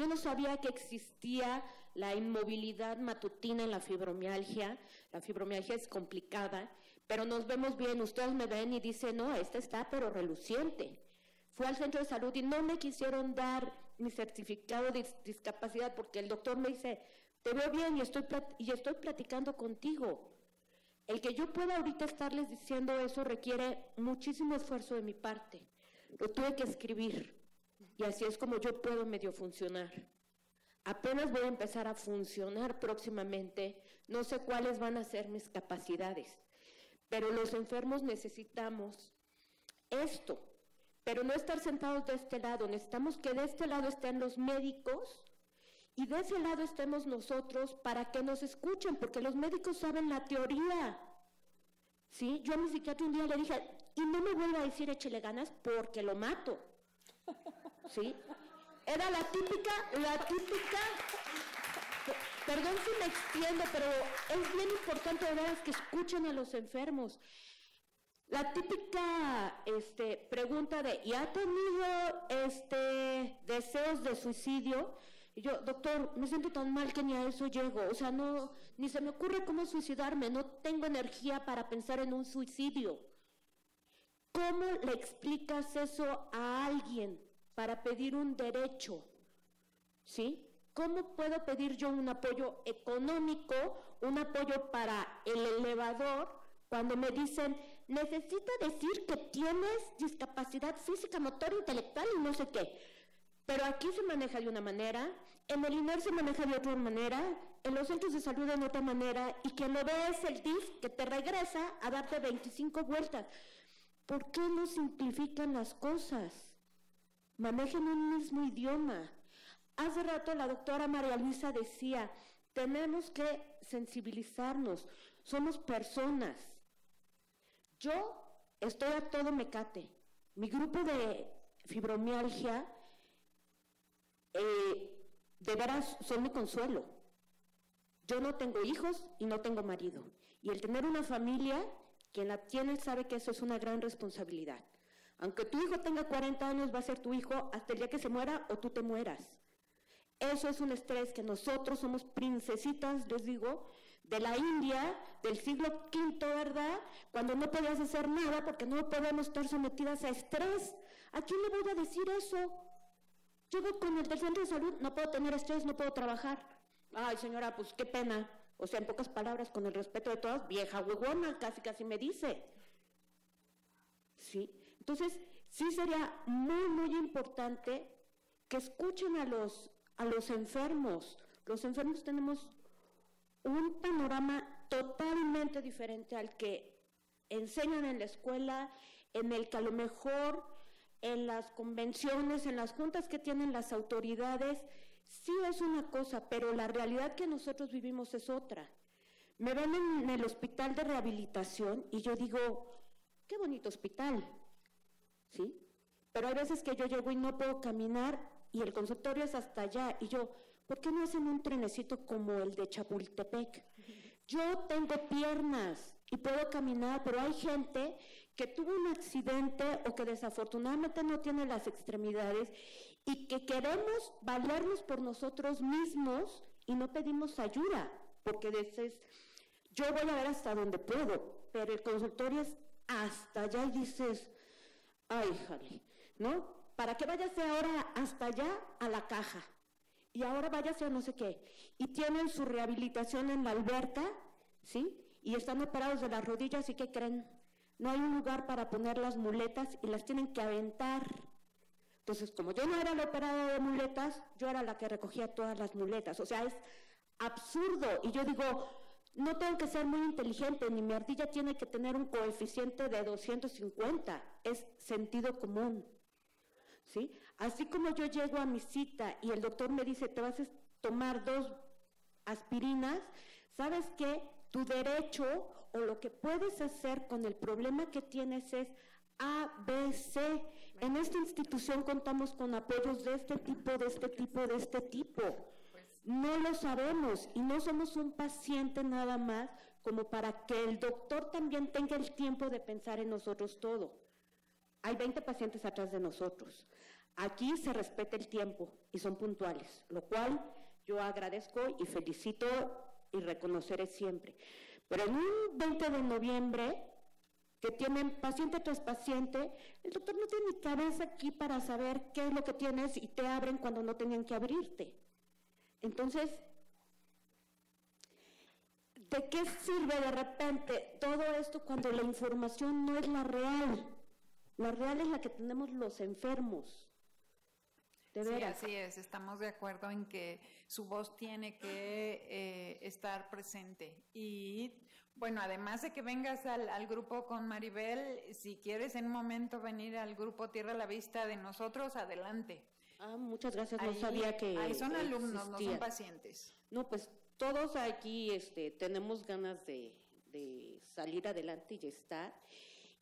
Yo no sabía que existía la inmovilidad matutina en la fibromialgia. La fibromialgia es complicada, pero nos vemos bien. Ustedes me ven y dicen, no, esta está pero reluciente. Fui al centro de salud y no me quisieron dar mi certificado de discapacidad porque el doctor me dice, te veo bien y estoy, y estoy platicando contigo. El que yo pueda ahorita estarles diciendo eso requiere muchísimo esfuerzo de mi parte. Lo tuve que escribir y así es como yo puedo medio funcionar. Apenas voy a empezar a funcionar próximamente, no sé cuáles van a ser mis capacidades, pero los enfermos necesitamos esto, pero no estar sentados de este lado, necesitamos que de este lado estén los médicos y de ese lado estemos nosotros para que nos escuchen, porque los médicos saben la teoría. ¿Sí? Yo a mi psiquiatra un día le dije, y no me vuelva a decir échele ganas porque lo mato. ¿Sí? Era la típica, la típica, perdón si me extiendo, pero es bien importante de veras que escuchen a los enfermos. La típica este, pregunta de, ¿y ha tenido este, deseos de suicidio? Y yo, doctor, me siento tan mal que ni a eso llego. O sea, no, ni se me ocurre cómo suicidarme. No tengo energía para pensar en un suicidio. ¿Cómo le explicas eso a alguien para pedir un derecho? ¿Sí? ¿Cómo puedo pedir yo un apoyo económico, un apoyo para el elevador, cuando me dicen, necesita decir que tienes discapacidad física, motor, intelectual y no sé qué. Pero aquí se maneja de una manera, en el INER se maneja de otra manera, en los centros de salud de otra manera, y quien lo ve es el DIF que te regresa a darte 25 vueltas. ¿Por qué no simplifican las cosas? Manejen un mismo idioma. Hace rato la doctora María Luisa decía, tenemos que sensibilizarnos, somos personas. Yo estoy a todo mecate. Mi grupo de fibromialgia, eh, de veras, son mi consuelo. Yo no tengo hijos y no tengo marido. Y el tener una familia, quien la tiene sabe que eso es una gran responsabilidad. Aunque tu hijo tenga 40 años, va a ser tu hijo hasta el día que se muera o tú te mueras. Eso es un estrés que nosotros somos princesitas, les digo, de la India del siglo V, ¿verdad? Cuando no podías hacer nada porque no podemos estar sometidas a estrés. ¿A quién le voy a decir eso? Yo con el del centro de salud, no puedo tener estrés, no puedo trabajar. Ay, señora, pues qué pena. O sea, en pocas palabras, con el respeto de todas, vieja huevona, casi casi me dice. ¿Sí? Entonces, sí sería muy, muy importante que escuchen a los, a los enfermos. Los enfermos tenemos un panorama totalmente diferente al que enseñan en la escuela, en el que a lo mejor en las convenciones, en las juntas que tienen las autoridades, sí es una cosa, pero la realidad que nosotros vivimos es otra. Me ven en el hospital de rehabilitación y yo digo, qué bonito hospital, ¿sí? Pero hay veces que yo llego y no puedo caminar y el consultorio es hasta allá y yo, ¿por qué no hacen un trenecito como el de Chapultepec? Yo tengo piernas y puedo caminar, pero hay gente que tuvo un accidente o que desafortunadamente no tiene las extremidades y que queremos valernos por nosotros mismos y no pedimos ayuda, porque dices, yo voy a ver hasta donde puedo, pero el consultorio es hasta allá y dices, ay, jale, ¿no? ¿Para qué vayas ahora hasta allá a la caja? y ahora váyase a no sé qué. Y tienen su rehabilitación en la alberca, ¿sí? Y están operados de las rodillas y ¿qué creen? No hay un lugar para poner las muletas y las tienen que aventar. Entonces, como yo no era la operada de muletas, yo era la que recogía todas las muletas. O sea, es absurdo. Y yo digo, no tengo que ser muy inteligente, ni mi ardilla tiene que tener un coeficiente de 250. Es sentido común. ¿sí? Así como yo llego a mi cita y el doctor me dice, te vas a tomar dos aspirinas, ¿sabes qué? tu derecho o lo que puedes hacer con el problema que tienes es A, B, C. En esta institución contamos con apoyos de este tipo, de este tipo, de este tipo. No lo sabemos y no somos un paciente nada más como para que el doctor también tenga el tiempo de pensar en nosotros todo. Hay 20 pacientes atrás de nosotros. Aquí se respeta el tiempo y son puntuales, lo cual yo agradezco y felicito y reconoceré siempre. Pero en un 20 de noviembre, que tienen paciente tras paciente, el doctor no tiene ni cabeza aquí para saber qué es lo que tienes y te abren cuando no tenían que abrirte. Entonces, ¿de qué sirve de repente todo esto cuando la información no es la real? La real es la que tenemos los enfermos. De sí, así es, estamos de acuerdo en que su voz tiene que eh, estar presente. Y bueno, además de que vengas al, grupo con Maribel, si quieres en un momento venir al grupo Tierra a la Vista de nosotros, adelante. Ah, muchas gracias, no sabía que. Ahí son alumnos, no son pacientes. No, pues todos aquí este, tenemos ganas de, de salir adelante y estar.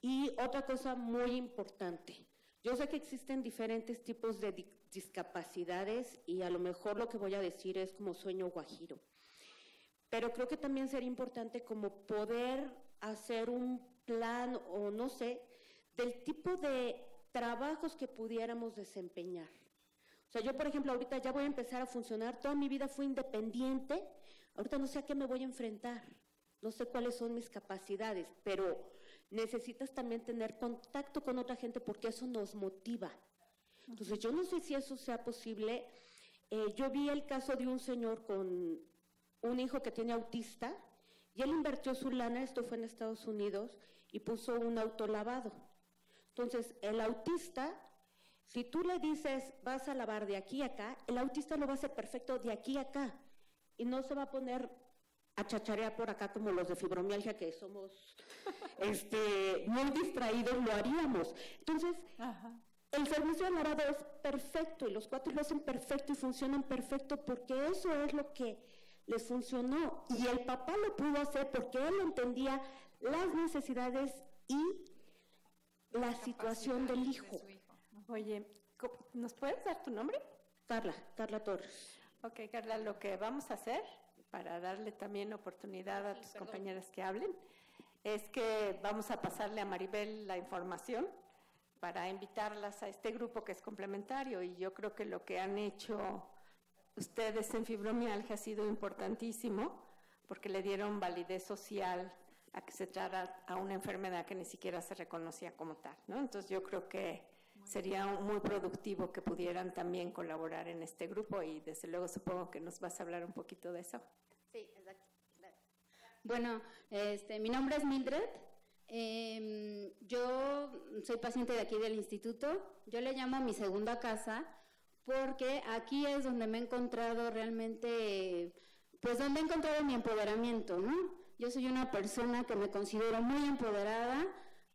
Y otra cosa muy importante, yo sé que existen diferentes tipos de discapacidades y a lo mejor lo que voy a decir es como sueño guajiro, pero creo que también sería importante como poder hacer un plan o no sé, del tipo de trabajos que pudiéramos desempeñar. O sea, yo por ejemplo ahorita ya voy a empezar a funcionar, toda mi vida fui independiente, ahorita no sé a qué me voy a enfrentar, no sé cuáles son mis capacidades, pero necesitas también tener contacto con otra gente porque eso nos motiva. Entonces, yo no sé si eso sea posible. Eh, yo vi el caso de un señor con un hijo que tiene autista y él invirtió su lana, esto fue en Estados Unidos, y puso un autolavado. Entonces, el autista, si tú le dices, vas a lavar de aquí a acá, el autista lo va a hacer perfecto de aquí a acá y no se va a poner a chacharear por acá como los de fibromialgia que somos este, muy distraídos, lo haríamos. Entonces, el servicio de lavado es perfecto y los cuatro lo hacen perfecto y funcionan perfecto porque eso es lo que les funcionó. Y el papá lo pudo hacer porque él entendía las necesidades y la, situación del hijo. Oye, ¿nos puedes dar tu nombre? Carla, Carla Torres. Ok, Carla, lo que vamos a hacer para darle también oportunidad a tus compañeras que hablen, es que vamos a pasarle a Maribel la información para invitarlas a este grupo que es complementario y yo creo que lo que han hecho ustedes en fibromialgia ha sido importantísimo porque le dieron validez social a que se trata a una enfermedad que ni siquiera se reconocía como tal, ¿no? Entonces yo creo que sería muy productivo que pudieran también colaborar en este grupo y desde luego supongo que nos vas a hablar un poquito de eso. Sí, exacto. Bueno, este, mi nombre es Mildred. Em, yo soy paciente de aquí del instituto. Yo le llamo mi segunda casa porque aquí es donde me he encontrado realmente, pues donde he encontrado mi empoderamiento, ¿no? Yo soy una persona que me considero muy empoderada,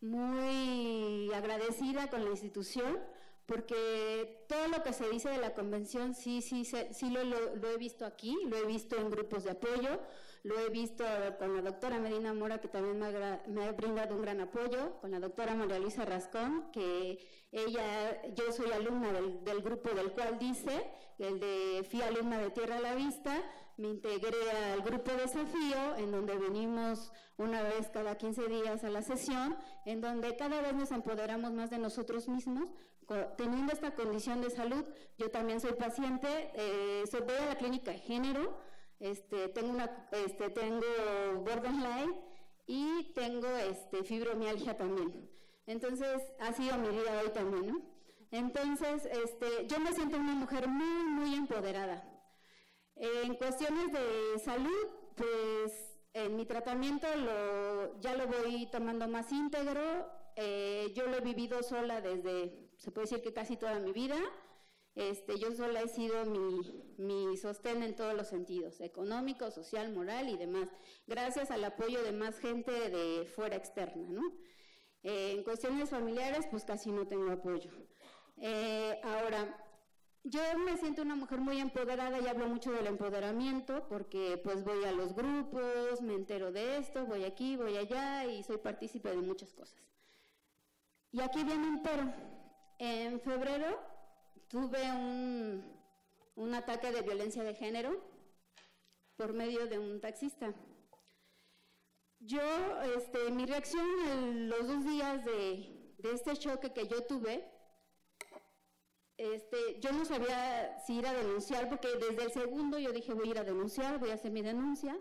muy agradecida con la institución porque todo lo que se dice de la convención sí, sí, sí lo, lo, he visto aquí, lo he visto en grupos de apoyo, lo he visto con la doctora Medina Mora, que también me ha, brindado un gran apoyo, con la doctora María Luisa Rascón, que ella, yo soy alumna del, del grupo del cual dice, el de fui alumna de Tierra a la Vista, me integré al grupo Desafío, en donde venimos una vez cada 15 días a la sesión, en donde cada vez nos empoderamos más de nosotros mismos, teniendo esta condición de salud. Yo también soy paciente, eh, soy, voy a la clínica de género, este, tengo, una, este, borderline y tengo este, fibromialgia también. Entonces, ha sido mi vida hoy también. Entonces, este, yo me siento una mujer muy, muy empoderada. En cuestiones de salud, pues en mi tratamiento lo, ya lo voy tomando más íntegro. Eh, yo lo he vivido sola desde, se puede decir que casi toda mi vida. Este, yo sola he sido mi, mi sostén en todos los sentidos, económico, social, moral y demás, gracias al apoyo de más gente de fuera externa, ¿no? Eh, en cuestiones familiares, pues casi no tengo apoyo. Eh, ahora, yo me siento una mujer muy empoderada y hablo mucho del empoderamiento porque pues voy a los grupos, me entero de esto, voy aquí, voy allá y soy partícipe de muchas cosas. Y aquí viene entero. En febrero tuve un, un ataque de violencia de género por medio de un taxista. Yo, este, mi reacción en los dos días de, de este choque que yo tuve este, yo no sabía si ir a denunciar, porque desde el segundo yo dije voy a ir a denunciar, voy a hacer mi denuncia,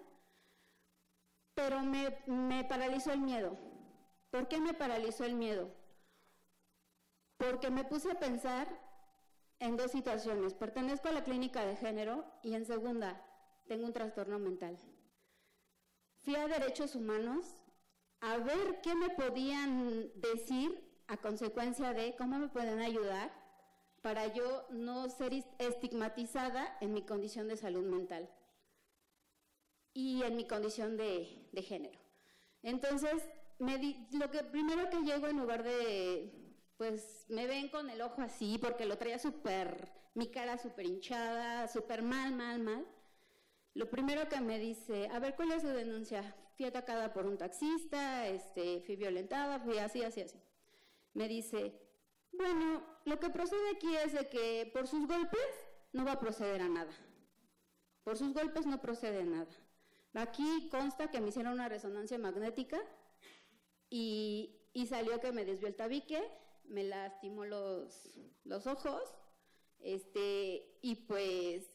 pero me, me paralizó el miedo. ¿Por qué me paralizó el miedo? Porque me puse a pensar en dos situaciones. Pertenezco a la clínica de género y en segunda, tengo un trastorno mental. Fui a derechos humanos a ver qué me podían decir a consecuencia de cómo me pueden ayudar para yo no ser estigmatizada en mi condición de salud mental y en mi condición de, género. Entonces, lo que primero que llego en lugar de, pues me ven con el ojo así, porque lo traía súper, mi cara súper hinchada, súper mal, mal, mal. Lo primero que me dice, a ver, ¿cuál es su denuncia? Fui atacada por un taxista, este, fui violentada, fui así, así, así. Me dice, bueno, lo que procede aquí es de que por sus golpes no va a proceder a nada. Por sus golpes no procede nada. Aquí consta que me hicieron una resonancia magnética y, salió que me desvió el tabique, me lastimó los, los ojos, este, y pues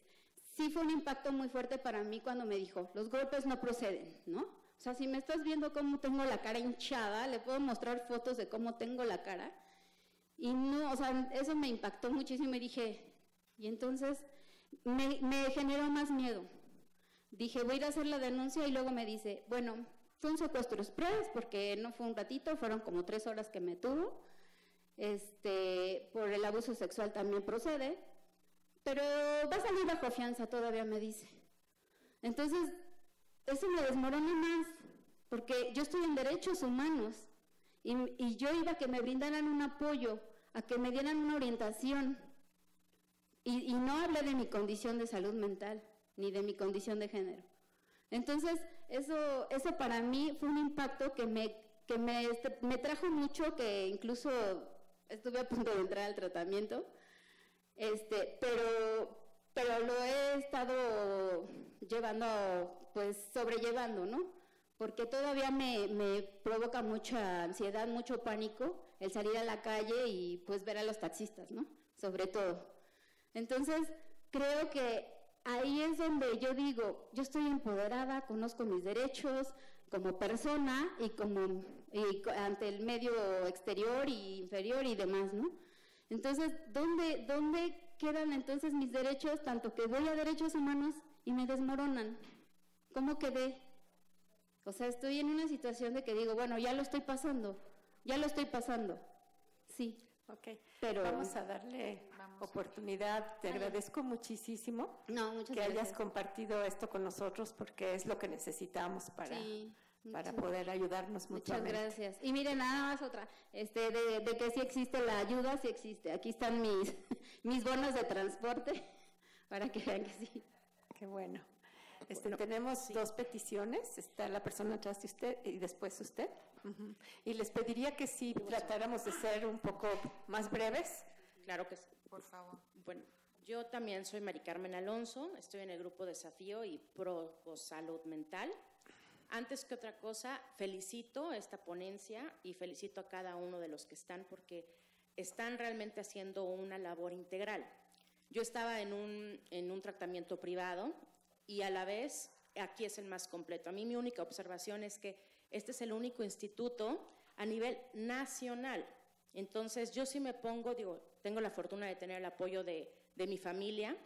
sí fue un impacto muy fuerte para mí cuando me dijo, los golpes no proceden, ¿no? O sea, si me estás viendo cómo tengo la cara hinchada, le puedo mostrar fotos de cómo tengo la cara y no, o sea, eso me impactó muchísimo y dije, y entonces me, generó más miedo. Dije, voy a ir a hacer la denuncia y luego me dice, bueno, fue un secuestro express porque no fue un ratito, fueron como tres horas que me tuvo. Este, por el abuso sexual también procede, pero va a salir bajo fianza todavía, me dice. Entonces, eso me desmorona más, porque yo estoy en derechos humanos y, y yo iba a que me brindaran un apoyo a que me dieran una orientación. Y, no hablé de mi condición de salud mental, ni de mi condición de género. Entonces, eso, para mí fue un impacto que me, que me, este, me trajo mucho, que incluso estuve a punto de entrar al tratamiento, este, pero, pero lo he estado llevando, pues sobrellevando, ¿no? Porque todavía me, me provoca mucha ansiedad, mucho pánico, el salir a la calle y pues ver a los taxistas, ¿no? Sobre todo. Entonces, creo que ahí es donde yo digo, yo estoy empoderada, conozco mis derechos como persona y como ante el medio exterior y inferior y demás, ¿no? Entonces, ¿dónde, ¿dónde quedan entonces mis derechos, tanto que voy a derechos humanos y me desmoronan? ¿Cómo quedé? O sea, estoy en una situación de que digo, bueno, ya lo estoy pasando, ya lo estoy pasando. Sí. Ok. Pero vamos a darle oportunidad. Te agradezco muchísimo que hayas compartido esto con nosotros porque es lo que necesitamos para, para poder ayudarnos Muchas gracias. Y miren, nada más otra, este, de, de, que sí existe la ayuda, sí existe. Aquí están mis, mis bonos de transporte para que vean que sí. Qué bueno. Este, tenemos dos peticiones, está la persona atrás de usted y después usted. Y les pediría que si tratáramos de ser un poco más breves. Claro que sí. Por favor. Bueno, yo también soy Mari Carmen Alonso, estoy en el grupo Desafío y Pro Salud Mental. Antes que otra cosa, felicito esta ponencia y felicito a cada uno de los que están porque están realmente haciendo una labor integral. Yo estaba en un, en un tratamiento privado y a la vez aquí es el más completo. A mí mi única observación es que este es el único instituto a nivel nacional. Entonces yo sí me pongo, digo, tengo la fortuna de tener el apoyo de, de mi familia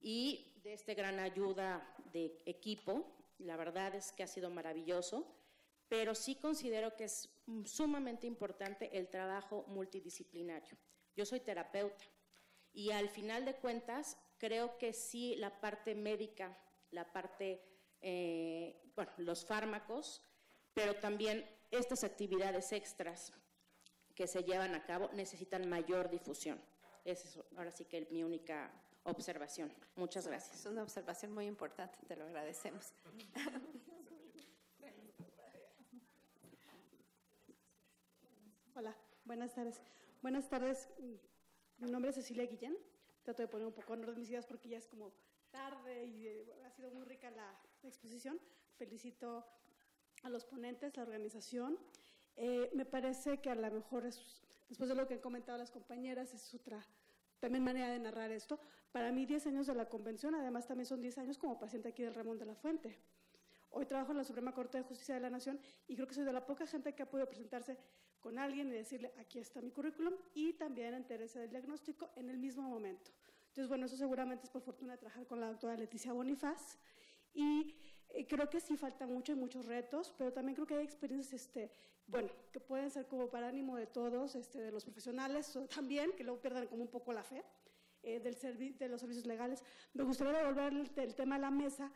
y de esta gran ayuda de equipo. La verdad es que ha sido maravilloso, pero sí considero que es sumamente importante el trabajo multidisciplinario. Yo soy terapeuta y al final de cuentas creo que sí la parte médica la parte, eh, bueno, los fármacos, pero también estas actividades extras que se llevan a cabo necesitan mayor difusión. Esa es ahora sí que mi única observación. Muchas gracias. Es una observación muy importante, te lo agradecemos. Hola, buenas tardes. Buenas tardes, mi nombre es Cecilia Guillén. Trato de poner un poco en orden mis ideas porque ya es como tarde y eh, ha sido muy rica la, exposición. Felicito a los ponentes, la organización. Eh, me parece que a lo mejor, es, después de lo que han comentado las compañeras, es otra también manera de narrar esto. Para mí, 10 años de la convención, además también son 10 años como paciente aquí del Ramón de la Fuente. Hoy trabajo en la Suprema Corte de Justicia de la Nación y creo que soy de la poca gente que ha podido presentarse con alguien y decirle, aquí está mi currículum, y también enterarse del diagnóstico en el mismo momento. Entonces, bueno, eso seguramente es por fortuna de trabajar con la doctora Leticia Bonifaz. Y eh, creo que sí falta mucho y muchos retos, pero también creo que hay experiencias, este, bueno, que pueden ser como para ánimo de todos, este, de los profesionales también, que luego pierdan como un poco la fe. Eh, del de los servicios legales. Me gustaría devolver el, tema a la mesa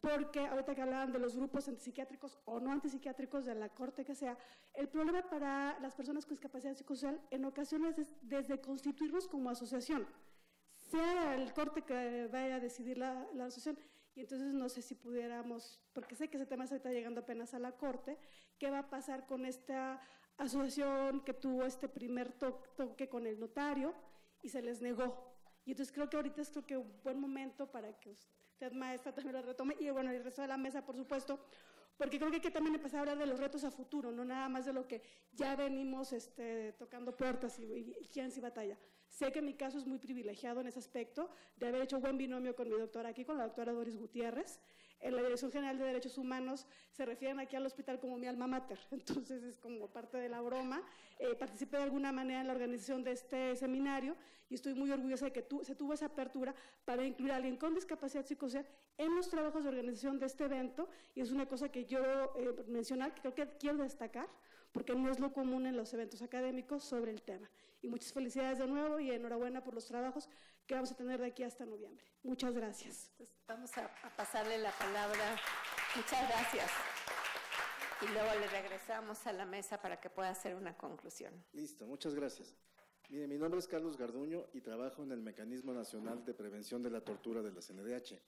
porque ahorita que hablaban de los grupos antipsiquiátricos o no antipsiquiátricos de la corte que sea, el problema para las personas con discapacidad psicosocial en ocasiones es desde constituirnos como asociación, sea el corte que vaya a decidir la, asociación. Y entonces no sé si pudiéramos, porque sé que ese tema se está llegando apenas a la corte, ¿qué va a pasar con esta asociación que tuvo este primer toque con el notario y se les negó? Y entonces creo que ahorita es creo que un buen momento para que usted, maestra, también lo retome, y bueno, el resto de la mesa, por supuesto, porque creo que hay que también empezar a hablar de los retos a futuro, no nada más de lo que ya venimos este, tocando puertas y, y, y batalla. Sé que mi caso es muy privilegiado en ese aspecto, de haber hecho buen binomio con mi doctora aquí, con la doctora Doris Gutiérrez. En la Dirección General de Derechos Humanos se refieren aquí al hospital como mi alma mater, entonces es como parte de la broma. Eh, participé de alguna manera en la organización de este seminario y estoy muy orgullosa de que se tuvo esa apertura para incluir a alguien con discapacidad psicosocial en los trabajos de organización de este evento y es una cosa que yo eh, mencionar, que creo que quiero destacar, porque no es lo común en los eventos académicos sobre el tema. Y muchas felicidades de nuevo y enhorabuena por los trabajos que vamos a tener de aquí hasta noviembre. Muchas gracias. vamos a, pasarle la palabra. Muchas gracias. Y luego le regresamos a la mesa para que pueda hacer una conclusión. Listo, muchas gracias. Mire, mi nombre es Carlos Garduño y trabajo en el Mecanismo Nacional de Prevención de la Tortura de la CNDH.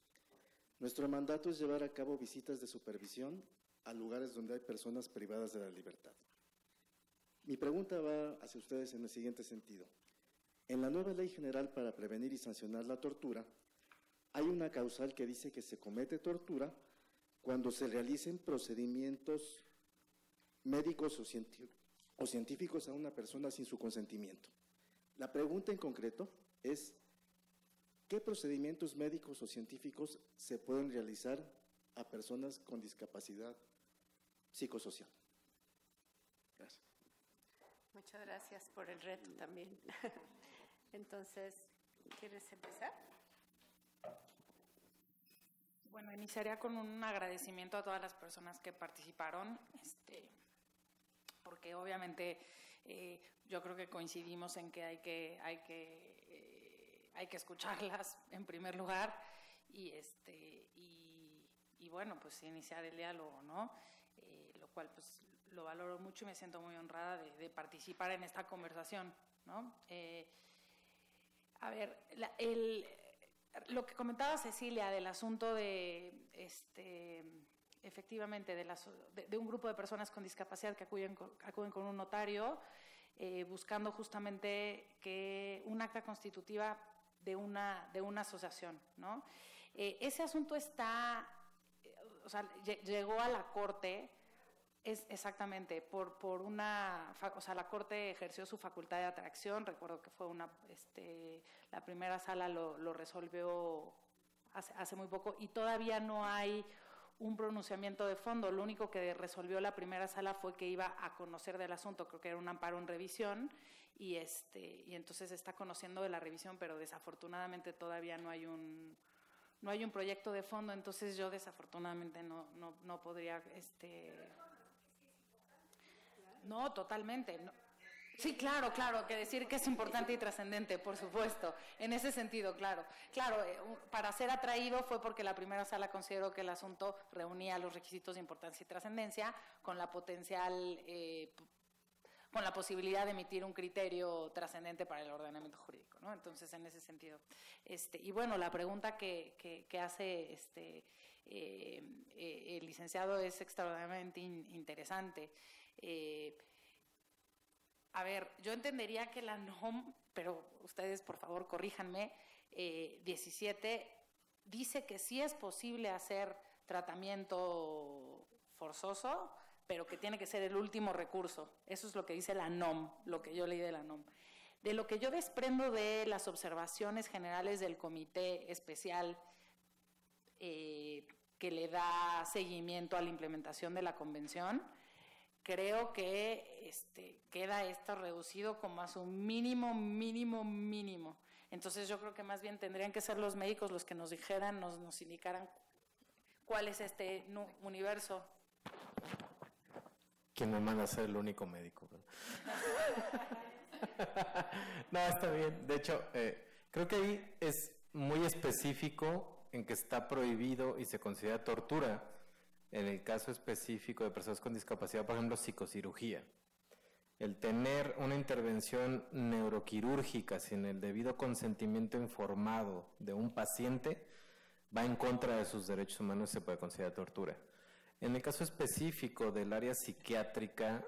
Nuestro mandato es llevar a cabo visitas de supervisión a lugares donde hay personas privadas de la libertad. Mi pregunta va hacia ustedes en el siguiente sentido. En la nueva Ley General para Prevenir y Sancionar la Tortura, hay una causal que dice que se comete tortura cuando se realicen procedimientos médicos o, o científicos a una persona sin su consentimiento. La pregunta en concreto es, ¿qué procedimientos médicos o científicos se pueden realizar a personas con discapacidad psicosocial? Muchas gracias por el reto también. Entonces, ¿quieres empezar? Bueno, iniciaría con un agradecimiento a todas las personas que participaron, este, porque obviamente eh, yo creo que coincidimos en que hay que, hay que, eh, hay que escucharlas en primer lugar y, este, y, bueno, pues iniciar el diálogo, ¿no? Eh, lo cual pues lo valoro mucho y me siento muy honrada de, participar en esta conversación. ¿no? Eh, a ver, lo que comentaba Cecilia del asunto de, este, efectivamente, de, un grupo de personas con discapacidad que acuden, acuden con un notario, eh, buscando justamente que un acta constitutiva de una, de una asociación. ¿no? Eh, ese asunto está, o sea, llegó a la Corte es exactamente, por, por una, o sea, la Corte ejerció su facultad de atracción, recuerdo que fue una, este, la primera sala lo, lo resolvió hace, hace, muy poco y todavía no hay un pronunciamiento de fondo, lo único que resolvió la primera sala fue que iba a conocer del asunto, creo que era un amparo en revisión y, este, y entonces está conociendo de la revisión, pero desafortunadamente todavía no hay un, no hay un proyecto de fondo, entonces yo desafortunadamente no, no, no podría este, no, totalmente. Sí, claro, claro, que decir que es importante y trascendente, por supuesto. En ese sentido, claro. Claro, eh, para ser atraído fue porque la primera sala consideró que el asunto reunía los requisitos de importancia y trascendencia con la potencial, eh, con la posibilidad de emitir un criterio trascendente para el ordenamiento jurídico, ¿no? Entonces, en ese sentido. Este, y bueno, la pregunta que, que, hace este, eh, el licenciado es extraordinariamente interesante. Eh, a ver, yo entendería que la NOM, pero ustedes por favor corríjanme, 17 dice que sí es posible hacer tratamiento forzoso, pero que tiene que ser el último recurso. Eso es lo que dice la NOM, lo que yo leí de la NOM. De lo que yo desprendo de las observaciones generales del comité especial eh, que le da seguimiento a la implementación de la convención, creo que este, queda esto reducido como a su mínimo, mínimo, mínimo. Entonces yo creo que más bien tendrían que ser los médicos los que nos dijeran, nos, indicaran cuál es este universo ¿Quién me manda a ser el único médico? no, está bien. De hecho, eh, creo que ahí es muy específico en que está prohibido y se considera tortura en el caso específico de personas con discapacidad, por ejemplo, psicocirugía. El tener una intervención neuroquirúrgica sin el debido consentimiento informado de un paciente va en contra de sus derechos humanos y se puede considerar tortura. En el caso específico del área psiquiátrica,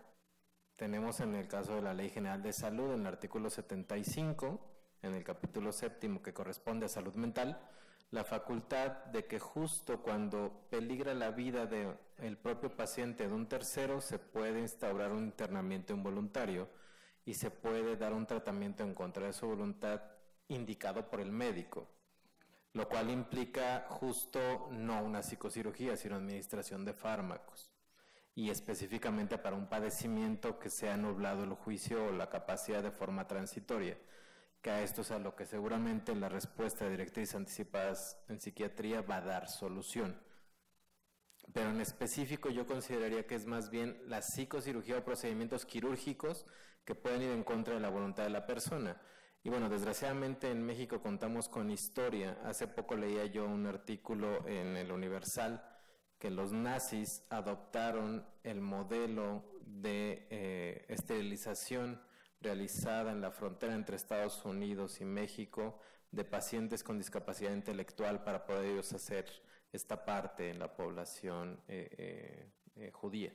tenemos en el caso de la Ley General de Salud, en el artículo 75, en el capítulo séptimo que corresponde a salud mental, la facultad de que justo cuando peligra la vida del propio paciente de un tercero, se puede instaurar un internamiento involuntario y se puede dar un tratamiento en contra de su voluntad indicado por el médico lo cual implica justo no una psicocirugía, sino administración de fármacos, y específicamente para un padecimiento que se ha nublado el juicio o la capacidad de forma transitoria, que a esto es a lo que seguramente la respuesta de directrices anticipadas en psiquiatría va a dar solución. Pero en específico yo consideraría que es más bien la psicocirugía o procedimientos quirúrgicos que pueden ir en contra de la voluntad de la persona. Y bueno, desgraciadamente en México contamos con historia. Hace poco leía yo un artículo en el Universal que los nazis adoptaron el modelo de eh, esterilización realizada en la frontera entre Estados Unidos y México de pacientes con discapacidad intelectual para poder ellos hacer esta parte en la población eh, eh, judía.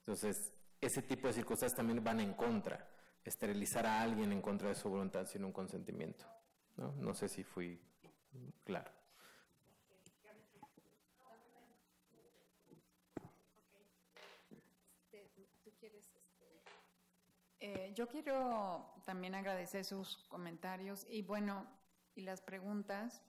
Entonces, ese tipo de circunstancias también van en contra esterilizar a alguien en contra de su voluntad sin un consentimiento. No sé si fui claro. Eh, yo quiero también agradecer sus comentarios y bueno, y las preguntas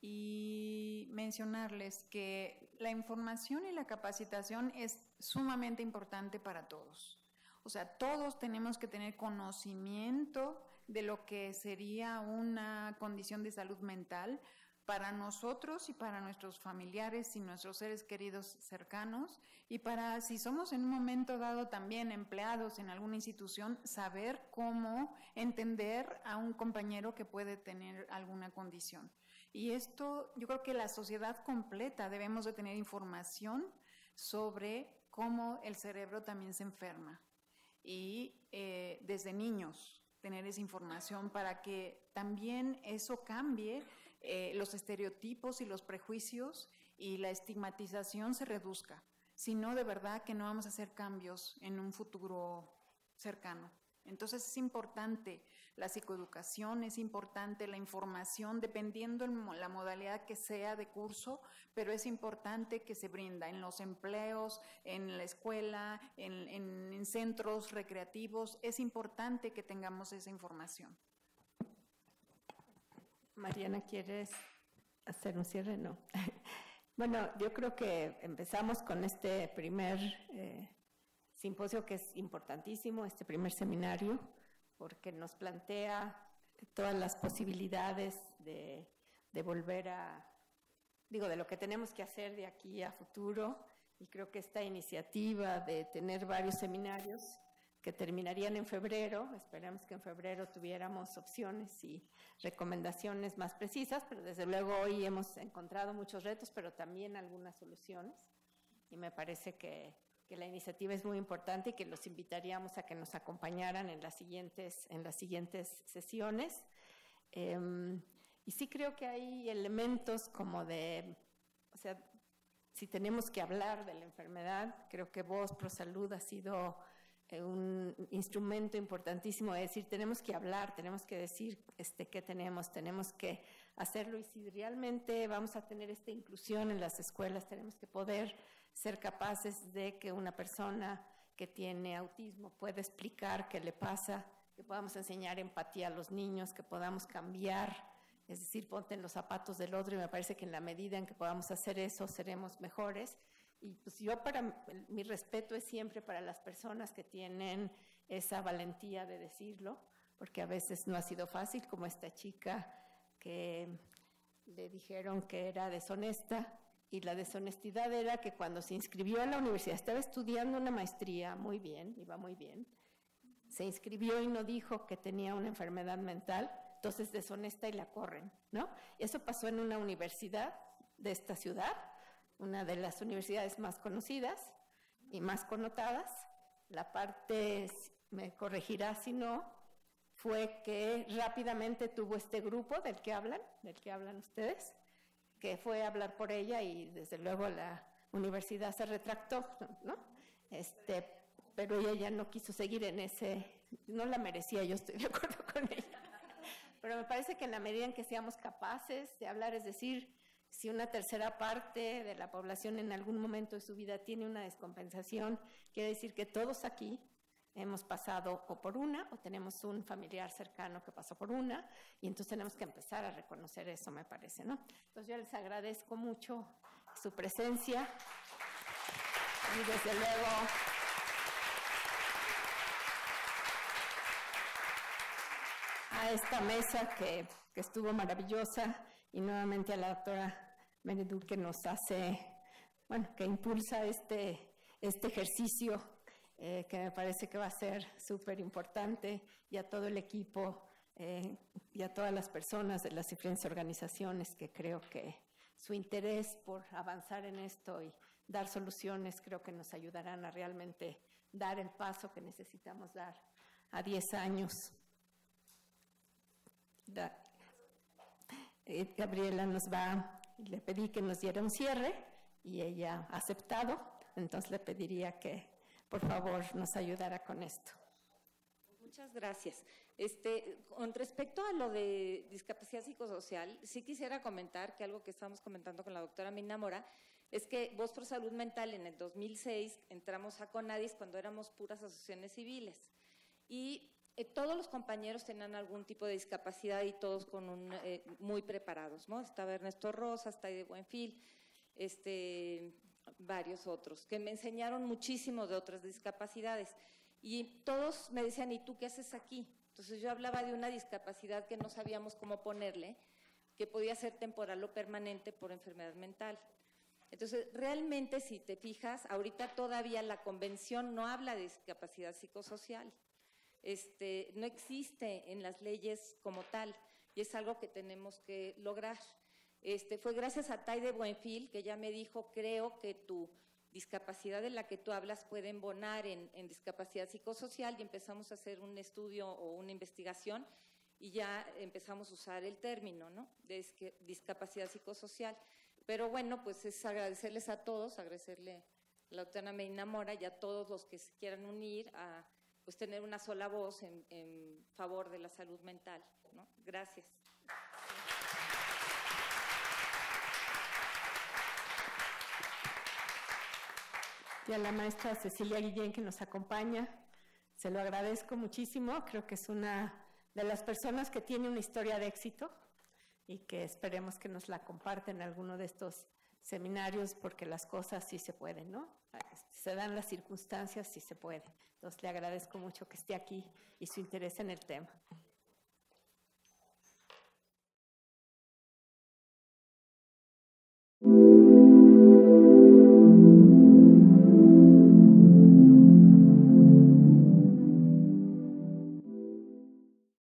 y mencionarles que la información y la capacitación es sumamente importante para todos. O sea, todos tenemos que tener conocimiento de lo que sería una condición de salud mental para nosotros y para nuestros familiares y nuestros seres queridos cercanos y para si somos en un momento dado también empleados en alguna institución, saber cómo entender a un compañero que puede tener alguna condición. Y esto, yo creo que la sociedad completa debemos de tener información sobre cómo el cerebro también se enferma y eh, desde niños tener esa información para que también eso cambie eh, los estereotipos y los prejuicios y la estigmatización se reduzca. Si no, de verdad que no vamos a hacer cambios en un futuro cercano. Entonces es importante la psicoeducación, es importante la información, dependiendo en la modalidad que sea de curso, pero es importante que se brinda en los empleos, en la escuela, en, centros recreativos. Es importante que tengamos esa información. Mariana, ¿quieres hacer un cierre? No. bueno, yo creo que empezamos con este primer eh, simposio que es importantísimo, este primer seminario, porque nos plantea todas las posibilidades de, volver a, digo, de lo que tenemos que hacer de aquí a futuro, y creo que esta iniciativa de tener varios seminarios que terminarían en febrero, esperamos que en febrero tuviéramos opciones y recomendaciones más precisas, pero desde luego hoy hemos encontrado muchos retos, pero también algunas soluciones, y me parece que que la iniciativa es muy importante y que los invitaríamos a que nos acompañaran en las siguientes, en las siguientes sesiones. Em, y sí creo que hay elementos como de, o sea, si tenemos que hablar de la enfermedad, creo que Voz Pro Salud ha sido eh, un instrumento importantísimo de decir, tenemos que hablar, tenemos que decir este, qué tenemos, tenemos que hacerlo y si realmente vamos a tener esta inclusión en las escuelas, tenemos que poder ser capaces de que una persona que tiene autismo pueda explicar qué le pasa, que podamos enseñar empatía a los niños, que podamos cambiar, es decir, ponte en los zapatos del otro y me parece que en la medida en que podamos hacer eso seremos mejores. Y pues yo para mi respeto es siempre para las personas que tienen esa valentía de decirlo, porque a veces no ha sido fácil, como esta chica que le dijeron que era deshonesta y la deshonestidad era que cuando se inscribió en la universidad, estaba estudiando una maestría muy bien, iba muy bien, se inscribió y no dijo que tenía una enfermedad mental, entonces deshonesta y la corren, ¿no? Eso pasó en una universidad de esta ciudad, una de las universidades más conocidas y más connotadas. La parte, me corregirá si no, fue que rápidamente tuvo este grupo del que hablan, del que hablan ustedes, que fue a hablar por ella y desde luego la universidad se retractó, ¿no? Este, pero ella ya no quiso seguir en ese, no la merecía, yo estoy de acuerdo con ella. Pero me parece que en la medida en que seamos capaces de hablar, es decir, si una tercera parte de la población en algún momento de su vida tiene una descompensación, quiere decir que todos aquí hemos pasado o por una o tenemos un familiar cercano que pasó por una y entonces tenemos que empezar a reconocer eso, me parece, ¿no? Entonces yo les agradezco mucho su presencia y desde luego a esta mesa que, que estuvo maravillosa y nuevamente a la doctora Benedul que nos hace, bueno, que impulsa este, este ejercicio eh, que me parece que va a ser súper importante, y a todo el equipo eh, y a todas las personas de las diferentes organizaciones que creo que su interés por avanzar en esto y dar soluciones creo que nos ayudarán a realmente dar el paso que necesitamos dar a 10 años. Eh, Gabriela nos va, le pedí que nos diera un cierre y ella ha aceptado, entonces le pediría que por favor nos ayudara con esto. Muchas gracias. Este, con respecto a lo de discapacidad psicosocial, sí quisiera comentar que algo que estamos comentando con la doctora Minamora es que Voz Salud Mental en el 2006 entramos a CONADIS cuando éramos puras asociaciones civiles y eh, todos los compañeros tenían algún tipo de discapacidad y todos con eh, muy preparados, ¿no? Estaba Ernesto Rosas, está de Buenfil, este, varios otros, que me enseñaron muchísimo de otras discapacidades. Y todos me decían, ¿y tú qué haces aquí? Entonces yo hablaba de una discapacidad que no sabíamos cómo ponerle, que podía ser temporal o permanente por enfermedad mental. Entonces, realmente, si te fijas, ahorita todavía la convención no habla de discapacidad psicosocial. Este, no existe en las leyes como tal y es algo que tenemos que lograr. Este, fue gracias a Tai de Buenfil que ya me dijo, creo que tu discapacidad de la que tú hablas puede embonar en, discapacidad psicosocial y empezamos a hacer un estudio o una investigación y ya empezamos a usar el término, ¿no? De discapacidad psicosocial. Pero bueno, pues es agradecerles a todos, agradecerle a la doctora Medina Mora y a todos los que se quieran unir a pues tener una sola voz en, en favor de la salud mental. Gracias. y a la maestra Cecilia Guillén que nos acompaña. Se lo agradezco muchísimo, creo que es una de las personas que tiene una historia de éxito y que esperemos que nos la comparten en alguno de estos seminarios porque las cosas sí se pueden, ¿no? Se dan las circunstancias, sí se puede. Entonces le agradezco mucho que esté aquí y su interés en el tema.